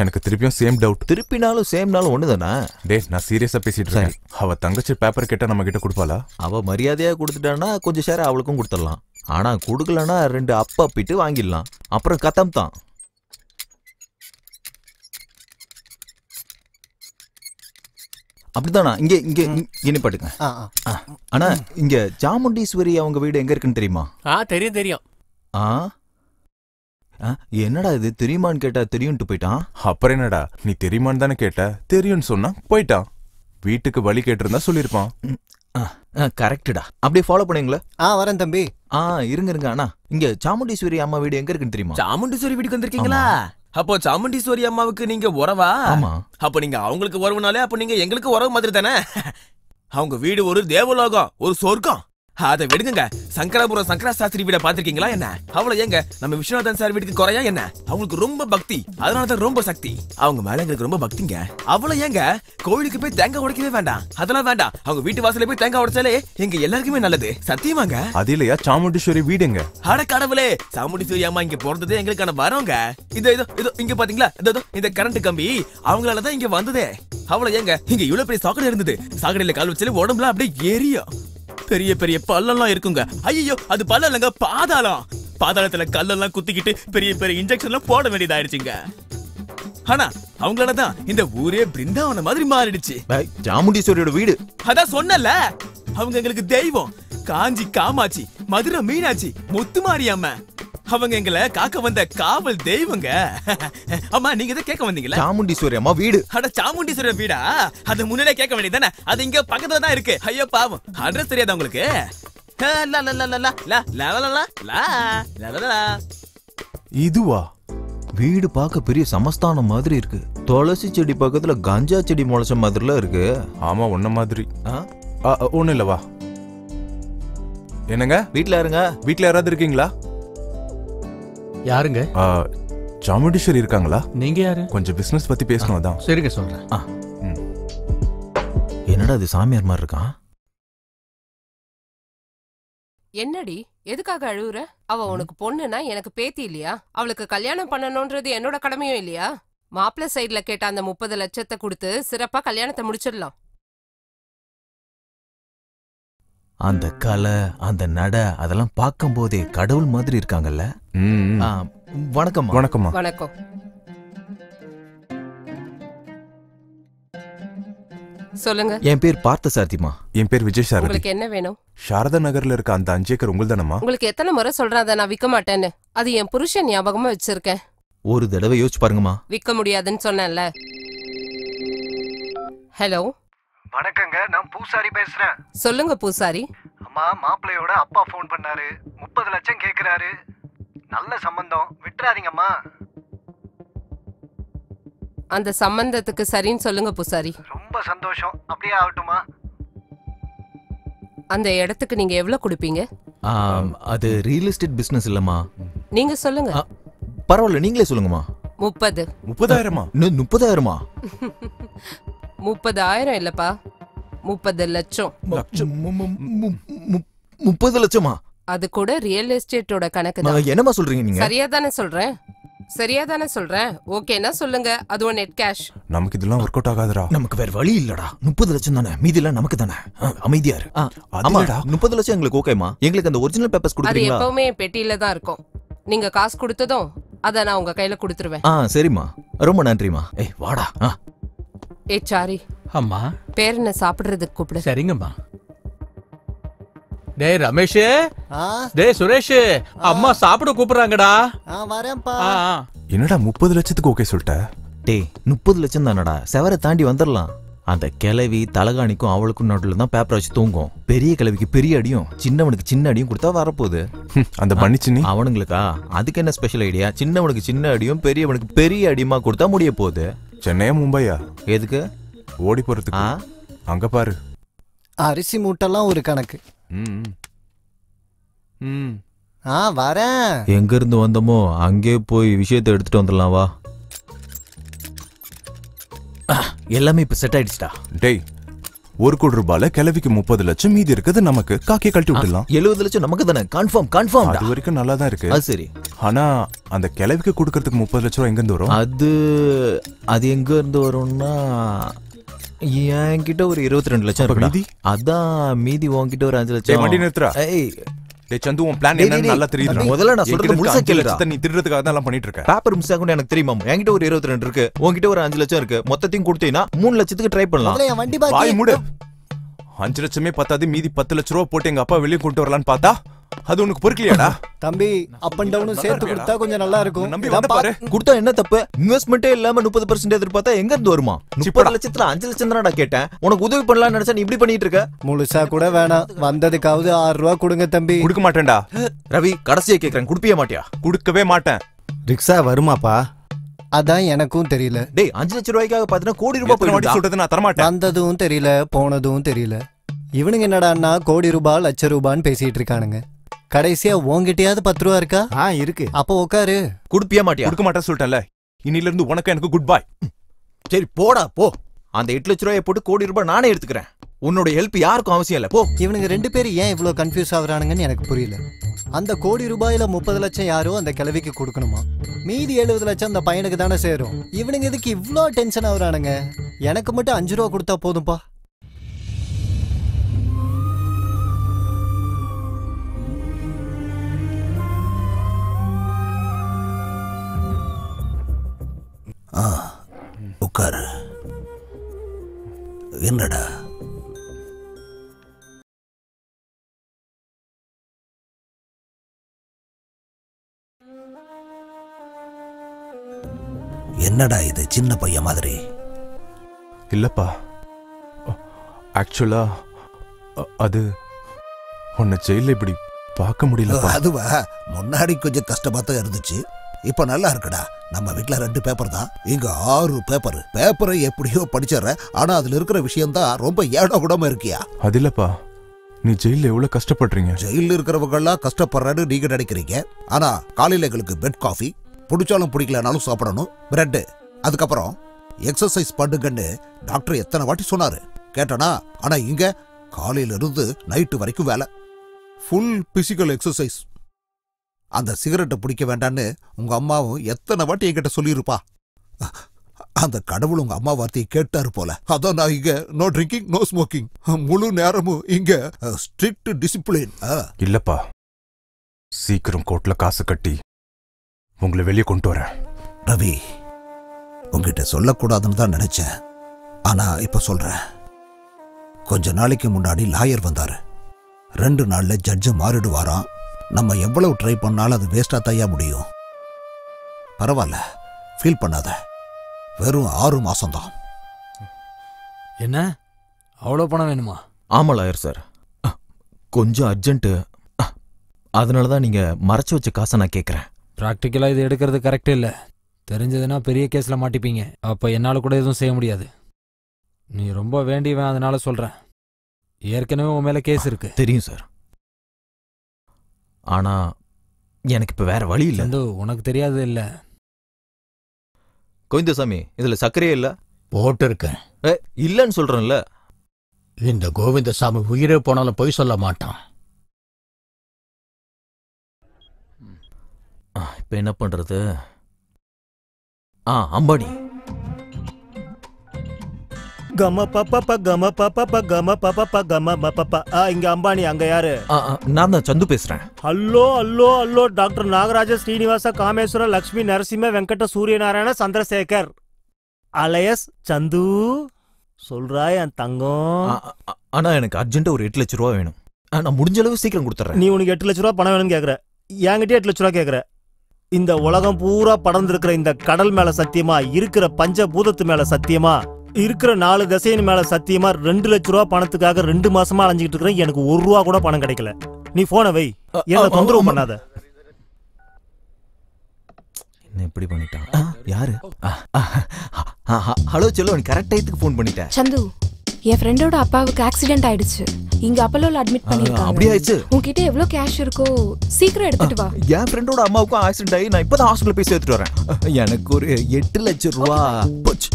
எனக்கு திருப்பியும் சேம் டவுட் திருப்பினாலும் சேம்னாலும் ஒன்று தானே டே நான் சீரியஸா பேசிட்டு இருக்கேன். அவ தங்கச்சி பேப்பர் கேட்டா நம்ம கிட்ட கொடுப்பாளா? அவ மரியாதையா கொடுத்துட்டான்னா கொஞ்சம் ஷேர் அவளுக்கும் கொடுத்துடலாம். ஆனா கொடுக்கலன்னா ரெண்டு அப்பா பிட்டு வாங்கிடலாம். அப்புறம் கத்தம் தான். அப்படிதானா இங்க இங்க இங்க பாட்டுங்க. ஆனா இங்க சாமுண்டீஸ்வரி அவங்க வீடு எங்க இருக்குன்னு தெரியுமா? ஆ தெரியும் தெரியும். ஆ, என்னடா இது? தெரியுமான்னு கேட்டா தெரியும்ட்டு போயிட்டான்? அப்புறம் என்னடா? நீ தெரியுமான்னு தானே கேட்ட? தெரியும்னு சொன்னா போயிட்டான். வீட்டுக்கு வழி கேட்டிருந்தா சொல்லியிருப்பான். கரெக்டுடா அப்படியே ஃபாலோ பண்ணுங்களா ஆ வரேன் தம்பி. ஆ இருங்க இருங்க அண்ணா. இங்க சாமுண்டீஸ்வரி அம்மா வீடு எங்க இருக்குன்னு தெரியுமா? சாமுண்டீஸ்வரி வீட்டுக்கு வந்திருக்கீங்களா? அப்போ சாமுண்டீஸ்வரி அம்மாவுக்கு நீங்க உறவா? ஆமா. அப்ப நீங்க அவங்களுக்கு உறவுனாலே அப்ப நீங்க எங்களுக்கு உறவு மாதிரி தானே? அவங்க வீடு ஒரு தேவலோகம் ஒரு சொர்க்கம். அதை விடுங்க சங்கராபுரம் சங்கரா சாஸ்திரி வீட பாத்திருக்கீங்களா என்ன? அவள ஏங்க நம்ம விஸ்வநாதன் சார் வீட்டுக்கு குறையா என்ன? அவங்களுக்கு ரொம்ப பக்தி. அதனால தான் ரொம்ப சக்தி. அவங்க மேல எங்களுக்கு ரொம்ப பக்திங்க. அவள ஏங்க கோயிலுக்கு போய் தேங்காய் உடைக்கவே வேண்டாம். அதெல்லாம் வேண்டாம். அவங்க வீட்டு வாசல்ல போய் தேங்காய் உடைச்சாலே எங்க எல்லாருக்குமே நல்லது. சத்தியமாங்க? அது இல்லையா? சாமுண்டீஸ்வரி வீடுங்க. அட கடவுளே சாமுண்டீஸ்வரி அம்மா இங்க போறதே எங்களுக்கான வரவங்க இதோ இதோ இதோ இங்க பாத்தீங்களா? இதோ இதோ, இந்த கரண்ட் கம்பி. அவங்களால தான் இங்க வந்ததே. அவ்வளவு ஏங்க இங்க இவ்வளவு பெரிய சாக்கடை இருந்தது. சாக்கடையில கால் வச்சாலே உடம்புல அப்படியே எரியும். பெரிய பெரிய பள்ளம்லாம் இருக்குங்க. ஐயோ அது பள்ளம் இல்லைங்க பாதாளம். பாதாளத்துல கல்லெல்லாம் குத்திக்கிட்டு பெரிய பெரிய இன்ஜெக்ஷன்லாம் போட வேண்டியதாயிருச்சுங்க. ஆனா அவங்களால தான் இந்த ஊரே பிருந்தாவன மாதிரி மாறிடுச்சு. சாமுண்டீஸ்வரியோட வீடு. அதான் சொன்னல அவங்க எங்களுக்கு தெய்வம். காஞ்சி காமாட்சி மதுரை மீனாட்சி முத்துமாரியம்ம அவங்க எங்களை காக்க வந்த காவல் தெய்வங்க அம்மா நீங்க இதை கேட்க வந்தீங்களா சாமுண்டீஸ்வரி அம்மா வீடு அட சாமுண்டீஸ்வரி வீடா அது முன்னிலே கேட்க வேண்டியதானே அது இங்க பக்கத்துல தான் இருக்கு ஐயோ பாவம் அட்ரஸ் தெரியாதா உங்களுக்கு இதுவா வீடு பார்க்க பெரிய சமஸ்தானம் மாதிரி இருக்கு துளசி செடி பக்கத்துல கஞ்சா செடி முளைச்ச மாதிரிலாம் இருக்கு ஆமா உன்ன மாதிரி ஒன்றும் இல்லவா என்னங்க வீட்டில் இருங்க வீட்டில் யாராவது இருக்கீங்களா யாருங்க? சாமுண்டீஸ்வரி இருக்காங்களா? நீங்க யாரு? கொஞ்சம் பிசினஸ் பத்தி பேசணும் அதான். சரிங்க சொல்றேன். என்னடா இது சாமியார் மாதிரி இருக்கான்? என்னடி எதுக்காக அழுவுற? அவ உனக்கு பொண்ணுனா எனக்கு பேத்தி இல்லையா? அவளுக்கு கல்யாணம் பண்ணணும்ன்றது என்னோட கடமையும் இல்லையா? மாப்பிள்ளை சைடுல கேட்ட அந்த முப்பது லட்சத்தை கொடுத்து சிறப்பா கல்யாணத்தை முடிச்சிடலாம். அந்த கலை அந்த நட அதெல்லாம் பார்க்கும் போதே கடவுள் மாதிரி இருக்காங்கல்ல? வணக்கம் வணக்கம்மா. வணக்கம். சொல்லுங்க. என் பேர் பார்த்த சாரதிமா என் பேர் விஜய் சாரதி உங்களுக்கு என்ன வேணும்? சாரதா நகர்ல இருக்க அந்த அஞ்சு ஏக்கர் உங்கள் தானம்மா உங்களுக்கு எத்தனை முறை சொல்றேன் அதை நான் விற்க மாட்டேன்னு. அது என் புருஷன் ஞாபகமா வச்சிருக்கேன். ஒரு தடவை யோசிச்சு பாருங்கம்மா. விற்க முடியாதுன்னு சொன்னேன்ல. ஹலோ. வணக்கங்க நான் பூசாரி பேசுறேன். சொல்லுங்க பூசாரி. அம்மா மாப்பிள்ளையோட அப்பா ஃபோன் பண்ணாரு. முப்பது லட்சம் கேக்குறாரு. நல்ல சம்பந்தம். விட்டுறாதீங்கம்மா. அந்த சம்பந்தத்துக்கு சரின்னு சொல்லுங்க பூசாரி. ரொம்ப சந்தோஷம். அப்படியே ஆகட்டுமா அந்த இடத்துக்கு நீங்க எவ்வளவு கொடுப்பீங்க? அது ரியல் எஸ்டேட் பிசினஸ் இல்லம்மா. நீங்க சொல்லுங்க. பரவாயில்ல நீங்களே சொல்லுங்கம்மா. முப்பது. முப்பதாயிரமா? இன்னும் முப்பதாயிரமா? முப்பதாயிரம் இல்லப்பா. முப்பது லட்சம். முப்பது லட்சமா? அது கூட ரியல் எஸ்டேட்டோட கணக்கு தான் என்னம்மா சொல்றீங்க நீங்க? சரியா தானே சொல்றேன். சரியா தானே சொல்றேன் ஓகேனா சொல்லுங்க? அதுவும் நெட் கேஷ் நமக்கு இதெல்லாம் ஒர்க் அவுட் ஆகாதுடா. நமக்கு வேற வழி இல்லடா. முப்பது லட்சம் தானே? மீதி எல்லாம் நமக்கு தானே? அமைதியா இரு. ஆ, அது ஆமா இல்லடா. முப்பது லட்சம் எங்களுக்கு ஓகேமா எங்களுக்கு அந்த ஒரிஜினல் பேப்பர்ஸ் அது கொடுக்குறீங்களா? எப்பவுமே என் பெட்டியில தான் இருக்கும். நீங்க காசு கொடுத்ததும் அத நான் உங்க கையில கொடுத்துருவேன். ஆ சரிம்மா. ரொம்ப நன்றிம்மா. ஏய் வாடா. ஆ. ஏ சாரி. அம்மா. பேர் என்ன சாப்பிடுறதுக்கு கூப்பிடு. சரிங்கம்மா. டேய் ரமேஷ். டேய் சுரேஷ் அம்மா சாப்பிட கூப்பிடுறாங்கடா. வரேன்ப்பா. என்னடா முப்பது லட்சத்துக்கு ஓகே சொல்லிட்ட? டேய் முப்பது லட்சம் தானடா. செவரை தாண்டி வந்துடலாம் அந்த கிளவி தலகாணிக்கும் அவளுக்கும் நடுவில் தான் பேப்பர் வச்சு தூங்கும். பெரிய கிளவிக்கு பெரிய அடியும். சின்னவனுக்கு சின்ன அடியும் கொடுத்தா வரப்போகுது. அந்த பண்ணிச்சினி அவனுங்களுக்கா? அதுக்கு என்ன ஸ்பெஷல் ஐடியா சின்னவனுக்கு சின்ன அடியும் பெரியவனுக்கு பெரிய அடியுமா கொடுத்தா முடிய போகுது சென்னையா மும்பையா? எதுக்கு? ஓடி போறதுக்கு. அங்க பாரு. அரிசி மூட்டெல்லாம் ஒரு கணக்கு. ம் ம். ஆ வரேன். எங்க இருந்து வந்தோமோ அங்கே போய் விஷயத்தை எடுத்துட்டு வந்துடலாம் வா. எல்லாமே இப்ப செட் ஆயிடுச்சுடா. டேய் ஒரு கோடி ரூபாயில கிளவிக்கு முப்பது லட்சம் மீதி இருக்குது நமக்கு காக்கிய கழட்டி விட்டுலாம் எழுபது லட்சம் நமக்கு தானே? கன்ஃபார்ம் கன்ஃபார்ம் அது வரைக்கும் நல்லா தான் இருக்கு. அது சரி. ஆனா அந்த கிளவிக்கு கொடுக்கறதுக்கு முப்பது லட்சம் ரூபா எங்க இருந்து வரும்? அது அது எங்க இருந்து வரும்னா என்கிட்ட ஒரு இருபத்தி ரெண்டு லட்சம். மீதி? அதான் மீதி உன்கிட்ட ஒரு அஞ்சு டேய் லட்சம். வண்டி நிறுத்துறா ஏய். டேய் சந்து உன் பிளான் என்னன்னு நல்லா தெரியுது முதல்ல நான் சொல்றது முழுசா கேளுடா. நீ திருடுறதுக்காக தான் எல்லாம் பண்ணிட்டு இருக்க பேப்பர் மிஸ் ஆகும் எனக்கு தெரியுமா என்கிட்ட ஒரு இருபத்தி ரெண்டு இருக்கு. உன்கிட்ட ஒரு அஞ்சு லட்சம் இருக்கு. மொத்தத்தையும் கொடுத்தீங்கன்னா மூணு லட்சத்துக்கு ட்ரை பண்ணலாம். முதல்ல என் வண்டி பாக்கி மூடு. அஞ்சு லட்சமே பத்தாது மீதி பத்து லட்ச ரூபா போட்டு எங்க அப்பா வெளியே கொண்டு வரலான்னு பார்த்தா? அது உனக்கு பொறுக்கலையாடா? தம்பி அப் அண்ட் டவுனும் சேர்த்து கொடுத்தா கொஞ்சம் நல்லா இருக்கும். நம்பி வந்து பாரு. கொடுத்தா என்ன தப்பு? இன்வெஸ்ட்மெண்ட்டே இல்லாம முப்பது பர்சன்ட் எதிர்பார்த்தா எங்க இருந்து வருமா முப்பது லட்சத்துல அஞ்சு லட்சம் தானடா கேட்டேன். உனக்கு உதவி பண்ணலாம்னு நினைச்சா நீ இப்படி பண்ணிட்டு இருக்க? முழுசா கூட வேணாம். வந்ததுக்காவது ஆறு ரூபா கொடுங்க தம்பி. கொடுக்க மாட்டேன்டா. ரவி கடைசியா கேக்குறேன். குடுப்பிய மாட்டியா? கொடுக்கவே மாட்டேன். ரிக்ஷா வருமாப்பா? அதான் எனக்கும் தெரியல. டேய் அஞ்சு லட்சம் ரூபாய்க்காக பாத்தீங்கன்னா கோடி ரூபாய் போயிடும்டா. சொல்றது நான் தரமாட்டேன். வந்ததும் தெரியல போனதும் தெரியல. இவனுங்க என்னடான்னா கோடி ரூபாய் லட்ச ரூபான்னு பேசிட்டு இருக்கானுங்க. கடைசியா உன்கிட்டயாவது பத்து ரூபா இருக்கா? ஆ இருக்கு. அப்போ உட்காரு குடுப்பிய மாட்டியா? கொடுக்க மாட்டேன் சொல்லிட்டேன்ல. இன்னில இருந்து உனக்கு எனக்கு குட் பாய் சரி போடா போ. அந்த எட்டு லட்ச ரூபாயை போட்டு கோடி ரூபாய் நானே எடுத்துக்கிறேன். உன்னோட ஹெல்ப் யாருக்கும் அவசியம் இல்ல போ. இவனுங்க ரெண்டு பேரும் ஏன் இவ்வளோ கன்ஃபியூஸ் ஆகுறானுங்கன்னு எனக்கு புரியல. அந்த கோடி ரூபாயில முப்பது லட்சம் யாரோ அந்த கிழவிக்கு கொடுக்கணுமா? மீதி எழுபது லட்சம் அந்த பையனுக்கு தானே சேரும். இவனுங்க எதுக்கு இவ்வளோ டென்ஷன் ஆகுறானுங்க? எனக்கு மட்டும் அஞ்சு ரூபா கொடுத்தா போதும்பா. ஆ உட்காரு. என்னடா? என்னடா இது சின்ன பையன் மாதிரி? இல்லப்பா. ஆக்சுவலா அது உன்னை ஜெயில இப்படி பார்க்க முடியலப்பா. அதுவா? முன்னாடி கொஞ்சம் கஷ்டமா தான் இருந்துச்சு. இப்ப நல்லா இருக்குடா. நம்ம வீட்ல ரெண்டு பேப்பர் தான். இங்க ஆறு பேப்பர் பேப்பரை எப்படியோ படிச்சிடுற. ஆனா அதுல இருக்கிற விஷயம் தான் ரொம்ப ஏடோ கூடமா இருக்கியா? அது இல்லப்பா. நீ ஜெயில எவ்வளவு கஷ்டப்படுறீங்க? ஜெயில இருக்கிறவங்க எல்லாம் கஷ்டப்படுறேன்னு நீங்க நினைக்கிறீங்க. ஆனா காலையில எங்களுக்கு பெட் காஃபி பிடிச்சாலும் பிடிக்கலனாலும் சாப்பிடணும். பிரெட் அதுக்கப்புறம் எக்ஸசைஸ் பண்ணுங்கன்னு டாக்டர் எத்தனை வாட்டி சொன்னாரு. கேட்டனா ஆனா இங்க காலையில இருந்து நைட்டு வரைக்கும் வேலை. ஃபுல் பிசிக்கல் எக்ஸசைஸ் அந்த சிகரெட்டை பிடிக்க வேண்டான்னு உங்க அம்மாவும் எத்தனை வாட்டி என்கிட்ட சொல்லியிருப்பா. அந்த கடவுள் உங்க அம்மா வார்த்தையை கேட்டாரு போல. அதான் நான் இங்க நோ ட்ரிங்கிங் நோ ஸ்மோக்கிங் முழு நேரமும் இங்க ஸ்ட்ரிக்ட் டிசிப்ளின் இல்லப்பா. சீக்கிரம் கோர்ட்ல காசு கட்டி உங்களை வெளியே கொண்டு வரேன். ரவி உங்ககிட்ட சொல்லக்கூடாதுன்னு தான் நினைச்சேன். ஆனா இப்ப சொல்றேன். கொஞ்ச நாளைக்கு முன்னாடி லாயர் வந்தாரு. ரெண்டு நாள்ல ஜட்ஜு மாறிடுவாராம். நம்ம எவ்வளவு ட்ரை பண்ணாலும் அது வேஸ்டா தையா முடியும். பரவாயில்ல ஃபீல் பண்ணாத. வெறும் ஆறு மாசம்தான். என்ன? அவ்வளோ பணம் வேணுமா? ஆமா லாயர் சார் கொஞ்சம் அர்ஜென்ட் அதனால தான் நீங்க மறைச்சு வச்ச காசை நான் கேட்கறேன் ப்ராக்டிக்கலாக இது எடுக்கிறது கரெக்ட் இல்லை. தெரிஞ்சதுன்னா பெரிய கேஸில் மாட்டிப்பீங்க. அப்போ என்னால் கூட எதுவும் செய்ய முடியாது. நீ ரொம்ப வேண்டியவன் அதனால சொல்கிறேன் ஏற்கனவே உன் மேலே கேஸ் இருக்கு. தெரியும் சார் ஆனா எனக்கு இப்ப வேற வழி இல்ல. உனக்கு தெரியாது இல்லை. கோவிந்தசாமி இதுல சர்க்கரையே இல்ல? போட்டிருக்கேன். ஏ, இல்லன்னு சொல்றேன்ல. இந்த கோவிந்தசாமி உயிரே போனாலும் பொய் சொல்ல மாட்டான். இப்ப என்ன பண்றது? ஆ அம்பானி. கம பப்ப கம பப்ப கம பப்ப கம பப்ப ஆ இங்க அம்பானி அங்க யாரு ஆ, ஆ, நான் தான் சந்து பேசுறேன் hello hello hello doctor Nagaraja Srinivasa Kameswara Lakshmi Narasimha Venkata Suryanarayana Chandrasekhar alias Chandu சொல்றா என் தங்கம் ஆனா எனக்கு அர்ஜென்ட்டா ஒரு எட்டு லட்ச ரூபா வேணும் ஆ, நான் முடிஞ்ச அளவு சீக்கிரம் கொடுத்துறேன் நீ உனக்கு எட்டு லட்ச ரூபா பணம் வேணும்னு கேக்குற என்கிட்டயே எட்டு லட்ச ரூபா கேக்குற இந்த உலகம் பூரா படர்ந்திருக்கிற இந்த கடல் மேல சத்தியமா இருக்கிற பஞ்சபூதத்து மேல சத்தியமா இருக்கிற நாலு திசையின் மேல சத்தியமா ரெண்டு லட்ச ரூபா பணத்துக்காக ரெண்டு மாசமா அலைஞ்சிட்டு இருக்கிறேன். எனக்கு ஒரு ரூபா கூட பணம் கிடைக்கல. நீ போனை வை. என்ன தொந்தரவு பண்ணாத. என்ன இப்படி பண்ணிட்டான்? யாரு? ஹலோ செல்லோ நீ கரெக்ட் டயத்துக்கு ஃபோன் பண்ணிட்டேன் சந்து என் ஃப்ரெண்டோட அப்பாவுக்கு ஆக்சிடென்ட் ஆயிடுச்சு. இங்க அப்பலோல அட்மிட் பண்ணிருக்காங்க அப்படி ஆயிடுச்சு? உன்கிட்ட எவ்வளவு கேஷ் இருக்கோ சீக்கிரம் எடுத்துட்டு வா. என் ஃப்ரெண்டோட அம்மாவுக்கும் ஆக்சிடென்ட் ஆகி நான் இப்பதான் ஹாஸ்பிட்டல் போய் சேர்த்துட்டு வரேன். எனக்கு ஒரு எட்டு லட்சம் ரூபா. போச்சு.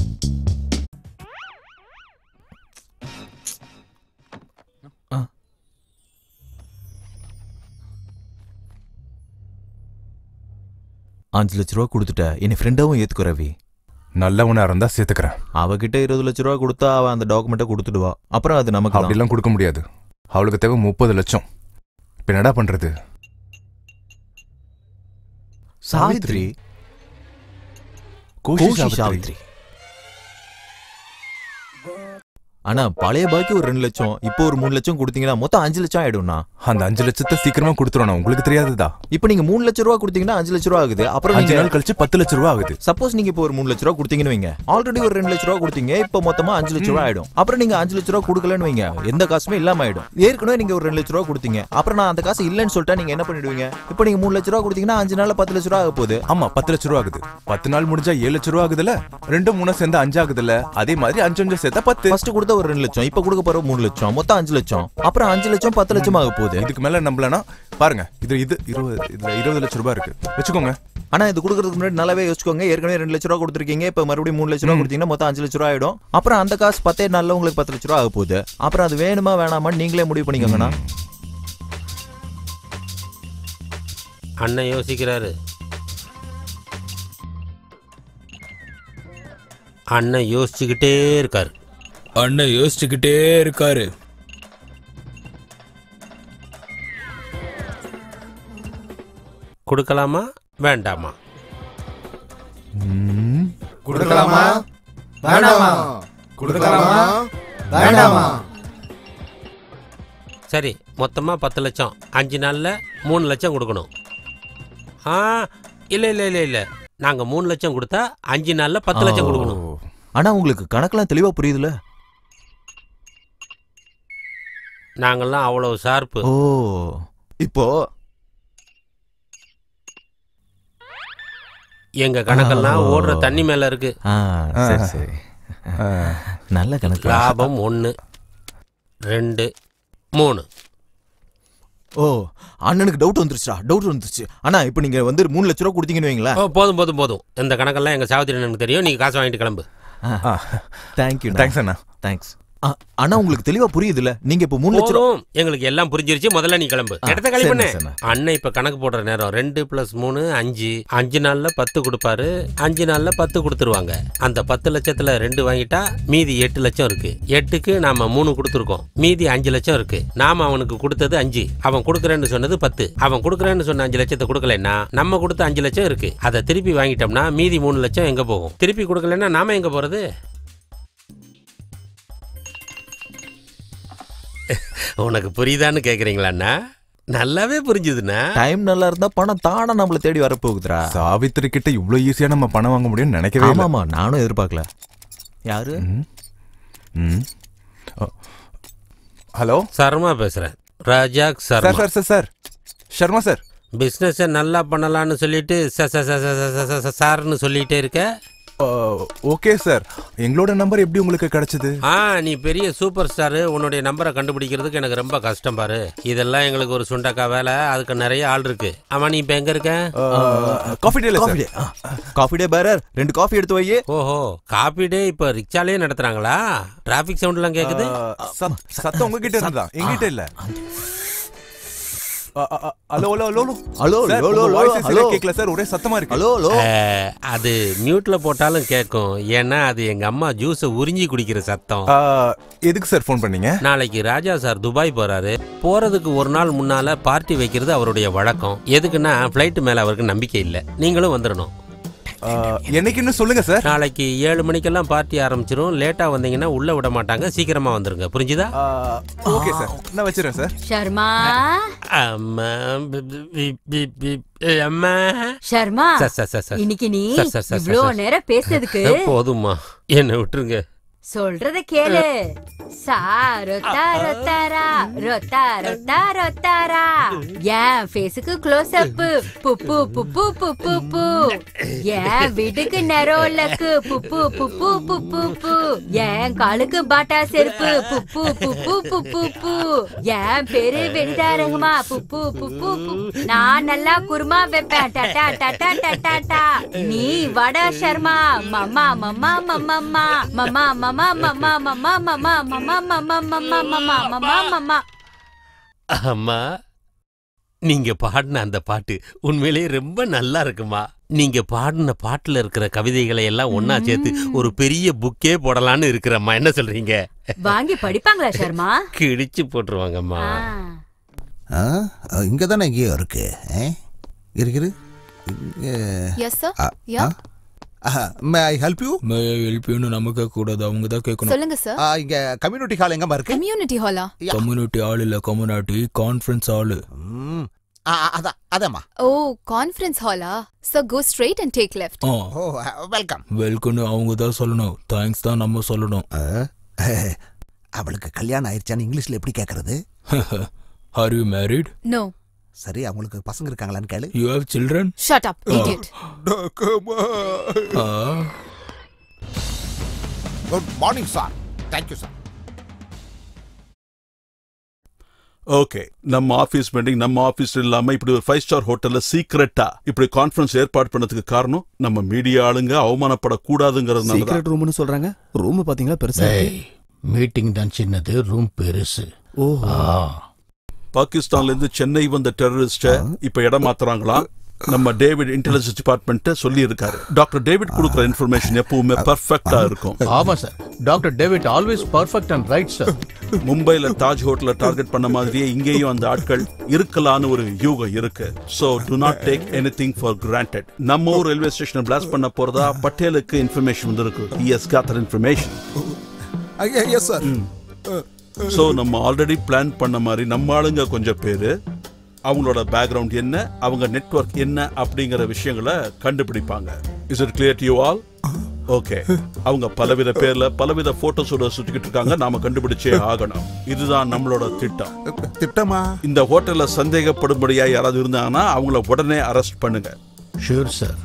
அஞ்சு லட்ச ரூபா கொடுத்துட்ட. என் ஃப்ரெண்டாவும் ஏத்துக்கோ ரவி. நல்லவனா இருந்தா சேர்த்துக்கிறேன் அவகிட்ட இருபது லட்ச ரூபா கொடுத்தா அவ அந்த டாக்குமெண்ட்டை கொடுத்துடுவா. அப்புறம் அது நமக்கு தான். அப்படிலாம் கொடுக்க முடியாது. அவளுக்கு தேவை முப்பது லட்சம். இப்ப என்னடா பண்றது? சாவித்ரி. கோஷி சாவித்ரி. ஆனா பழைய பாக்கி ஒரு ரெண்டு லட்சம் இப்போ ஒரு மூணு லட்சம் கொடுத்தீங்கன்னா மொத்தம் அஞ்சு லட்சம் ஆயிடும்னா அந்த அஞ்சு லட்சத்தை சீக்கிரமா கொடுத்துருவோம் உங்களுக்கு தெரியாதுதா இப்போ நீங்க மூணு லட்ச ரூபா கொடுத்தீங்கன்னா அஞ்சு லட்ச ரூபா ஆகுது அப்புறம் அஞ்சு நாள் கழிச்சு பத்து லட்ச ரூபா ஆகுது சப்போஸ் நீங்க இப்போ ஒரு மூணு லட்ச ரூபா கொடுத்தீங்கன்னு வைங்க ஆல்ரெடி ஒரு ரெண்டு லட்ச ரூபா கொடுத்தீங்க இப்போ மொத்தமா அஞ்சு லட்ச ரூபா ஆயிடும் அப்புறம் நீங்க அஞ்சு லட்ச ரூபா கொடுக்கலன்னு வைங்க எந்த காசுமே இல்லாம ஆயிடும் ஏற்கனவே நீங்க ஒரு ரெண்டு லட்ச ரூபா கொடுத்தீங்க அப்புறம் நான் அந்த காசு இல்லைன்னு சொல்லிட்டா நீங்க என்ன பண்ணிடுவீங்க இப்போ நீங்க மூணு லட்ச ரூபா கொடுத்தீங்கன்னா அஞ்சு நாள்ல பத்து லட்ச ரூபா ஆக போகுது ஆமா பத்து லட்ச ரூபா ஆகுது பத்து நாள் முடிஞ்சா ஏழு லட்ச ரூபா ஆகுதுல்ல ரெண்டும் மூணு சேர்ந்து அஞ்சு ஆகுதுல்ல அதே மாதிரி அஞ்சு அஞ்சு சேர்த்தா பத்து ஃபர்ஸ்ட் கொடுத்த ஒரு ரெண்டு லட்சம் இப்போ கொடுக்க போற மூணு லட்சம் மொத்தம் அஞ்சு லட்சம். அப்புறம் அஞ்சு லட்சம் பத்து லட்சம் ஆக போகுது. இதுக்கு மேல நம்பலனா பாருங்க இது இது இருபது இதுல இருபது லட்ச ரூபாய் இருக்கு. வச்சுக்கோங்க. ஆனா இது கொடுக்கறதுக்கு முன்னாடி நல்லாவே யோசிச்சுக்கோங்க. ஏற்கனவே ரெண்டு லட்ச ரூபா கொடுத்துருக்கீங்க இப்போ மறுபடியும் மூணு லட்ச ரூபா கொடுத்தீங்கன்னா மொத்தம் அஞ்சு லட்ச ரூபா ஆயிடும். அப்புறம் அந்த காசு பத்தே நாள்ல உங்களுக்கு பத்து லட்ச ரூபா ஆக போகுது. அப்புறம் அது வேணுமா வேணாமான்னு நீங்களே முடிவு பண்ணிக்கோங்கண்ணா அண்ணன் யோசிக்கிறாரு. அண்ணன் யோசிச்சுக்கிட்டே இருக்காரு. அண்ணன் யோசிச்சுக்கிட்டே இருக்காரு. கொடுக்கலாமா? வேண்டாமா? கொடுக்கலாமா? வேண்டாமா? கொடுக்கலாமா? வேண்டாமா? சரி மொத்தமா பத்து லட்சம். அஞ்சு நாள்ல மூணு லட்சம் கொடுக்கணும். ஆ இல்ல இல்ல இல்ல இல்ல. நாங்க மூணு லட்சம் கொடுத்தா அஞ்சு நாள்ல பத்து லட்சம் கொடுக்கணும். ஆனா உங்களுக்கு கணக்கெல்லாம் தெளிவா புரியுதுல? நாங்கெல்லாம் அவ்வளவு ஷார்ப்பு. ஓ இப்போ? எங்க கணக்கெல்லாம். ஓடுற தண்ணி மேல இருக்கு. ஆ சரி சரி. நல்ல கணக்கு. லாபம் ஒன்று ரெண்டு மூணு. ஓ அண்ணனுக்கு டவுட் வந்துருச்சுடா. டவுட் வந்துருச்சு. அண்ணா இப்போ நீங்க வந்து மூணு லட்ச ரூபா கொடுத்தீங்கன்னு வைங்களேன். ஓ, போதும் போதும் போதும். இந்த கணக்கெல்லாம் எங்க சாவித்திரி எனக்கு தெரியும். நீங்க காசு வாங்கிட்டு கிளம்பு. தேங்க்யூ தேங்க்ஸ் அண்ணா. தேங்க்ஸ் அண்ணா உங்களுக்கு தெளிவா புரியுதுல நீங்க இப்போ மூணு லட்ச ரூபா போதும். எங்களுக்கு எல்லாம் புரிஞ்சிருச்சு. முதல்ல நீ கிளம்பு. இடத்த சரி, பண்ணு. அண்ணன் இப்ப கணக்கு போடுற நேரம். ரெண்டு பிளஸ் மூணு அஞ்சு. அஞ்சு நாள்ல பத்து கொடுப்பாரு. அஞ்சு நாள்ல பத்து கொடுத்துருவாங்க. அந்த பத்து லட்சத்துல ரெண்டு வாங்கிட்டா மீதி எட்டு லட்சம் இருக்கு. எட்டுக்கு நாம மூணு கொடுத்துருக்கோம். மீதி அஞ்சு லட்சம் இருக்கு. நாம அவனுக்கு கொடுத்தது அஞ்சு. அவன் கொடுக்குறேன்னு சொன்னது பத்து. அவன் கொடுக்குறேன்னு சொன்ன அஞ்சு லட்சத்தை கொடுக்கலன்னா நம்ம கொடுத்த அஞ்சு லட்சம் இருக்கு. அதை திருப்பி வாங்கிட்டோம்னா மீதி மூணு லட்சம் எங்க போகும்? திருப்பி கொடுக்கலன்னா நாம எங்க போறது? உனக்கு புரியுதான்னு கேக்குறீங்களாண்ணா நல்லாவே புரிஞ்சுதுண்ணா. டைம் நல்லா இருந்தா பணம் தானா நம்மள தேடி வரப்போகுதுடா சாவித்திரி கிட்ட இவ்வளவு ஈஸியா நம்ம பணம் வாங்க முடியும்னு நினைக்கவே இல்லை. ஆமாமா நானும் எதிர்பார்க்கல. யாரு? ம். அ, ஹலோ? சர்மா பேசுறேன். Raja sir Sharma. Sir sir sir. Sharma sir. பிஸ்னஸை நல்லா பண்ணலாம்னு சொல்லிட்டு ச- ச- ச- சார்னு சொல்லிட்டே இருக்கேன் ஓகே சார் எங்களோட நம்பர் எப்படி உங்களுக்கு கிடைச்சது? ஆ நீ பெரிய சூப்பர் ஸ்டாரு உன்னுடைய நம்பரை கண்டுபிடிக்கிறதுக்கு எனக்கு ரொம்ப கஷ்டம் பாரு. இதெல்லாம் எங்களுக்கு ஒரு சுண்டக்கா வேலை அதுக்கு நிறைய ஆள் இருக்கு. ஆமா நீ இப்ப எங்க இருக்க? காஃபி டேல coffee day coffee day bearer ரெண்டு காஃபி எடுத்து வை ஓஹோ காபி டே இப்ப ரிக்ஷாலே நடத்துறாங்களா? டிராபிக் சவுண்ட் எல்லாம் கேக்குது? சத்தம் உங்ககிட்ட இருந்தா எங்கிட்ட இல்ல. ஹலோ. கேட்கல சார் ஒரே சத்தமா இருக்கு. Hello hello. அஹ், அது மியூட்ல போட்டாலும் கேட்கும் ஏன்னா அது எங்க அம்மா ஜூஸை உறிஞ்சி குடிக்கிற சத்தம். எதுக்கு சார் ஃபோன் பண்ணீங்க? நாளைக்கு ராஜா சார் துபாய் போறாரு. போறதுக்கு ஒரு நாள் முன்னால பார்ட்டி வைக்கிறது அவருடைய வழக்கம். எதுக்குன்னா ஃப்ளைட் மேல அவருக்கு நம்பிக்கை இல்லை. நீங்களும் வந்துடணும் என்னைக்கு இன்னும் சொல்லுங்க சார். நாளைக்கு ஏழு மணிக்கெல்லாம் பார்ட்டி ஆரம்பிச்சிரும். லேட்டா வந்தீங்கன்னா உள்ள விட மாட்டாங்க. சீக்கிரமா வந்துருங்க. புரிஞ்சுதா? Okay sir. நான் வச்சிரேன் சார். ஷர்மா? அம்மா அம்மா. Sharma sir, sir. இன்னைக்கு நீ சார். நேரம் பேசுறதுக்கு போதும்மா. என்னை விட்டுருங்க. சொல்றத கேளு என் ஃபேஸுக்கு க்ளோஸ் அப் புப்பு புப்பு புப்பு பு என் வீட்டுக்கு நெரோலக்கு புப்பு புப்பு புப்பு பு என் காலுக்கு பாட்டா செருப்பு புப்பு புப்பு புப்பு பு என் பேரு வெனிதா ரகுமா புப்பு புப்பு நான் நல்லா குருமா வைப்பேன் டட்டா டட்டா டட்டா டா நீ வடா Sharma mamma mamma mamma mamma mamma mamma mamma mamma mamma mamma mamma mamma mamma mamma மம்மா அம்மா நீங்க பாடின அந்த பாட்டு உண்மையிலேயே ரொம்ப நல்லா இருக்குமா? நீங்க பாடின பாட்டுல இருக்கிற கவிதைகளை எல்லாம் ஒண்ணா சேர்த்து ஒரு பெரிய புக்கே போடலான்னு இருக்கிறம்மா. என்ன சொல்றீங்க? வாங்கி படிப்பாங்களா சர்மா கிழிச்சு போட்டுருவாங்கம்மா. இங்க தானே எங்கேயோ இருக்கு ஆ? இருக்குது yes sir yeah may I help you may help யூன்னு நம்ம கேட்க கூடாது அவங்க தான் கேட்கணும் சொல்லுங்க சார் இங்க கம்யூனிட்டி ஹால் எங்கம்மா இருக்கு கம்யூனிட்டி ஹாலா கம்யூனிட்டி ஆள் இல்ல கம்யூனிட்டி கான்ஃபரன்ஸ் ஆ, அதான் அதாம்மா ஓ conference ஹாலா sir go straight and take left O welcome வெல்கம்னு அவங்க தான் சொல்லணும் தேங்க்ஸ் தான் நம்ம சொல்லணும் அவளுக்கு கல்யாணம் ஆயிடுச்சான்னு இங்கிலீஷ்ல எப்படி கேக்குறது ஆர் யூ மேரிட் நோ சரி அவங்களுக்கு பசங்க இருக்காங்களான்னு கேளு. You have children shut up idiot good morning sir thank you sir okay நம்ம ஆபீஸ் மீட்டிங் நம்ம ஆபீஸ் இல்லாம இப்படி ஒரு ஃபைவ் ஸ்டார் ஹோட்டல்ல சீக்கிரட்டா இப்படி கான்ஃபரன்ஸ் ஏற்பாடு பண்ணதுக்கு காரணம் நம்ம மீடியா ஆளுங்க அவமானப்படக்கூடாதுங்கிறதுனால சீக்ரெட் ரூம்னு சொல்றாங்க. ரூம் பாத்தீங்களா பெருசா? இருக்கு. மீட்டிங் தான் சின்னது ரூம் பெருசு. ஓஹோ. பாகிஸ்தான்ல இருந்து சென்னை வந்த டெரரிஸ்ட இப்ப இடம் மாத்துறாங்களா? நம்ம டேவிட் இன்டெலிஜென்ஸ் டிபார்ட்மெண்ட் சொல்லி இருக்காரு டாக்டர் டேவிட் கொடுக்குற இன்ஃபர்மேஷன் எப்பவுமே பர்ஃபெக்டா இருக்கும். ஆமா sir doctor David always perfect and right sir மும்பைல தாஜ் ஹோட்டல டார்கெட் பண்ண மாதிரியே இங்கேயும் அந்த ஆட்கள் இருக்கலான்னு ஒரு யூகம் இருக்கு. So do not take anything for granted நம்ம ஊர் ரயில்வே ஸ்டேஷனை பிளாஸ்ட் பண்ண போறதா? பட்டேலுக்கு இன்ஃபர்மேஷன் வந்திருக்கு. S காத்தர் information yes sir so நம்ம ஆல்ரெடி பிளான் பண்ண மாதிரி நம்ம ஆளுங்க கொஞ்சம் பேரு அவங்களோட பேக்ரவுண்ட் என்ன அவங்க நெட்வொர்க் என்ன அப்படிங்கிற விஷயங்களை கண்டுபிடிப்பாங்க. Is it clear you all okay அவங்க பலவித பேர்ல பலவித போட்டோஸோட சுத்திக்கிட்டு இருக்காங்க. நாம கண்டுபிடிச்சே ஆகணும். இதுதான் நம்மளோட திட்டம். திட்டமா? இந்த ஹோட்டல்ல சந்தேகப்படும்படியா யாராவது இருந்தாங்கன்னா அவங்கள உடனே அரெஸ்ட் பண்ணுங்க. Sure sir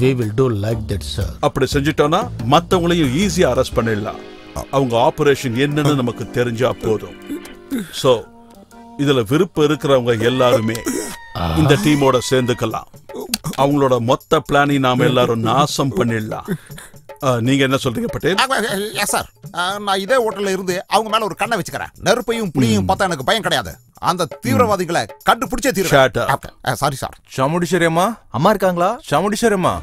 we will do like that sir அப்படி செஞ்சிட்டோம்னா மத்தவங்களையும் ஈஸியா அரெஸ்ட் பண்ணிடலாம். அவங்க ஆபரேஷன் என்னன்னு நமக்கு தெரிஞ்சா போதும். சோ இதுல விருப்பம் இருக்கிறவங்க எல்லாருமே இந்த டீமோட சேர்ந்துக்கலாம். அவங்களோட மொத்த பிளானையும் நாம எல்லாரும் நாசம் பண்ணிடலாம். நீங்க என்ன சொல்றீங்க பட்டேல்? எஸ் சார் நான் இதே ஹோட்டல்ல இருந்து அவங்க மேல ஒரு கண்ணை வச்சுக்கிறேன். நெருப்பையும் புளியும் பார்த்தா எனக்கு பயம் கிடையாது. அந்த தீவிரவாதிகளை கண்டுபிடிச்சே. தீவிர சாரி சார் சாமுண்டீஸ்வரி அம்மா? அம்மா இருக்காங்களா? சாமுண்டீஸ்வரி அம்மா?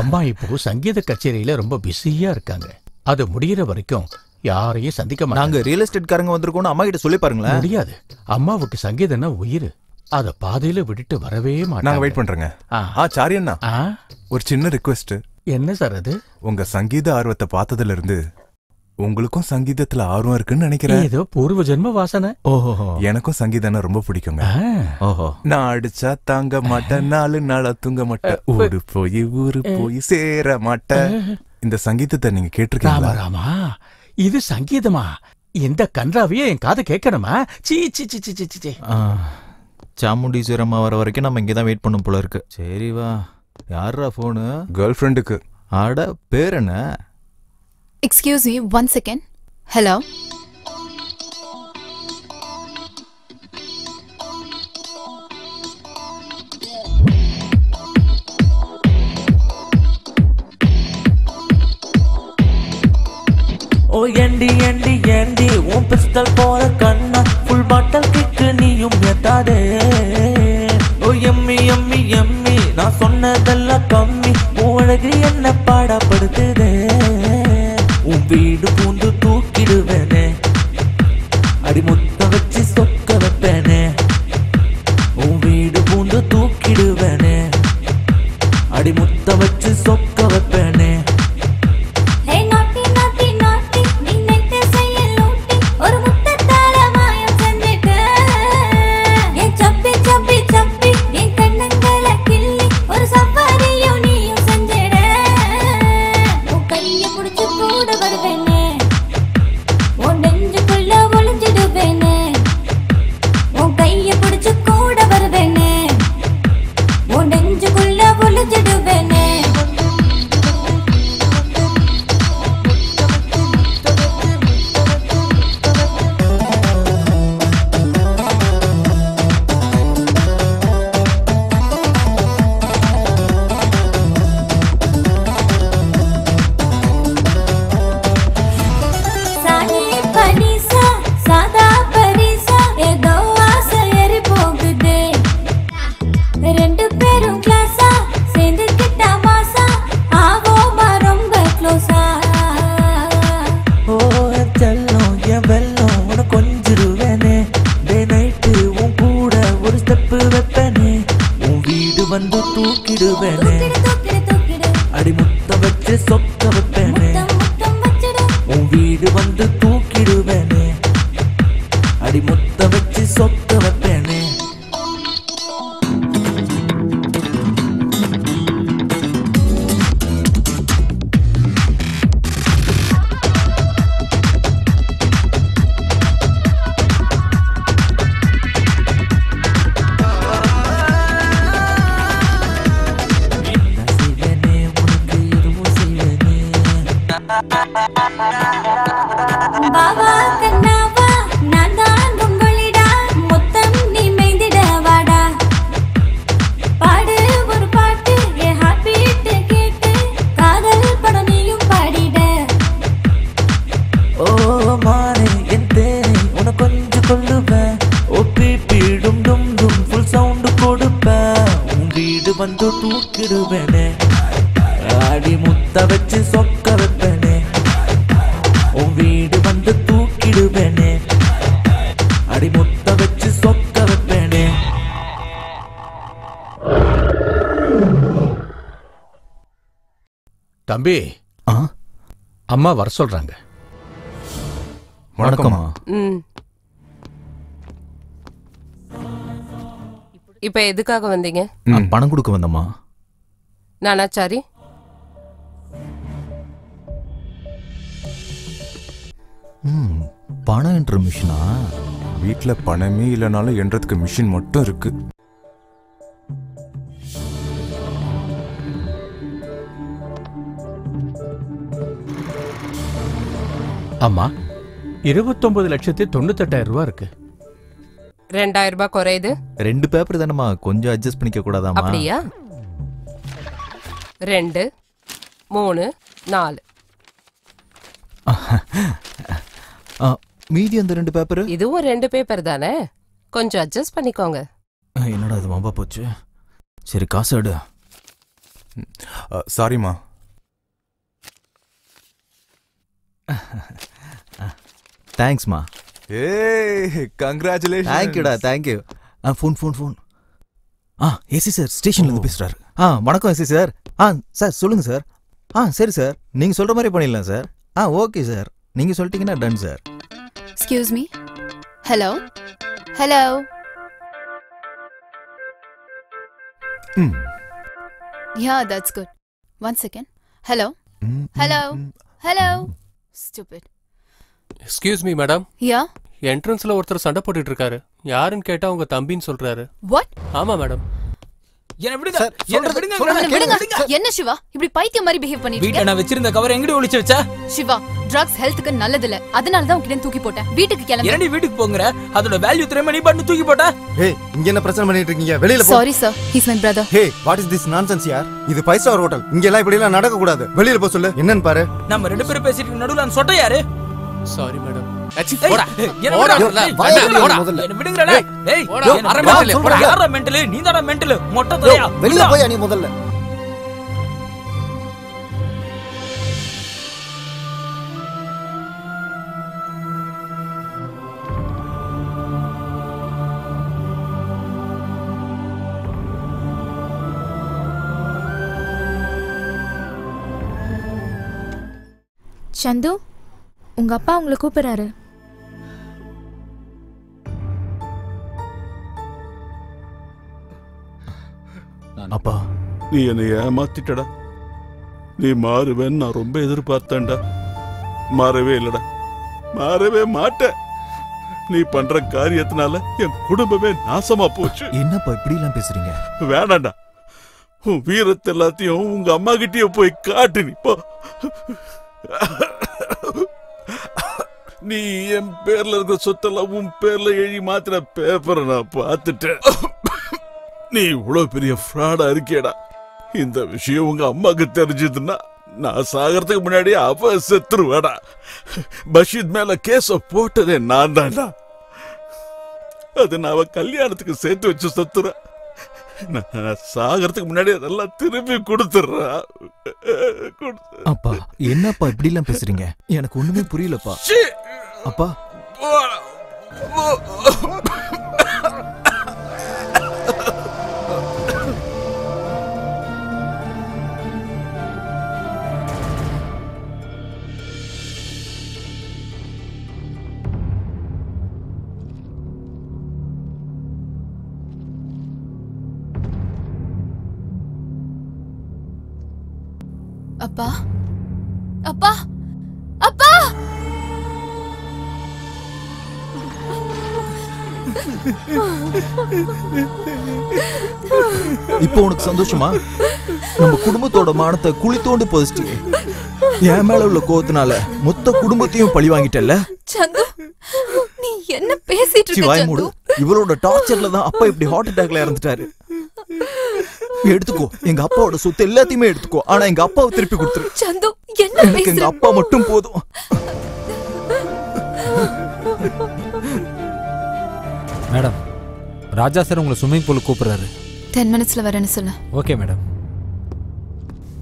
அம்மா இப்போ சங்கீத கச்சேரியில ரொம்ப பிஸியா இருக்காங்க. அது முடியிற வரைக்கும் யாரையும் சந்திக்க நாங்க மாட்டாங்க ரியல் எஸ்டேட் காரங்க வந்திருக்கோம்னு அம்மா கிட்ட சொல்லி பாருங்களேன். முடியாது. அம்மாவுக்கு சங்கீதம்னா உயிர். அத பாதையில விட்டுட்டு வரவே மாட்டாங்க. நாங்க வெயிட் பண்றோங்க. ஆ. ஆ சாரி அண்ணா. ஒரு சின்ன ரிக்வெஸ்ட் என்ன சார் அது? உங்க சங்கீத ஆர்வத்தை பார்த்ததுல இருந்து உங்களுக்கும் சங்கீதத்துல ஆர்வம் இருக்குன்னு நினைக்கிறேன். ஏதோ பூர்வ ஜென்ம வாசனை. ஓஹோ. எனக்கும் சங்கீதம்னா ரொம்ப பிடிக்குங்க. ஓஹோ. நான் அடிச்சா தாங்க மாட்டேன் நாலு நாளா தூங்க மாட்டேன். ஊரு போய் ஊரு போய் சேர மாட்டேன். இந்த சங்கீதத்தை நீங்க கேட்டிருக்கீங்களா? ராமா இது சங்கீதமா? இந்த கன்றாவையே என் காது கேட்கணுமா? சீ சீ சீ சீ சீ, சீ சாமுண்டீஸ்வரி அம்மா வர வரைக்கும் நம்ம இங்கே தான் வெயிட் பண்ணும் போல இருக்கு. சரி வா. யாரா ஃபோனு கேர்ள் ஃப்ரெண்டுக்கு அட பேர் என்ன? Excuse me one second hello ஓ ஏண்டி ஏண்டி ஏண்டி உன் பிஸ்டல் போற கண்ணா ஃபுல் பாட்டல் கிக்கு நீயும் எத்தாதே ஓ எம்மி எம்மி எம்மி நான் சொன்னதெல்லாம் கம்மி உன் அழகு என்ன பாடப்படுத்துதே. உன் வீடு பூந்து அம்மா வர சொல்றாங்க. வணக்கம்மா. ம். இப்ப எதுக்காக வந்தீங்க? ம், பணம் கொடுக்க வந்தம்மா. நானாச்சாரி ம் பணம் என்ற மிஷினா? வீட்ல பணமே இல்லைனாலும் எண்றதுக்கு மிஷின் மட்டும் இருக்கு. அம்மா இருபத்தொன்பது லட்சத்தி தொண்ணூத்தெட்டாயிரம் ரூபாய் இருக்கு. ரெண்டாயிரம் ரூபாய் குறையுது. ரெண்டு பேப்பர் தானம்மா கொஞ்சம் அட்ஜஸ்ட் பண்ணிக்க கூடாதாம்மா. அப்படியா? ரெண்டு மூணு நாலு. ஆ, மீதி அந்த ரெண்டு பேப்பர்? இதுவும் ரெண்டு பேப்பர் தானே? கொஞ்சம் அட்ஜஸ்ட் பண்ணிக்கோங்க. என்னடா இது வம்பா போச்சு? சரி காசு எடு. சாரிம்மா தேங்க்ஸ்மா ஏய் கங்க்ராச்சுலேஷன் தேங்க்யூடா தேங்க்யூ ஆ ஃபோன் ஃபோன் ஃபோன் ஆ ஏசி சார் ஸ்டேஷன்ல இருந்து பேசுறாரு. ஆ வணக்கம் ஏசி சார் ஆ சார் சொல்லுங்க சார் ஆ சரி சார் நீங்க சொல்ற மாதிரி பண்ணிடலாம் சார் ஆ ஓகே சார் நீங்க சொல்லிட்டீங்கன்னா done sir excuse me hello hello yeah that's good one second hello hello hello stupid excuse me madam yeah என்ட்ரன்ஸ்ல ஒருத்தர் சண்டை போட்டுட்டு இருக்காரு. யாருன்னு கேட்டா உங்க தம்பின்னு சொல்றாரு. வாட் ஆமா மேடம் என்ன சிவா? இப்படி பைத்தியம் மாதிரி பிஹேவ் பண்ணிட்டு வீட்ல இருக்க? நான் வச்சிருந்த கவர் எங்கடி ஒளிச்சு வச்சா? சிவா ட்ரக்ஸ் ஹெல்த்துக்கு நல்லது இல்ல அதனால தான் உன்கிட்ட தூக்கி போட்டேன். வீட்டுக்கு கிளம்பு. என்னடி வீட்டுக்கு போங்கற? அதோட வேல்யூ தெரியாம நீ பண்ணி தூக்கி போட்ட? ஏய் இங்க என்ன பிரச்சனை பண்ணிட்டு இருக்கீங்க? வெளியில போ. Sorry sir he's my brother hey what is this nonsense யார் இது ஃபைவ் ஸ்டார் ஹோட்டல் இங்க எல்லாம் இப்படி எல்லாம் நடக்க கூடாது வெளியில போ சொல்லு. என்னன்னு பாரு. நம்ம ரெண்டு பேரும் பேசிட்டு நடுவுல அந்த சொட்டை யாரு? சாரி மேடம் வெளியில. போய் நீ முதல்ல? சந்து உங்க அப்பா உங்களை கூப்பிடுறாரு. அப்பா நீ என்னை ஏமாத்திட்டடா. நீ மாறுவேன்னு நான் ரொம்ப எதிர்பார்த்தேன்டா. மாறவே இல்லடா. மாறவே மாட்டேன். நீ பண்ற காரியத்தினால என் குடும்பமே நாசமா போச்சு. என்னப்பா இப்படி எல்லாம் பேசுறீங்க? வேணாண்டா. உன் வீரத்தை எல்லாத்தையும் உங்க அம்மா கிட்டயே போய் காட்டு நீ போ. நீ என் பேர்ல இருக்கிற சொத்தெல்லாம் உன் பேர்ல எழுதி மாத்திர பேப்பரை நான் பார்த்துட்டேன். நீ இவ்வளவு பெரிய ஃப்ராடா இருக்கியடா. இந்த விஷயம் உங்க அம்மாக்கு தெரிஞ்சதுன்னா நான் சாகிறதுக்கு முன்னாடி அவ செத்துருவேடா. பஷீத் மேல கேஸ போட்டதே நான் தான்டா அது நான் அவ கல்யாணத்துக்கு சேர்த்து வச்சு சொத்துறேன். நான் சாகறதுக்கு முன்னாடி அதெல்லாம் திருப்பி கொடுத்துடுறா. அப்பா என்னப்பா இப்படி எல்லாம் பேசுறீங்க? எனக்கு ஒண்ணுமே புரியலப்பா. அப்பா. அப்பா. அப்பா. அப்பா. இப்போ உனக்கு சந்தோஷமா? நம்ம குடும்பத்தோட மானத்தை குழி தோண்டி புதைச்சிட்டியே என் மேல உள்ள கோவத்தினால மொத்த குடும்பத்தையும் பழி வாங்கிட்டல்ல? சந்து நீ என்ன பேசிட்டு இருக்க சந்து? இவளோட டார்ச்சர்ல தான் அப்பா இப்படி ஹார்ட் அட்டாக்ல இறந்துட்டாரு. எடுத்துக்கோ. எங்க அப்பாவோட சொத்து எல்லாத்தையுமே எடுத்துக்கோ. ஆனா எங்க அப்பாவை திருப்பி கொடுத்துரு. சந்து என்ன எனக்கு எங்க அப்பா மட்டும் போதும். மேடம் ராஜா சார் உங்களை ஸ்விம்மிங் பூல் கூப்பிடுறாரு. டென் மினிட்ஸ்ல வரேன்னு சொல்லு. Okay madam.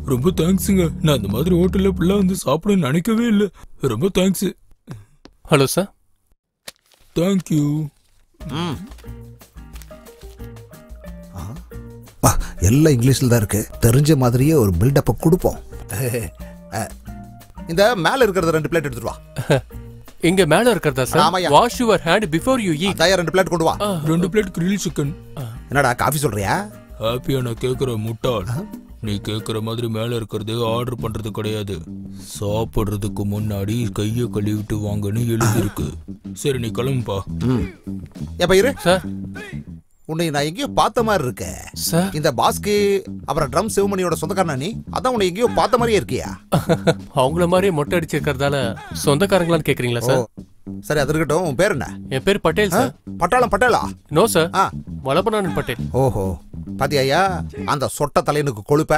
ரொம்ப தேங்க்ஸுங்க நான் இந்த மாதிரி ஹோட்டல்ல இப்படிலாம் வந்து சாப்பிட நினைக்கவே இல்லை. ரொம்ப தேங்க்ஸ் ஹலோ சார் தேங்க்யூ ம். பா, எல்லாம் இங்கிலீஷில் தான் இருக்கு. தெரிஞ்ச மாதிரியே ஒரு பில்டப்பை கொடுப்போம். இந்த மேல இருக்கிறத ரெண்டு பிளேட் எடுத்துட்டு வா. இங்க மேல இருக்கிறதா sir. Wash your hand before you eat Daya ரெண்டு பிளேட் கொண்டு வா. ரெண்டு பிளேட் கிரில் சிக்கன் என்னடா காஃபி சொல்றியா? ஹாப்பியா நான் கேக்குற முட்டாள். நீ கேக்குற மாதிரி மேல இருக்கிறது ஆர்டர் பண்றது கிடையாது. சாப்பிடுறதுக்கு முன்னாடி கைய கழுவிட்டு வாங்கன்னு எழுதிருக்கு சரி நீ கிளம்புப்பா. ஏப்பா இரு. சார் உன்னை நான் எங்கேயோ பார்த்த மாதிரி இருக்க. சார். இந்த பாஸ்க்கு அப்புறம் ட்ரம் சிவமணியோட சொந்தக்காரனா நீ? அதான் உன்னை எங்கேயோ பார்த்த மாதிரியே இருக்கியா? அவங்கள மாதிரி மொட்டை அடிச்சிருக்கிறதால சொந்தக்காரங்களான்னு கேக்குறீங்களா சார்? சரி அது இருக்கட்டும். உன் பேர் என்ன? என் பேர் பட்டேல் சார். பட்டாளம் பட்டேலா? No sir. மலபனானன் பட்டேல். ஓஹோ. பாத்தியா அந்த சொட்ட தலையனுக்கு கொழுப்ப?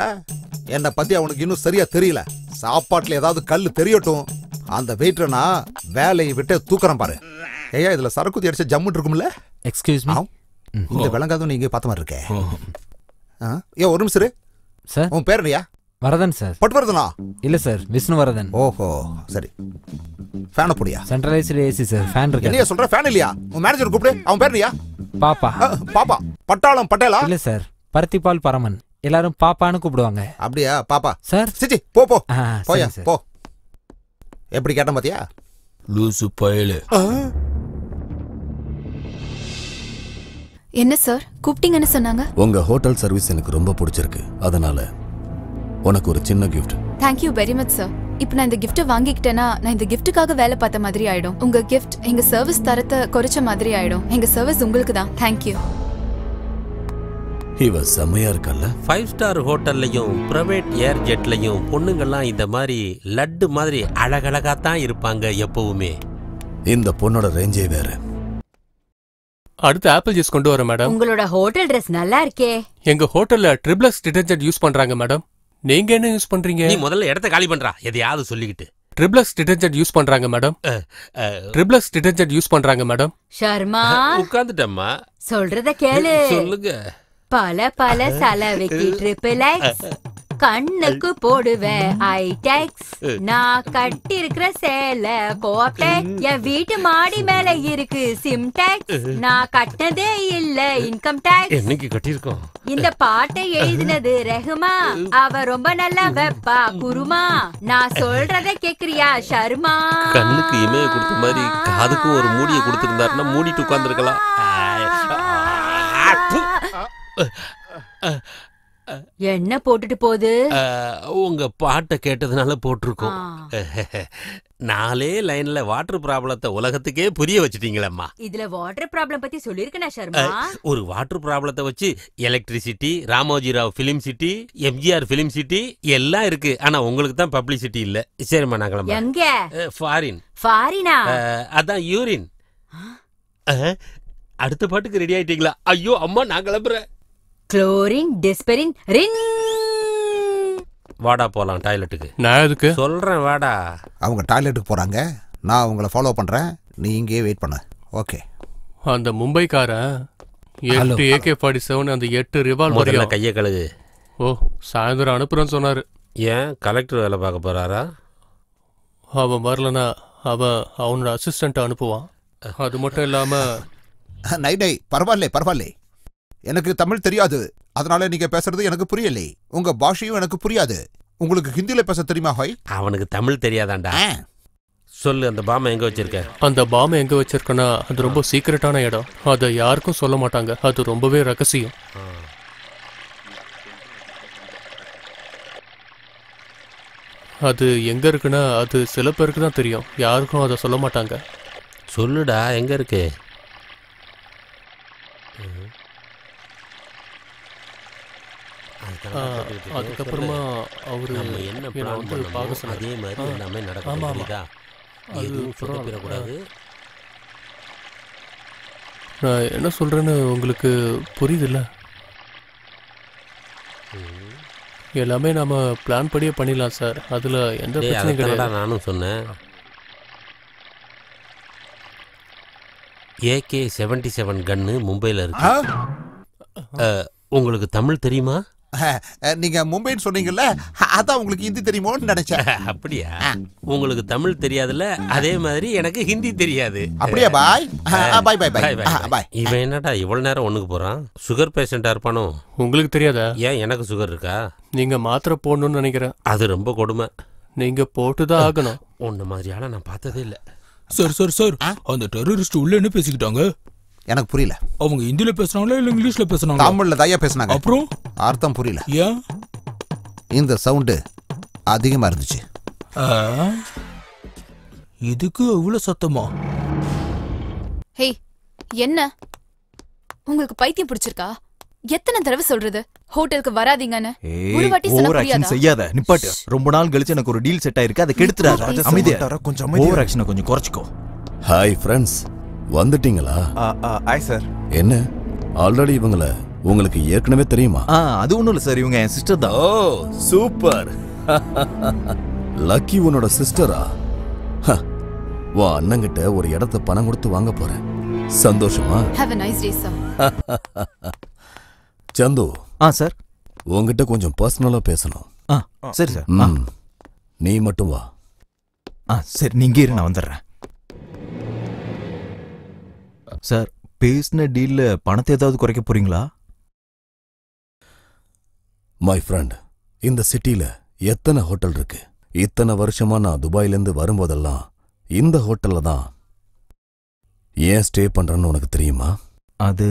என்னை பத்தி அவனுக்கு இன்னும் சரியா தெரியல? சாப்பாட்டுல ஏதாவது கல்லு தெரியட்டும். அந்த வெயிட்டரை நான் வேலையை விட்டு தூக்குறேன் பாரு. ஏயா இதுல சரக்குத்தி அடிச்ச ஜம்முன்னு இருக்கும்ல? எக்ஸ்கியூஸ் மீ இந்த விளங்காதும் நீங்க பார்த்த மாதிரி இருக்கே. ஆ? ஏன் ஒரு நிமிஷம். சார்? உன் பேர் என்னையா வரதன் சார். பட்டுவரதனா இல்ல சார் விஷ்ணு வரதன் ஓஹோ சரி. ஃபேனை போடியா சென்ட்ரலைஸ்டு ஏசி சார் ஃபேன் இருக்கு சொல்ற? ஃபேன் இல்லையா? உன் மேனேஜர் கூப்பிடு. அவன் பேர் இல்லையா பாப்பா. பாப்பா. பட்டாளம் பட்டேலா? இல்ல சார் பருத்திப்பால் பரமன். எல்லாரும் பாப்பான்னு கூப்பிடுவாங்க. அப்படியா? பாப்பா. சார்? சிச்சி போ போ. போயா. போ. எப்படி கேட்டேன் பாத்தியா? லூசு பயலே. என்ன சார்? கூப்பிட்டீங்கன்னு சொன்னாங்க. உங்க ஹோட்டல் சர்வீஸ் எனக்கு ரொம்ப பிடிச்சிருக்கு. அதனால உனக்கு ஒரு சின்ன gift thank you very much sir இப்போ நான் இந்த கிஃப்ட்டை வாங்கிக்கிட்டேன்னா நான் இந்த கிஃப்ட்டுக்காக வேலை பார்த்த மாதிரி ஆயிடும். உங்க கிஃப்ட் எங்க சர்வீஸ் தரத்தை குறைச்ச மாதிரி ஆயிடும். எங்க சர்வீஸ் உங்களுக்கு தான். தேங்க்யூ இவ செம்மையா இருக்கல்ல? ஃபைவ் ஸ்டார் ஹோட்டல்லையும் பிரைவேட் ஏர் ஜெட்லையும் பொண்ணுங்கெல்லாம் இந்த மாதிரி லட்டு மாதிரி அழகழகா தான் இருப்பாங்க எப்பவுமே. இந்த பொண்ணோட ரேஞ்சே வேற. அடுத்து ஆப்பிள் ஜூஸ் கொண்டு வரேன் மேடம் உங்களோட ஹோட்டல் ட்ரெஸ் நல்லா இருக்கே. எங்க ஹோட்டல்ல ட்ரிபிளக்ஸ் டிடர்ஜென்ட் யூஸ் பண்றாங்க மேடம் நீங்க என்ன யூஸ் பண்றீங்க? நீ முதல்ல இடத்த காலி பண்றா. எதையாவது சொல்லிக்கிட்டு. ட்ரிபிளக்ஸ் டிடர்ஜென்ட் யூஸ் பண்றாங்க மேடம் ட்ரிபிளக்ஸ் டிடர்ஜென்ட் யூஸ் பண்றாங்க மேடம் ஷர்மா. உட்காந்துட்டம்மா சொல்றத கேளு. சொல்லுங்க. பல பல சலவைக்கு ட்ரிபிள் எக்ஸ் கண்ணுக்கு போடுவேன் ஐடெக்ஸ் நான் கட்டி இருக்கிற சேல கோஆப்டெக்ஸ் என் வீட்டு மாடி மேல இருக்கு சிம்டெக்ஸ் நான் கட்டினதே இல்ல இன்கம் டேக்ஸ். என்னைக்கு கட்டியிருக்கோம்? இந்த பாட்டை எழுதினது ரெஹ்மா அவ ரொம்ப நல்லா வெப்பா. குருமா. நான் சொல்றத கேக்குறியா ஷர்மா? கண்ணுக்கு இமைய கொடுத்த மாதிரி காதுக்கும் ஒரு மூடியை கொடுத்திருந்தாருன்னா மூடிட்டு உட்கார்ந்துருக்கலாம். என்ன போட்டுட்டு போகுது? உங்க பாட்டை கேட்டதுனால போட்டிருக்கோம். நாலே லைன்ல வாட்டர் ப்ராப்ளத்தை உலகத்துக்கே புரிய வச்சிட்டீங்களம்மா. இதுல வாட்டர் ப்ராப்ளம் பத்தி சொல்லிருக்கேனா ஷர்மா? ஒரு வாட்டர் ப்ராப்ளத்தை வச்சு electricity Ramoji Rao film city MGR film city எல்லாம் இருக்கு. ஆனா உங்களுக்கு தான் பப்ளிசிட்டி இல்ல. சரிம்மா நான் கிளம்புறேன். எங்க ஃபாரின் ஃபாரினா அதான் யூரின் அடுத்த பாட்டுக்கு ரெடி ஆயிட்டீங்களா? ஐயோ அம்மா நான் கிளம்புறேன். குளோரின் டிஸ்பெரின் ரின் வாடா போலாம் டாய்லெட்டுக்கு. நான் எதுக்கு? சொல்றேன் வாடா. அவங்க டாய்லெட்டுக்கு போறாங்க. நான் அவங்கள ஃபாலோ பண்றேன். நீ இங்கேயே வெயிட் பண்ணு. ஓகே அந்த மும்பைக்காரன் எட்டு ஏகே ஃபார்ட்டி செவன் அந்த எட்டு ரிவால்வர் முதல்ல கையை கழுகு. ஓ சாயந்தரம் அனுப்புறேன்னு சொன்னாரு. ஏன்? கலெக்டர் வேலை பார்க்க போறாரா? அவன் வரலனா அவன் அவனோட அசிஸ்டன்ட் அனுப்புவான். அது மட்டும் இல்லாம நை நை பரவாயில்ல பரவாயில்ல. எனக்கு தமிழ் தெரியாது. அதனால நீங்க பேசுறது எனக்கு புரியலை. உங்க பாஷையும் எனக்கு புரியாது. உங்களுக்கு ஹிந்தில பேச தெரியுமா ஹாய்? அவனுக்கு தமிழ் தெரியாதாண்டா. சொல்லு அந்த பாமை எங்க வச்சிருக்க? அந்த பாம் எங்க வச்சிருக்கனா அது ரொம்ப சீக்கிரட்டான இடம். அதை யாருக்கும் சொல்ல மாட்டாங்க. அது ரொம்பவே ரகசியம். அது எங்க இருக்குன்னா அது சில பேருக்கு தான் தெரியும். யாருக்கும் அதை சொல்ல மாட்டாங்க. சொல்லுடா எங்க இருக்கு ஆ, அதுக்கப்புறமா அவரு நம்ம என்ன என்னை பிளான். அதே மாதிரி எல்லாமே நடக்கும். புரியுதா அது எதுவும். சொதப்பிடக்கூடாது நான் என்ன சொல்றேன்னு உங்களுக்கு புரியுதுல்ல? எல்லாமே நாம பிளான் படியே பண்ணிடலாம் சார். அதுல எந்த பிரச்சனையும் கிடையாது. நானும் சொன்னேன். ஏகே செவன்டி செவன் கன்னு மும்பையில் இருக்கு. உங்களுக்கு தமிழ் தெரியுமா? நீங்க மும்பைன்னு சொன்னீங்கல்ல அதான் உங்களுக்கு ஹிந்தி தெரியுமோன்னு நினைச்சேன். அப்படியா? உங்களுக்கு தமிழ் தெரியாதுல்ல? அதே மாதிரி எனக்கு ஹிந்தி தெரியாது. அப்படியா. Bye, bye, ஆ, bye. bye. இவன் என்னடா இவ்வளவு நேரம் ஒண்ணுக்கு போறான்? சுகர் பேஷண்டா இருப்பானோ? உங்களுக்கு தெரியாதா? ஏன் எனக்கு சுகர் இருக்கா? நீங்க மாத்திரை போடணும்னு நினைக்கிறேன். அது ரொம்ப கொடுமை. நீங்க போட்டுதான் ஆகணும். உன்ன மாதிரி ஆளை நான் பார்த்ததே இல்ல. Sir sir sir. அந்த டெரரிஸ்ட் உள்ள என்ன பேசிக்கிட்டாங்க? எனக்கு புரியல. அவங்க ஹிந்தில பேசுறாங்களா இல்ல இங்கிலீஷ்ல பேசுறாங்களா தமிழ்ல தயா பேசுனாங்க. அப்புறம்? அர்த்தம் புரியல. ஏன்? இந்த சவுண்டு அதிகமா இருந்துச்சு? இதுக்கு இவ்வளவு சத்தமா? ஹே என்ன? உங்களுக்கு பைத்தியம் பிடிச்சிருக்கா? எத்தனை தடவை சொல்றது? ஹோட்டலுக்கு வராதீங்கன்னு. ஒரு வாட்டி சொன்னா ஓவர் ஆக்ஷன் செய்யாத. நிப்பாட்டு. ரொம்ப நாள் கழிச்சு எனக்கு ஒரு டீல் செட் ஆயிருக்கு. அதை கெடுத்துறாத ராஜா அமைதியா. கொஞ்சம் ஓவர். ஆக்ஷனை கொஞ்சம் குறைச்சிக்கோ. ஹாய் ஃப்ரெண்ட்ஸ் வந்துட்டீங்களா? ஆய் சார் என்ன? ஆல்ரெடி இவங்கள உங்களுக்கு ஏற்கனவே தெரியுமா? ஆ அது ஒண்ணும் இல்ல சார் இவங்க என் சிஸ்டர் தான். ஓ சூப்பர். லக்கி உன்னோட சிஸ்டரா உன் அண்ணங்கிட்ட ஒரு இடத்த பணம் கொடுத்து வாங்க போறேன். சந்தோஷமா? Have a nice day sir Chandu ah sir உன்கிட்ட கொஞ்சம் பர்சனலா பேசணும். ஆ சரி சார். நீ மட்டும் வா. ஆ சரி நீங்க இரு நான் வந்துடுறேன். சார் பேசின டீல்ல பணத்தை ஏதாவது குறைக்க போறீங்களா? மை ஃப்ரெண்ட் இந்த சிட்டில எத்தனை ஹோட்டல் இருக்கு? இத்தனை வருஷமா நான் துபாயிலேருந்து வரும்போதெல்லாம் இந்த ஹோட்டல்ல தான் ஏன் ஸ்டே பண்றேன்னு உனக்கு தெரியுமா? அது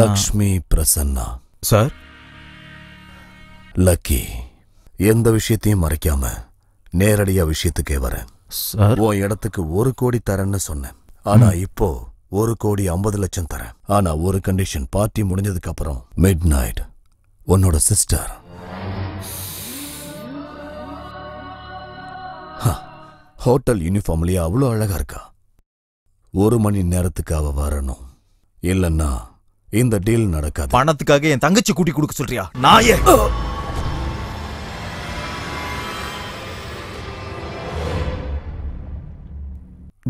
லக்ஷ்மி பிரசன்னா. சார்? லக்கி எந்த விஷயத்தையும் மறைக்காம நேரடியா விஷயத்துக்கே வரேன். சார்? உன் இடத்துக்கு ஒரு கோடி தரேன்னு சொன்னேன். ஆனா இப்போ ஒரு கோடி ஐம்பது லட்சம் தரேன். ஆனா ஒரு கண்டிஷன் பார்ட்டி முடிஞ்சதுக்கு அப்புறம் மிட் நைட் உன்னோட சிஸ்டர் ஹோட்டல் யூனிஃபார்ம்லயே அவ்வளோ அழகா இருக்கா? ஒரு மணி நேரத்துக்கு அவ வரணும். இல்லைன்னா இந்த டீல் நடக்காது. பணத்துக்காக என் தங்கச்சி கூட்டி கொடுக்க சொல்றியா? நாயே!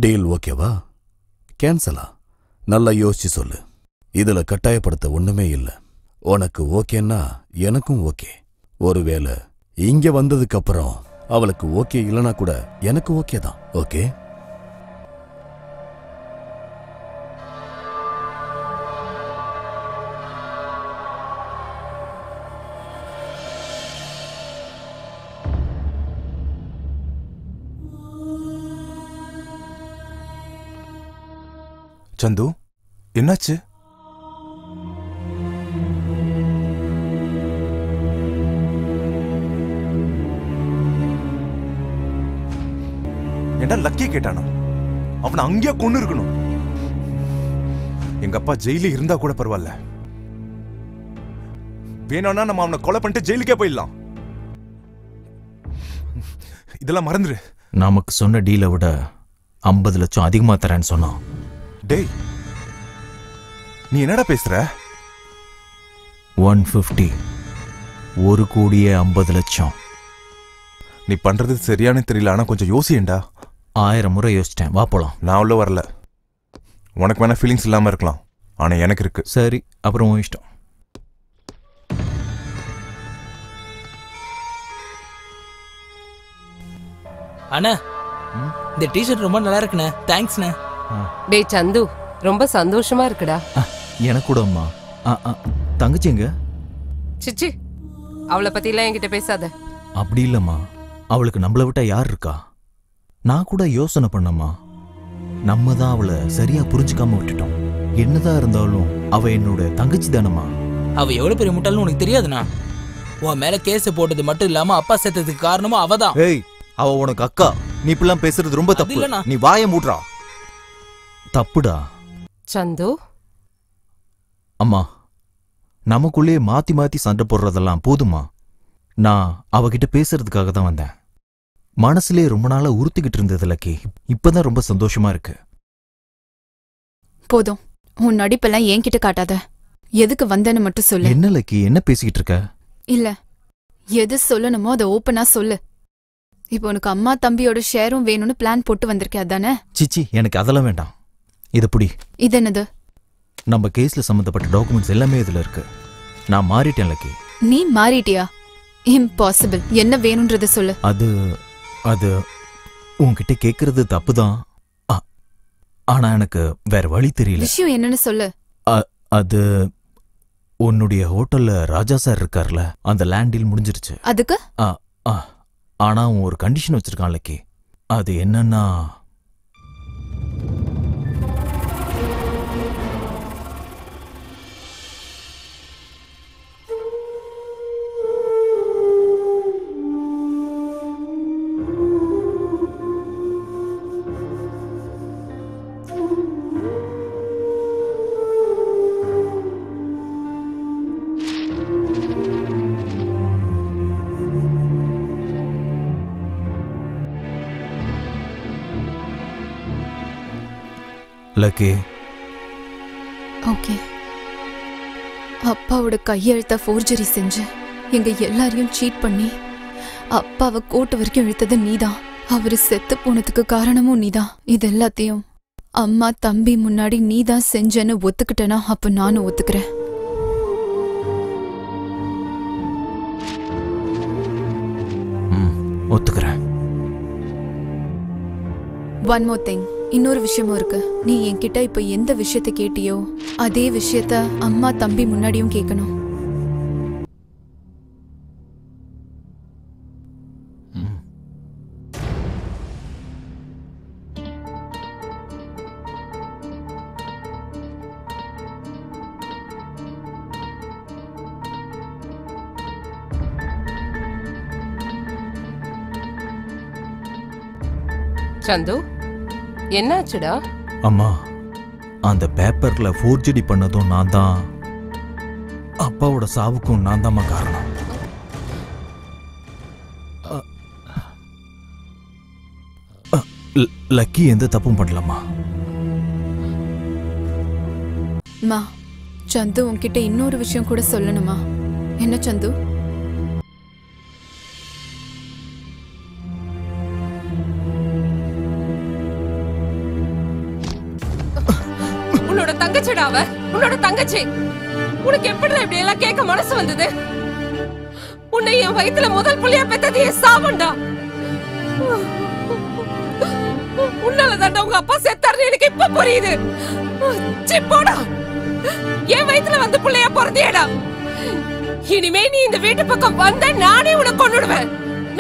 டீல் ஓகேவா கேன்சலா நல்லா யோசிச்சு சொல்லு. இதுல கட்டாயப்படுத்த ஒண்ணுமே இல்ல. உனக்கு ஓகேன்னா எனக்கும் ஓகே. ஒருவேளை இங்க வந்ததுக்கு அப்புறம் அவளுக்கு ஓகே இல்லனா கூட எனக்கு ஓகே தான். ஓகே? சந்து என்னாச்சு? ஏண்டா லக்கி கேட்டானா? அவனை அங்கேயே கொண்டு இருக்கணும். எங்க அப்பா ஜெயில இருந்தா கூட பரவாயில்ல வேணும்னா நம்ம அவனை கொலை பண்ணிட்டு ஜெயிலுக்கே போயிடலாம். இதெல்லாம் மறந்துரு. நமக்கு சொன்ன டீலை விட ஐம்பது லட்சம் அதிகமாக தரேன்னு சொன்னான். டேய் நீ என்னடா பேசுற? One fifty. ஒரு கோடியே ஐம்பது லட்சம். நீ பண்றது சரியானு தெரியல ஆனா கொஞ்சம் யோசியேன்டா. ஆயிரம் முறை யோசிச்சிட்டேன். வா போலாம். நான் உள்ள வரல. உனக்கு வேணா ஃபீலிங்ஸ் இல்லாம இருக்கலாம். ஆனா எனக்கு இருக்கு. சரி அப்புறம் உன் இஷ்டம். அண்ணா இந்த டிஷர்ட் ரொம்ப நல்லா இருக்குண்ணே. தேங்க்ஸ்ண்ணே டேய் சந்து ரொம்ப சந்தோஷமா இருக்குடா. எனக்கு கூட அம்மா. ஆ, ஆ, தங்கச்சி எங்க? சிச்சி அவளை பத்தி எல்லாம் என்கிட்ட பேசாத. அப்படி இல்லம்மா. அவளுக்கு நம்மளை விட்டா யார் இருக்கா? நான் கூட யோசனை பண்ணம்மா. நம்ம தான் அவளை சரியா புரிஞ்சுக்காம விட்டுட்டோம். என்னதான் இருந்தாலும் அவ என்னோட தங்கச்சி தானம்மா. அவ எவ்வளவு பெரிய முட்டாள்னு உனக்கு தெரியாதுண்ணா? உன் மேல கேஸ் போட்டது மட்டும் இல்லாம அப்பா செத்ததுக்கு காரணமும் அவதான். ஏய் அவ உனக்கு அக்கா. நீ இப்படிலாம் பேசுறது ரொம்ப தப்பு. இல்லண்ணா. நீ வாயை மூடுறா. தப்புடா? சந்து? அம்மா நமக்குள்ளேயே மாத்தி மாத்தி சண்டை போடுறதெல்லாம் போதுமா? நான் அவகிட்ட பேசுறதுக்காக தான் வந்தேன். மனசுலயே ரொம்ப நாளா உறுத்திக்கிட்டு இருந்தது லக்கி. இப்பதான் ரொம்ப சந்தோஷமா இருக்கு. போதும். உன் நடிப்பெல்லாம் என்கிட்ட காட்டாத. எதுக்கு வந்தேன்னு மட்டும் சொல்லு. என்ன லக்கி? என்ன பேசிக்கிட்டு இருக்க? இல்ல. எது சொல்லணுமோ அதை ஓப்பனா சொல்லு. இப்போ உனக்கு அம்மா தம்பியோட ஷேரும் வேணும்னு பிளான் போட்டு வந்திருக்கே அதானே? சிச்சி எனக்கு அதெல்லாம் வேண்டாம். இது புடி. இது என்னது? நம்ம கேஸ்ல சம்பந்தப்பட்ட டாக்குமெண்ட்ஸ் எல்லாமே இதுல இருக்கு. நான் மாறிட்டேன் லக்கி. நீ மாறிட்டியா? இம்பாசிபிள் என்ன வேணும்ன்றத சொல்லு. அது அது உன்கிட்ட கேக்குறது தப்புதான். ஆ- ஆனா எனக்கு வேற வழி தெரியல. விஷயம் என்னன்னு சொல்லு. அது உன்னுடைய ஹோட்டல்ல ராஜா சார் இருக்கார்ல அந்த லேண்ட் டீல் முடிஞ்சிருச்சு. அதுக்கு. ஆனா ஒரு கண்டிஷன் வச்சிருக்கான் லக்கி. அது என்னன்னா லக்கி ஓகே. அப்பாவோட கையெழுத்த ஃபோர்ஜரி செஞ்சு எங்க எல்லாரையும் சீட் பண்ணி அப்பாவை கோர்ட் வரைக்கும் இழுத்தது நீதான். அவரு செத்து போனதுக்கு காரணமும் நீதான். இது எல்லாத்தையும் அம்மா தம்பி முன்னாடி நீதான் செஞ்சேன்னு ஒத்துக்கிட்டேனா? அப்ப நானும் ஒத்துக்கிறேன். ஒத்துக்கிறேன். ஒன் மோர் திங் இன்னொரு விஷயமும் இருக்கு. நீ என்கிட்ட இப்ப எந்த விஷயத்த கேட்டியோ அதே விஷயத்த அம்மா தம்பி முன்னாடியும் கேட்கணும் சந்து? என்னாச்சுடா? அம்மா அந்த பேப்பர்ல ஃபோர்ஜரி பண்ணதும் நான் தான். அப்பாவோட சாவுக்கும் நான் தாம்மா காரணம். லக்கி எந்த தப்பும் பண்ணலம்மா. மா சந்து உன்கிட்ட இன்னொரு விஷயம் கூட சொல்லணுமா? என்ன சந்து? தங்கச்சிடா அவ உன்னோட தங்கச்சி. உனக்கு எப்படி இப்படி எல்லாம் கேட்க மனசு வந்தது? உன்னை என் வயித்துல முதல் புள்ளியா பெத்தது என் சாபண்டா உன்னால தாண்டா உங்க அப்பா செத்தாருன்னு எனக்கு இப்ப புரியுது. போடா. என் வயித்துல வந்து புள்ளையா பிறந்தியடா. இனிமே நீ இந்த வீட்டு பக்கம் வந்த நானே உன்னை கொன்னுடுவேன்.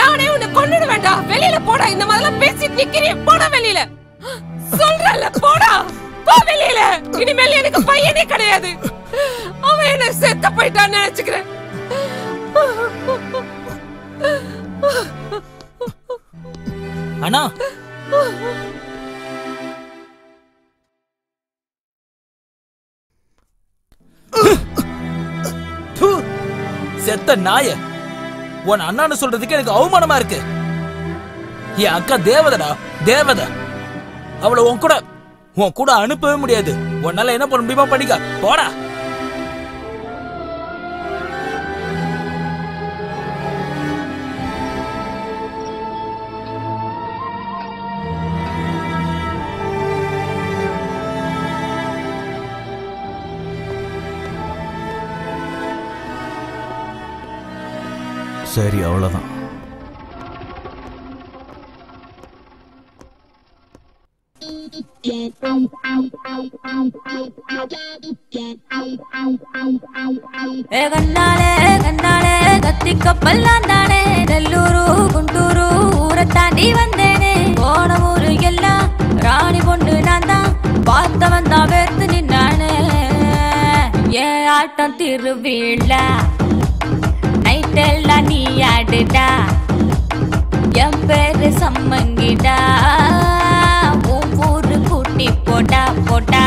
நானே உன்னை கொன்னுடுவேன்டா. வெளியில போடா. இந்த மாதிரிலாம் பேசிட்டு நிக்கிறிய. போடா வெளியில. சொல்றல போடா. போ வெளியில. இனிமேல் எனக்கு பையனே கிடையாது. அவன் என்ன செத்து போயிட்டான்னு நினைச்சுக்கிறேன். அண்ணா. செத்த நாய. உன் அண்ணான்னு சொல்றதுக்கு எனக்கு அவமானமா இருக்கு. என் அக்கா தேவதடா தேவதை. அவளை உன் கூட உன் கூட அனுப்பவே முடியாது. உன்னால என்ன பண்ண முடியுமா பண்ணிக்க போடா. சரி அவ்வளவுதான் ஏ கண்ணாலே கண்ணாலே கத்தி கப்பல் தானே நெல்லூரு குண்டூரு ஊரை தாண்டி வந்தேனே. போன ஊரு எல்லாம் ராணி பொண்ணு நான் தான் பார்த்தவன் தான் வேர்த்து நின்னானே. ஏன் ஆட்டம் திருவிழா நைட்டெல்லாம் நீ ஆடுடா என் பேரு சம்மங்கிடா. ஊரு போட்டா.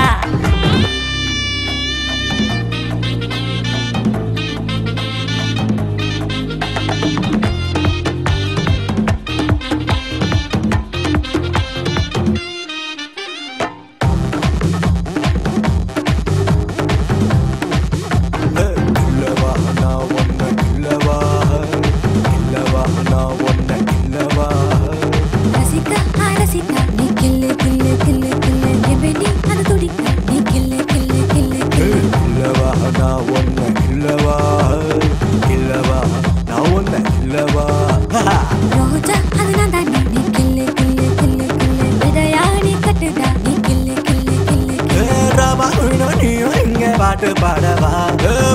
பாட்டு பாடவா?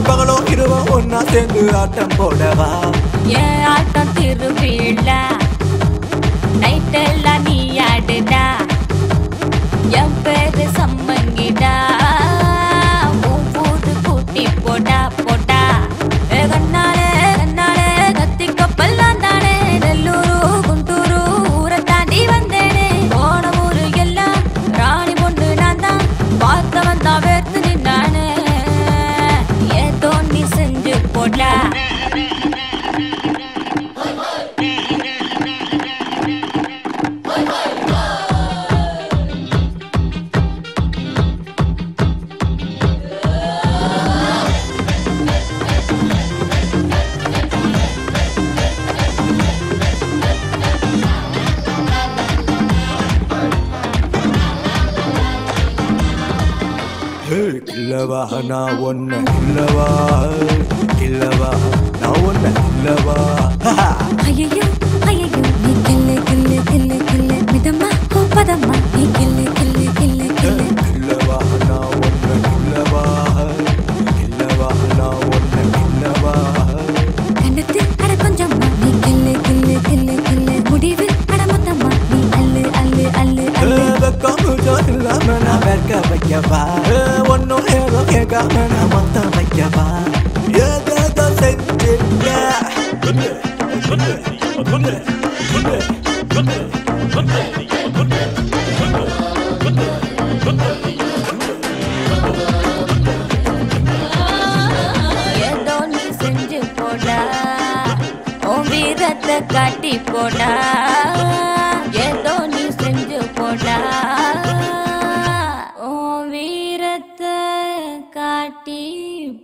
பகலும் இரவும் ஒன்னா சேர்ந்து ஆட்டம் போடவா? ஏன் ஆட்டம் திருவிழா நைட்டெல்லாம் நீ ஆடுடா.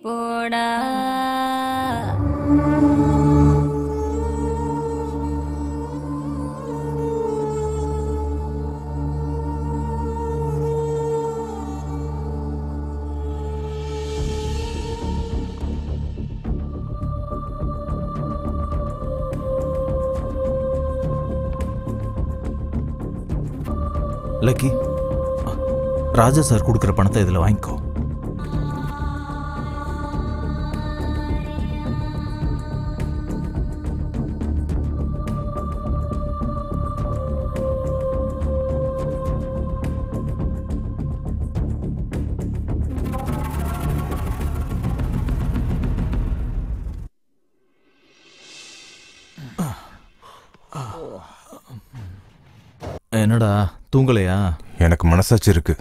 पोड़ा लकी राजा सर कुछ पणते वाइको தூங்கலையா? எனக்கு மனசாட்சி இருக்கு.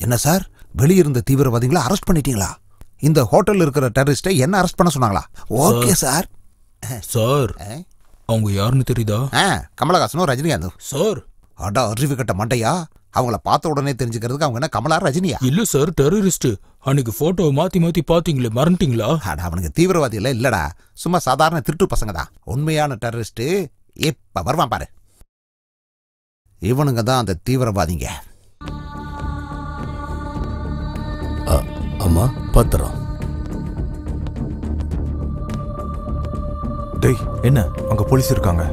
என்ன சார்? வெளியிருந்த தீவிரவாதிகளை அரெஸ்ட் பண்ணிட்டீங்களா? இந்த ஹோட்டல்ல இருக்கிற டெரரிஸ்டை என்ன அரெஸ்ட் பண்ண சொன்னாங்களா? ஓகே சார் சார் அவங்க யாருன்னு தெரியுதா? ஆ கமலஹாசனும் ரஜினிகாந்தும். சார் அடா அறிவு கட்ட மண்டையா? அவங்கள பார்த்த உடனே தெரிஞ்சுக்கிறதுக்கு அவங்க என்ன கமலா ரஜினியா? இல்ல சார் டெரரிஸ்ட் அன்னைக்கு போட்டோ மாத்தி மாத்தி பாத்தீங்களே மறந்துட்டீங்களா? அட அவனுக்கு தீவிரவாதி இல்ல இல்லடா. சும்மா சாதாரண திருட்டு பசங்க தான் உண்மையான டெரரிஸ்ட் இப்ப வருவான் பாரு. இவனுங்க தான் அந்த தீவிரவாதிங்க. அம்மா பத்திரம். டேய் என்ன? அங்க போலீஸ் இருக்காங்க.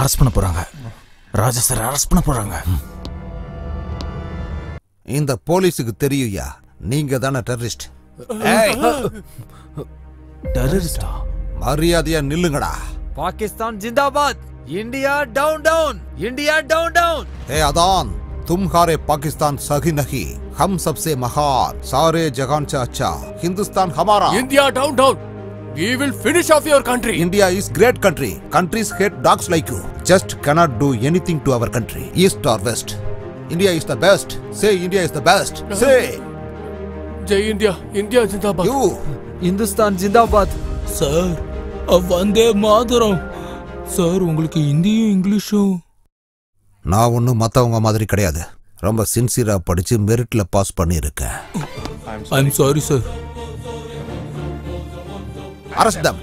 அரெஸ்ட் பண்ண போறாங்க. ராஜா சார் அரெஸ்ட் பண்ண போறாங்க. இந்த போலீஸுக்கு தெரியுயா நீங்க தானே டெரரிஸ்ட் டெரரிஸ்டா மரியாதையா நில்லுங்கடா पाकिस्तान जिंदाबाद India down down India down down हे अदान तुम्हारे पाकिस्तान सही नहीं हम सबसे महान सारे जहान से अच्छा हिंदुस्तान हमारा India down down. We will finish off your country. India is great country. Countries hate dogs like you. Just cannot do anything to our country. East or west. India is the best. Say India is the best. Say. ஜெய் இந்தியா இந்தியா ஜிந்தாபாத். யூ இந்துஸ்தான் ஜிந்தாபாத். சார் வந்தே மாதரம். சார் உங்களுக்கு ஹிந்தியும் இங்கிலீஷும். நான் ஒன்றும் மற்றவங்க மாதிரி கிடையாது. ரொம்ப சின்சியராக படித்து மெரிட்டில் பாஸ் பண்ணியிருக்கேன். ஐம் சாரி சார் அரசுதான்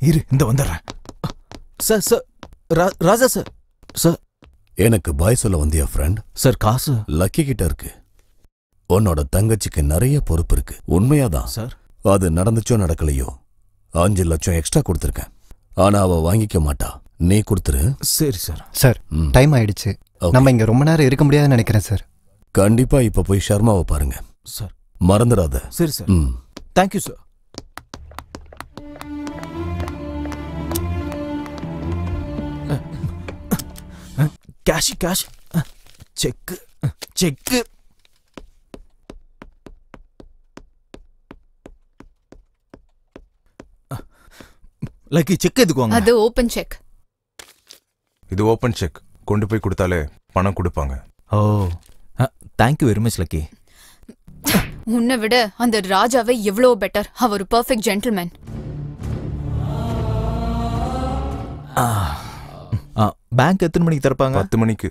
இரு இந்த வந்துடுறேன். Sir sir Raja sir sir எனக்கு பாய் சொல்ல வந்தியா ஃப்ரெண்ட் சார் காசு. லக்கி கிட்ட இருக்கு. உன்னோட தங்கச்சிக்கு நிறைய பொறுப்பு இருக்கு. உண்மையாதான். சார். அது நடந்துச்சோ நடக்கலையோ அஞ்சு லட்சம் எக்ஸ்ட்ரா கொடுத்துருக்கேன். ஆனா அவ வாங்கிக்க மாட்டா. நீ கொடுத்துரு. சரி சார். சார். டைம் ஆயிடுச்சு. நம்ம இங்க ரொம்ப நேரம் இருக்க முடியாதுன்னு நினைக்கிறேன் சார். கண்டிப்பா இப்ப போய் ஷர்மாவை பாருங்க. சார். மறந்துடாத. சரி சார். ம். Thank you sir cash cash cheque cheque Lucky cheque எதுக்கு வாங்க அது ஓபன் செக் இது ஓப்பன் செக் கொண்டு போய் கொடுத்தாலே பணம் கொடுப்பாங்க. ஓ. Thank you very much Lucky உன்னை விட அந்த ராஜாவே எவ்வளோ பெட்டர் அவர் ஒரு பர்ஃபெக்ட் ஜென்டில்மேன் பேங்க் எத்தனை மணிக்கு திறப்பாங்க? பத்து மணிக்கு.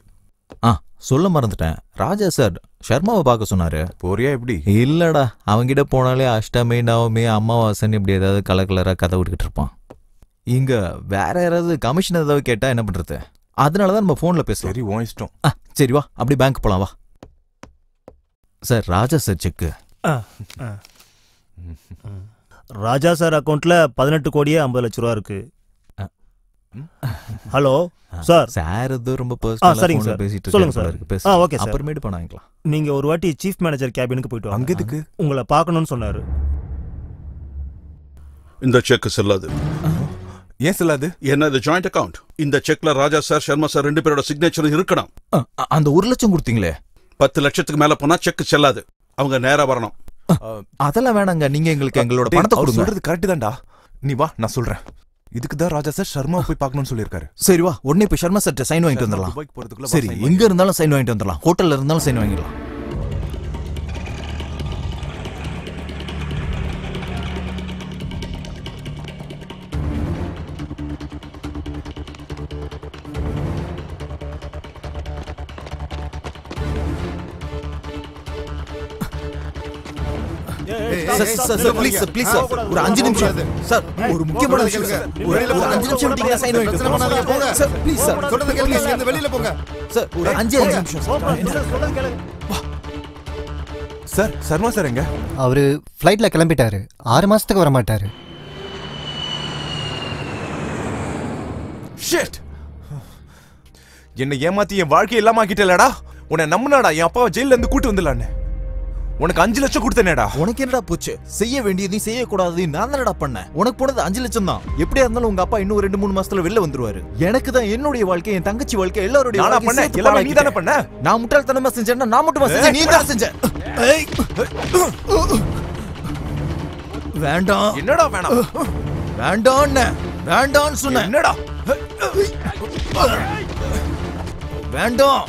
ஆ சொல்ல மறந்துட்டேன். ராஜா சார் ஷர்மாவை பார்க்க சொன்னாரு. போறியா எப்படி? இல்லடா அவங்கிட்ட போனாலே அஷ்டமி நவமி அமாவாசைன்னு இப்படி ஏதாவது கலர் கலராக கதை விட்டுக்கிட்டு இருப்பான். இங்க வேற யாராவது கமிஷன் ஏதாவது கேட்டா என்ன பண்றது? அதனால தான் நம்ம ஃபோனில் பேசலாம் சரி உன் இஷ்டம். ஆ சரி வா அப்படி பேங்க் போலாம் வா. Sir Raja sir cheque Raja sir அக்கௌண்ட்ல பதினெட்டு கோடியே ஐம்பது லட்ச ரூபா இருக்கு. Hello sir. சார் இது ரொம்ப பர்சனலா சரிங்க சார். பேசிட்டு சொல்லுங்க சார். இருக்கு. ஆ பேசு. Okay sir. அப்புறமேட்டு பணம் வாங்கிக்கலாம். நீங்க ஒரு வாட்டி சீஃப் மேனேஜர் கேபினுக்கு போயிட்டு வாங்க. அங்க எதுக்கு? உங்களை பார்க்கணும்னு சொன்னாரு. இந்த செக் செல்லாது. ஏன் செல்லாது? என்ன இது ஜாயிண்ட் அக்கவுண்ட் இந்த செக்ல ராஜா சார் சர்மா சார் ரெண்டு பேரோட சிக்னேச்சர் இருக்கணும். அந்த ஒரு லட்சம் கொடுத்தீங்களே? பத்து லட்சத்துக்கு மேல போனா செக் செல்லாது. அவங்க நேரா வரணும். அதெல்லாம் வேணாங்க. நீங்க எங்களுக்கு எங்களோட பணத்தை சொல்றது கரெக்ட் தான்டா. நீ வா நான் சொல்றேன். இதுக்கு தான் ராஜா சார் சர்மா போய் பார்க்கணும்னு சொல்லியிருக்காரு. சரி வா உடனே போய் சர்மா சார்ட்ட சைன் வாங்கிட்டு வந்துடலாம். சரி எங்க இருந்தாலும் சைன் வாங்கிட்டு வந்துடலாம். ஹோட்டல்ல இருந்தாலும் சைன் வாங்கிடலாம். Sir sir sir please sir please sir ஒரு அஞ்சு நிமிஷம். சார் ஒரு முக்கியமான விஷயம் சார் ஒரு ஒரு அஞ்சு நிமிஷம் சைன் போங்க. சார் ப்ளீஸ் சார் சொல்றதை வெளியில போங்க. சார் ஒரு அஞ்சு அஞ்சு நிமிஷம் சார். சர்மா சார் எங்க? அவரு ஃப்ளைட்ல கிளம்பிட்டாரு. ஆறு மாசத்துக்கு வர மாட்டாரு ஷிட் என்னை ஏமாத்தி என் வாழ்க்கையை இல்லாம ஆக்கிட்டலடா உன்னை நம்பினாடா. என் அப்பாவை ஜெயில இருந்து கூட்டு வந்துடலான்னு. உனக்கு அஞ்சு லட்சம் கொடுத்தனேடா. உனக்கு என்னடா போச்சு? செய்ய வேண்டியதையும் செய்யக்கூடாததையும் நான் தானடா பண்ணேன். உனக்கு போனது அஞ்சு லட்சம் தான். எப்படியா இருந்தாலும் உங்க அப்பா இன்னும் ரெண்டு மூணு மாசத்துல வெளில வந்துருவாரு. எனக்கு தான் என்னுடைய வாழ்க்கை என் தங்கச்சி வாழ்க்கை எல்லாருடைய நானா? சேர்த்து எல்லாமே நீ தானே பாழாக்கிட்டேன். நான் முட்டாள்தனமா செஞ்சேன்னா நான் மட்டுமா செஞ்சேன்? நீ தான் செஞ்ச ஏய். வேண்டாம். என்னடா வேணாம்? வேண்டாம் வேண்டாம்னு சொன்னேன். என்னடா? வேண்டாம்.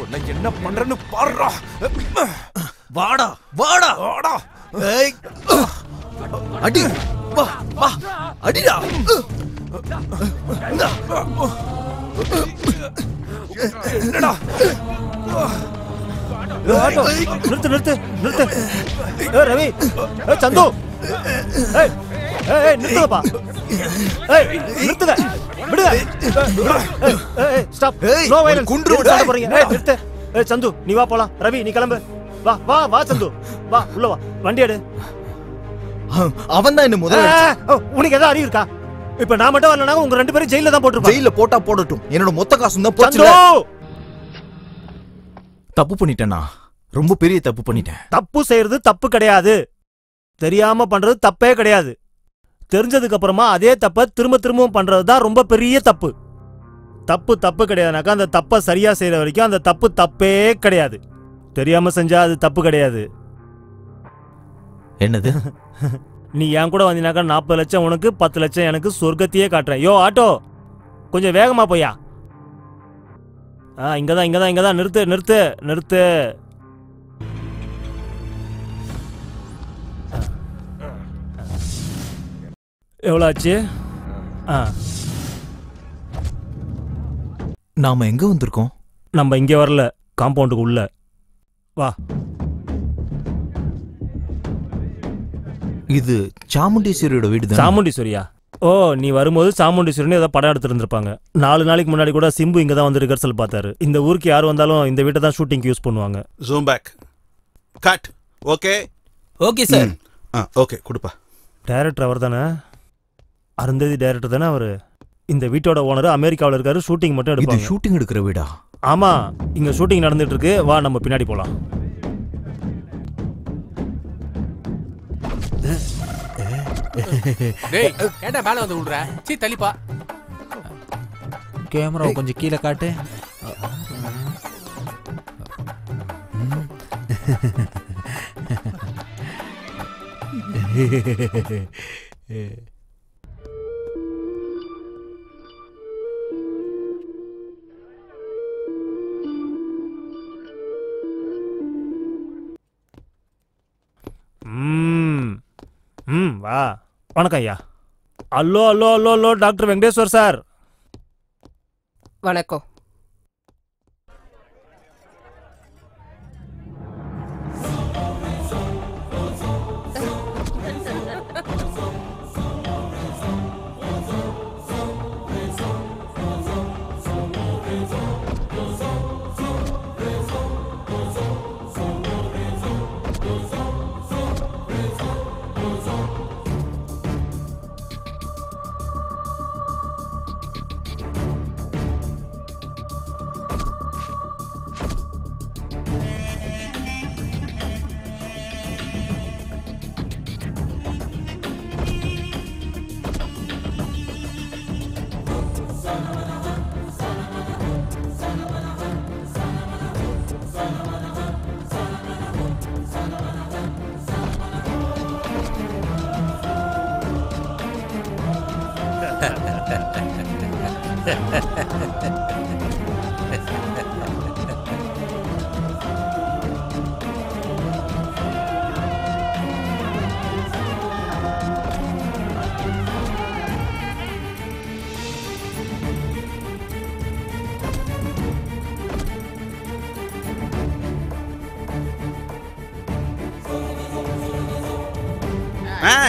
உன்னை என்ன பண்றேன்னு பாடுறா வாடா வாடா. வாடா. அடி வா வா. அடிடா. என்னடா? நிறுத்து நிறுத்து நிறுத்து. ஏய் ரவி. ஏய் சந்து. ஏய் ஏய் நிறுத்துங்கப்பா. ஏய் நிறுத்துங்க. விடுங்க. ஏய் ஸ்டாப் நோ வயலன்ஸ் குண்டு விடாத. போறீங்க. ஏய் நிறுத்து. ஏய் சந்து நீ வா போலாம். ரவி நீ கிளம்பு. வா வா வா சந்து. வா உள்ள வா. வண்டி எடு. அவன் தான் என்ன முதல்ல உனக்கு ஏதாவது அறிவு இருக்கா? இப்ப நான் மட்டும் வரலனா உங்க ரெண்டு பேரும் ஜெயில தான் போட்டுருப்பாங்க. ஜெயில போட்டா போடட்டும். என்னோட மொத்த காசும் தான் சந்து! போச்சு தப்பு பண்ணிட்டேனா? ரொம்ப பெரிய தப்பு பண்ணிட்டேன். தப்பு செய்யறது தப்பு கிடையாது. தெரியாம பண்றது தப்பே கிடையாது. தெரிஞ்சதுக்கு அப்புறமா அதே தப்ப திரும்ப திரும்பவும் பண்றது தான் ரொம்ப பெரிய தப்பு. தப்பு தப்பு கிடையாதுனாக்கா அந்த தப்பை சரியா செய்யற வரைக்கும் அந்த தப்பு தப்பே கிடையாது. தெரியாம செஞ்சா அது தப்பு கிடையாது. என்னது? நீ என் கூட வந்தீனாக்கா நாற்பது லட்சம் உனக்கு பத்து லட்சம் எனக்கு சொர்க்கத்தையே காட்டுறேன் யோ ஆட்டோ! கொஞ்சம் வேகமா போயா ஆ இங்கதான் இங்கதான் இங்கதான். நிறுத்து நிறுத்து நிறுத்து. எவ்வளோ ஆச்சு ஆ. நாம எங்க வந்திருக்கோம்? நம்ம இங்கே வரல. காம்பவுண்டுக்கு உள்ள. வா. இது சாமுண்டீஸ்வரியோட வீடு தான்? சாமுண்டீஸ்வரியா? ஓ நீ வரும்போது சாமுண்டீஸ்வரின்னு ஏதோ படம் எடுத்துருந்துருப்பாங்க. நாலு நாளைக்கு முன்னாடி கூட சிம்பு இங்கே தான் வந்து ரிஹர்சல் பார்த்தாரு. இந்த ஊருக்கு யார் வந்தாலும் இந்த வீட்டை தான் ஷூட்டிங்க்கு யூஸ் பண்ணுவாங்க. Zoom back cut okay okay sir ஆ ஓகே கொடுப்பா. டைரக்டர் அவர் தானே? அருந்ததி டைரக்டர் தானே அவரு? இந்த வீட்டோட ஓனர் அமெரிக்காவில் இருக்காரு ஷூட்டிங் மட்டும் இது எடுப்பாங்க. ஷூட்டிங் எடுக்கிற வீடா? ஆமா இங்க ஷூட்டிங் நடந்துட்டு இருக்கு. வா நம்ம பின்னாடி போலாம். டேய் ஏன்டா மேல வந்து விடுற சீ தள்ளிப்பா. கேமரா கொஞ்சம் கீழே காட்டு. ம் வா வணக்கம் ஐயா hello hello hello hello doctor Venkateshwar sir வணக்கம்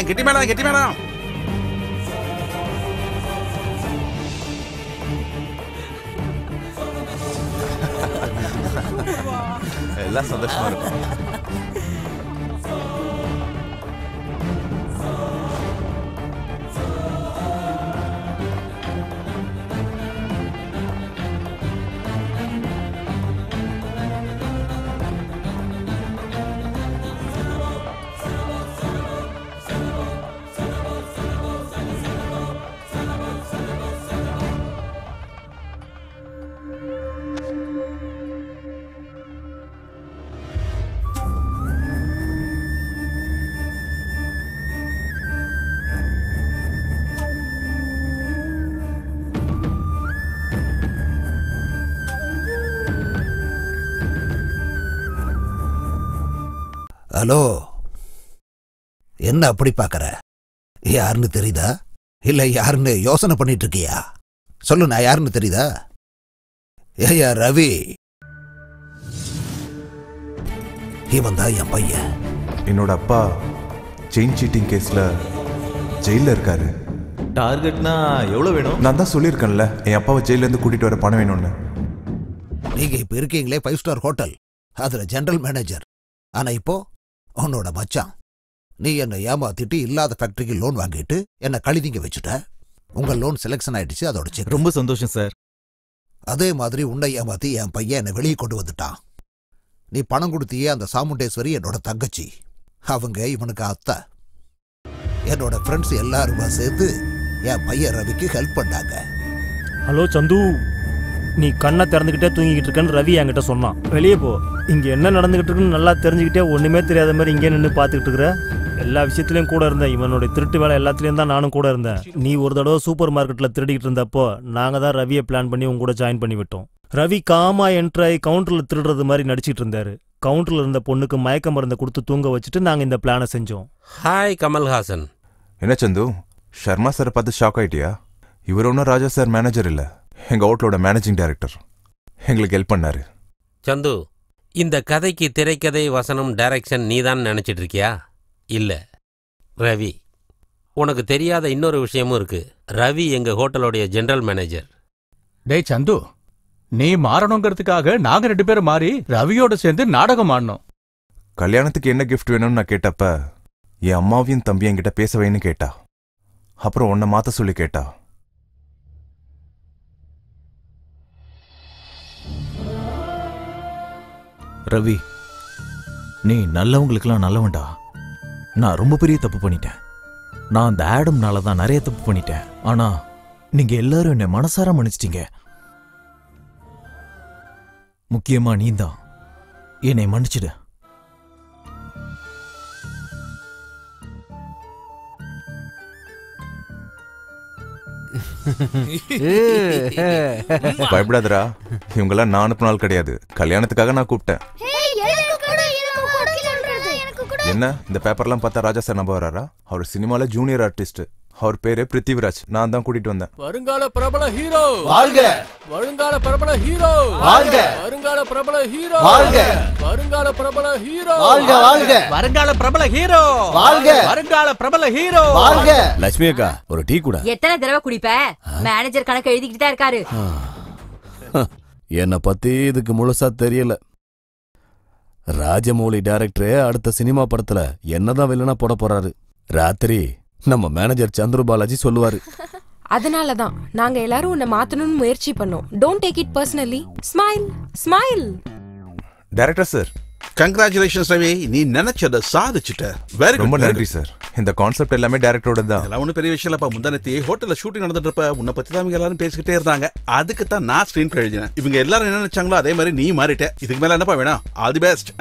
ஆ கெட்டி மேடம் ஹலோ? என்ன அப்படி பார்க்கற? யாருன்னு தெரியுதா? இல்ல யாருன்னு யோசனை பண்ணிட்டு இருக்கியா சொல்லு நான் யாருன்னு தெரியுதா? ஏயா ரவி. இவன் தான் என் பையன். என்னோட அப்பா செயின் சீட்டிங் கேஸ்ல ஜெயில இருக்காரு. டார்கெட்னா எவ்வளவு வேணும்? நான் தான் சொல்லியிருக்கேன்ல என் அப்பாவை ஜெயில இருந்து கூட்டிட்டு வர பணம் வேணும்னு. நீங்க இப்ப இருக்கீங்களே ஃபைவ் ஸ்டார் ஹோட்டல் அதுல ஜெனரல் மேனேஜர் ஆனா இப்போ உன்னோட மச்சான் நீ என்னை ஏமாத்திட்டு இல்லாத ஃபேக்டரிக்கு லோன் வாங்கிட்டு என்னை கழுதிங்க வச்சுட்ட. உங்க லோன் செலெக்ஷன் ஆயிடுச்சு அதோட செக் ரொம்ப சந்தோஷம் சார் அதே மாதிரி உன்னை ஏமாத்தி என் பையன் என்னை வெளியே கொண்டு வந்துட்டான். நீ பணம் கொடுத்தியே அந்த சாமுண்டேஸ்வரி என்னோட தங்கச்சி. அவங்க இவனுக்கு அத்தை. என்னோட ஃப்ரெண்ட்ஸ் எல்லாருமா சேர்த்து என் பையன் ரவிக்கு ஹெல்ப் பண்ணாங்க. ஹலோ சந்து. நீ கண்ணை திறந்துக்கிட்டே தூங்கிக்கிட்டு இருக்கேன்னு ரவி என்கிட்ட சொன்னான். வெளியே போ. இங்க என்ன நடந்துகிட்டு இருக்குன்னு நல்லா தெரிஞ்சுக்கிட்டே ஒண்ணுமே தெரியாத மாதிரி இங்கே நின்று பார்த்துக்கிட்டு இருக்கிற. எல்லா விஷயத்துலயும் கூட இருந்தேன். இவனுடைய திருட்டு வேலை எல்லாத்துலயும் தான் நானும் கூட இருந்தேன். நீ ஒரு தடவை சூப்பர் மார்க்கெட்ல திருடிக்கிட்டு இருந்தப்போ நாங்க தான் ரவியை பிளான் பண்ணி உங்க கூட ஜாயின் பண்ணி விட்டோம். ரவி காமா என்ட்ரு ஆகி கவுண்டர்ல திருடுறது மாதிரி நடிச்சிட்டு இருந்தாரு. கவுண்டர்ல இருந்த பொண்ணுக்கு மயக்க மருந்தை கொடுத்து தூங்க வச்சுட்டு நாங்க இந்த பிளானை செஞ்சோம். ஹாய் கமல்ஹாசன். என்ன சந்து? ஷர்மா சாரை பார்த்து ஷாக் ஆயிட்டியா? இவர் ஒன்றும் ராஜா சார் மேனேஜர் இல்ல. எங்க ஹோட்டலோட மேனேஜிங் டைரக்டர் எங்களுக்கு ஹெல்ப் பண்ணாரு. சந்து இந்த கதைக்கு திரைக்கதை வசனம் டைரக்ஷன் நீதான் நினைச்சிட்டு இருக்கியா? இல்ல. ரவி உனக்கு தெரியாத இன்னொரு விஷயமும் இருக்கு. ரவி எங்க ஹோட்டலோடைய ஜெனரல் மேனேஜர் டேய் சந்து நீ மாறணுங்கிறதுக்காக நாங்க ரெண்டு பேரும் மாறி ரவியோட சேர்ந்து நாடகம் ஆடணும். கல்யாணத்துக்கு என்ன கிஃப்ட் வேணும்னு நான் கேட்டப்ப என் அம்மாவையும் தம்பி என்கிட்ட பேச வைன்னு கேட்டா. அப்புறம் உன்னை மாத்த சொல்லி கேட்டா. ரவி நீ நல்லவங்களுக்கெல்லாம் நல்லவன்டா. நான் ரொம்ப பெரிய தப்பு பண்ணிட்டேன். நான் அந்த ஆடம்னால தான் நிறைய தப்பு பண்ணிட்டேன். ஆனா நீங்க எல்லாரும் என்னை மனசார மன்னிச்சிட்டீங்க. முக்கியமா நீந்தான் என்னை மன்னிச்சிடு. பயப்படாதடா. இவங்கெல்லாம் நான் அனுப்பின ஆள் கிடையாது. கல்யாணத்துக்காக நான் கூப்பிட்டேன். என்ன? இந்த பேப்பர்லாம் பார்த்தா ராஜா சார் நம்ப வராரா? அவர் சினிமால ஜூனியர் ஆர்டிஸ்ட் அவர் பேரு பிருத்திவிராஜ். நான் தான் கூட்டிட்டு வந்தேன். வருங்கால பிரபல ஹீரோ! வாழ்க! வருங்கால பிரபல ஹீரோ! வாழ்க! வருங்கால பிரபல ஹீரோ! வாழ்க! வருங்கால பிரபல ஹீரோ! வாழ்க, வாழ்க! வருங்கால பிரபல ஹீரோ! வாழ்க! வருங்கால பிரபல ஹீரோ! லட்சுமி அக்கா ஒரு டீ கூட. எத்தனை தடவை குடிப்ப? மேனேஜர் கணக்கு எழுதிக்கிட்டு தான் இருக்காரு. என்னை பத்தி இதுக்கு முழுசா தெரியல. ராஜமௌலி டைரக்டரே அடுத்த சினிமா படத்துல என்னதான் வில்லனா போட போறாரு. ராத்திரி நம்ம மேனேஜர் சந்துரு பாலாஜி சொல்லுவாரு. அதனால தான் நாங்க எல்லாரும் உன்னை மாத்தணும்னு முயற்சி பண்ணோம். Don't take it personally smile smile director sir congratulations Ravi நீ நினைச்சத சாதிச்சுட்ட. வெரி ரொம்ப நன்றி சார் இந்த கான்செப்ட் எல்லாமே டைரக்டரோட தான். அதெல்லாம் ஒன்றும் பெரிய விஷயம் இல்லப்பா. முந்தானத்தி ஹோட்டல்ல ஷூட்டிங் நடந்துட்டு இருப்ப உன்னை பத்தி தான் எல்லாரும் பேசிக்கிட்டே இருந்தாங்க. அதுக்கு தான் நான் ஸ்க்ரீன் எழுதினேன். இவங்க எல்லாரும் என்ன நினைச்சாங்களோ அதே மாதிரி நீ மாறிட்ட. இதுக்கு மேல என்னப்பா வேணும்? ஆல் தி பெஸ்ட்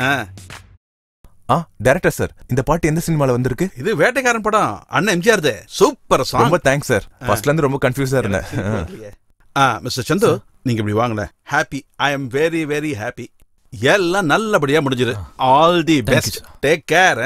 ஆ டைரக்டர் சார் இந்த பாட்டு எந்த சினிமால வந்திருக்கு? இது வேட்டைக்காரன் படம். அண்ணன் எம்ஜிஆர் தே சூப்பர் சாங் ரொம்ப தேங்க்ஸ் சார் ஃபர்ஸ்ட்ல இருந்து ரொம்ப கன்ஃபியூஸா இருந்தேன். ஆ. மிஸ்டர் சந்து நீங்க இப்படி வாங்கல happy I am very very happy எல்லாம் நல்லபடியா முடிஞ்சிரு all the best take care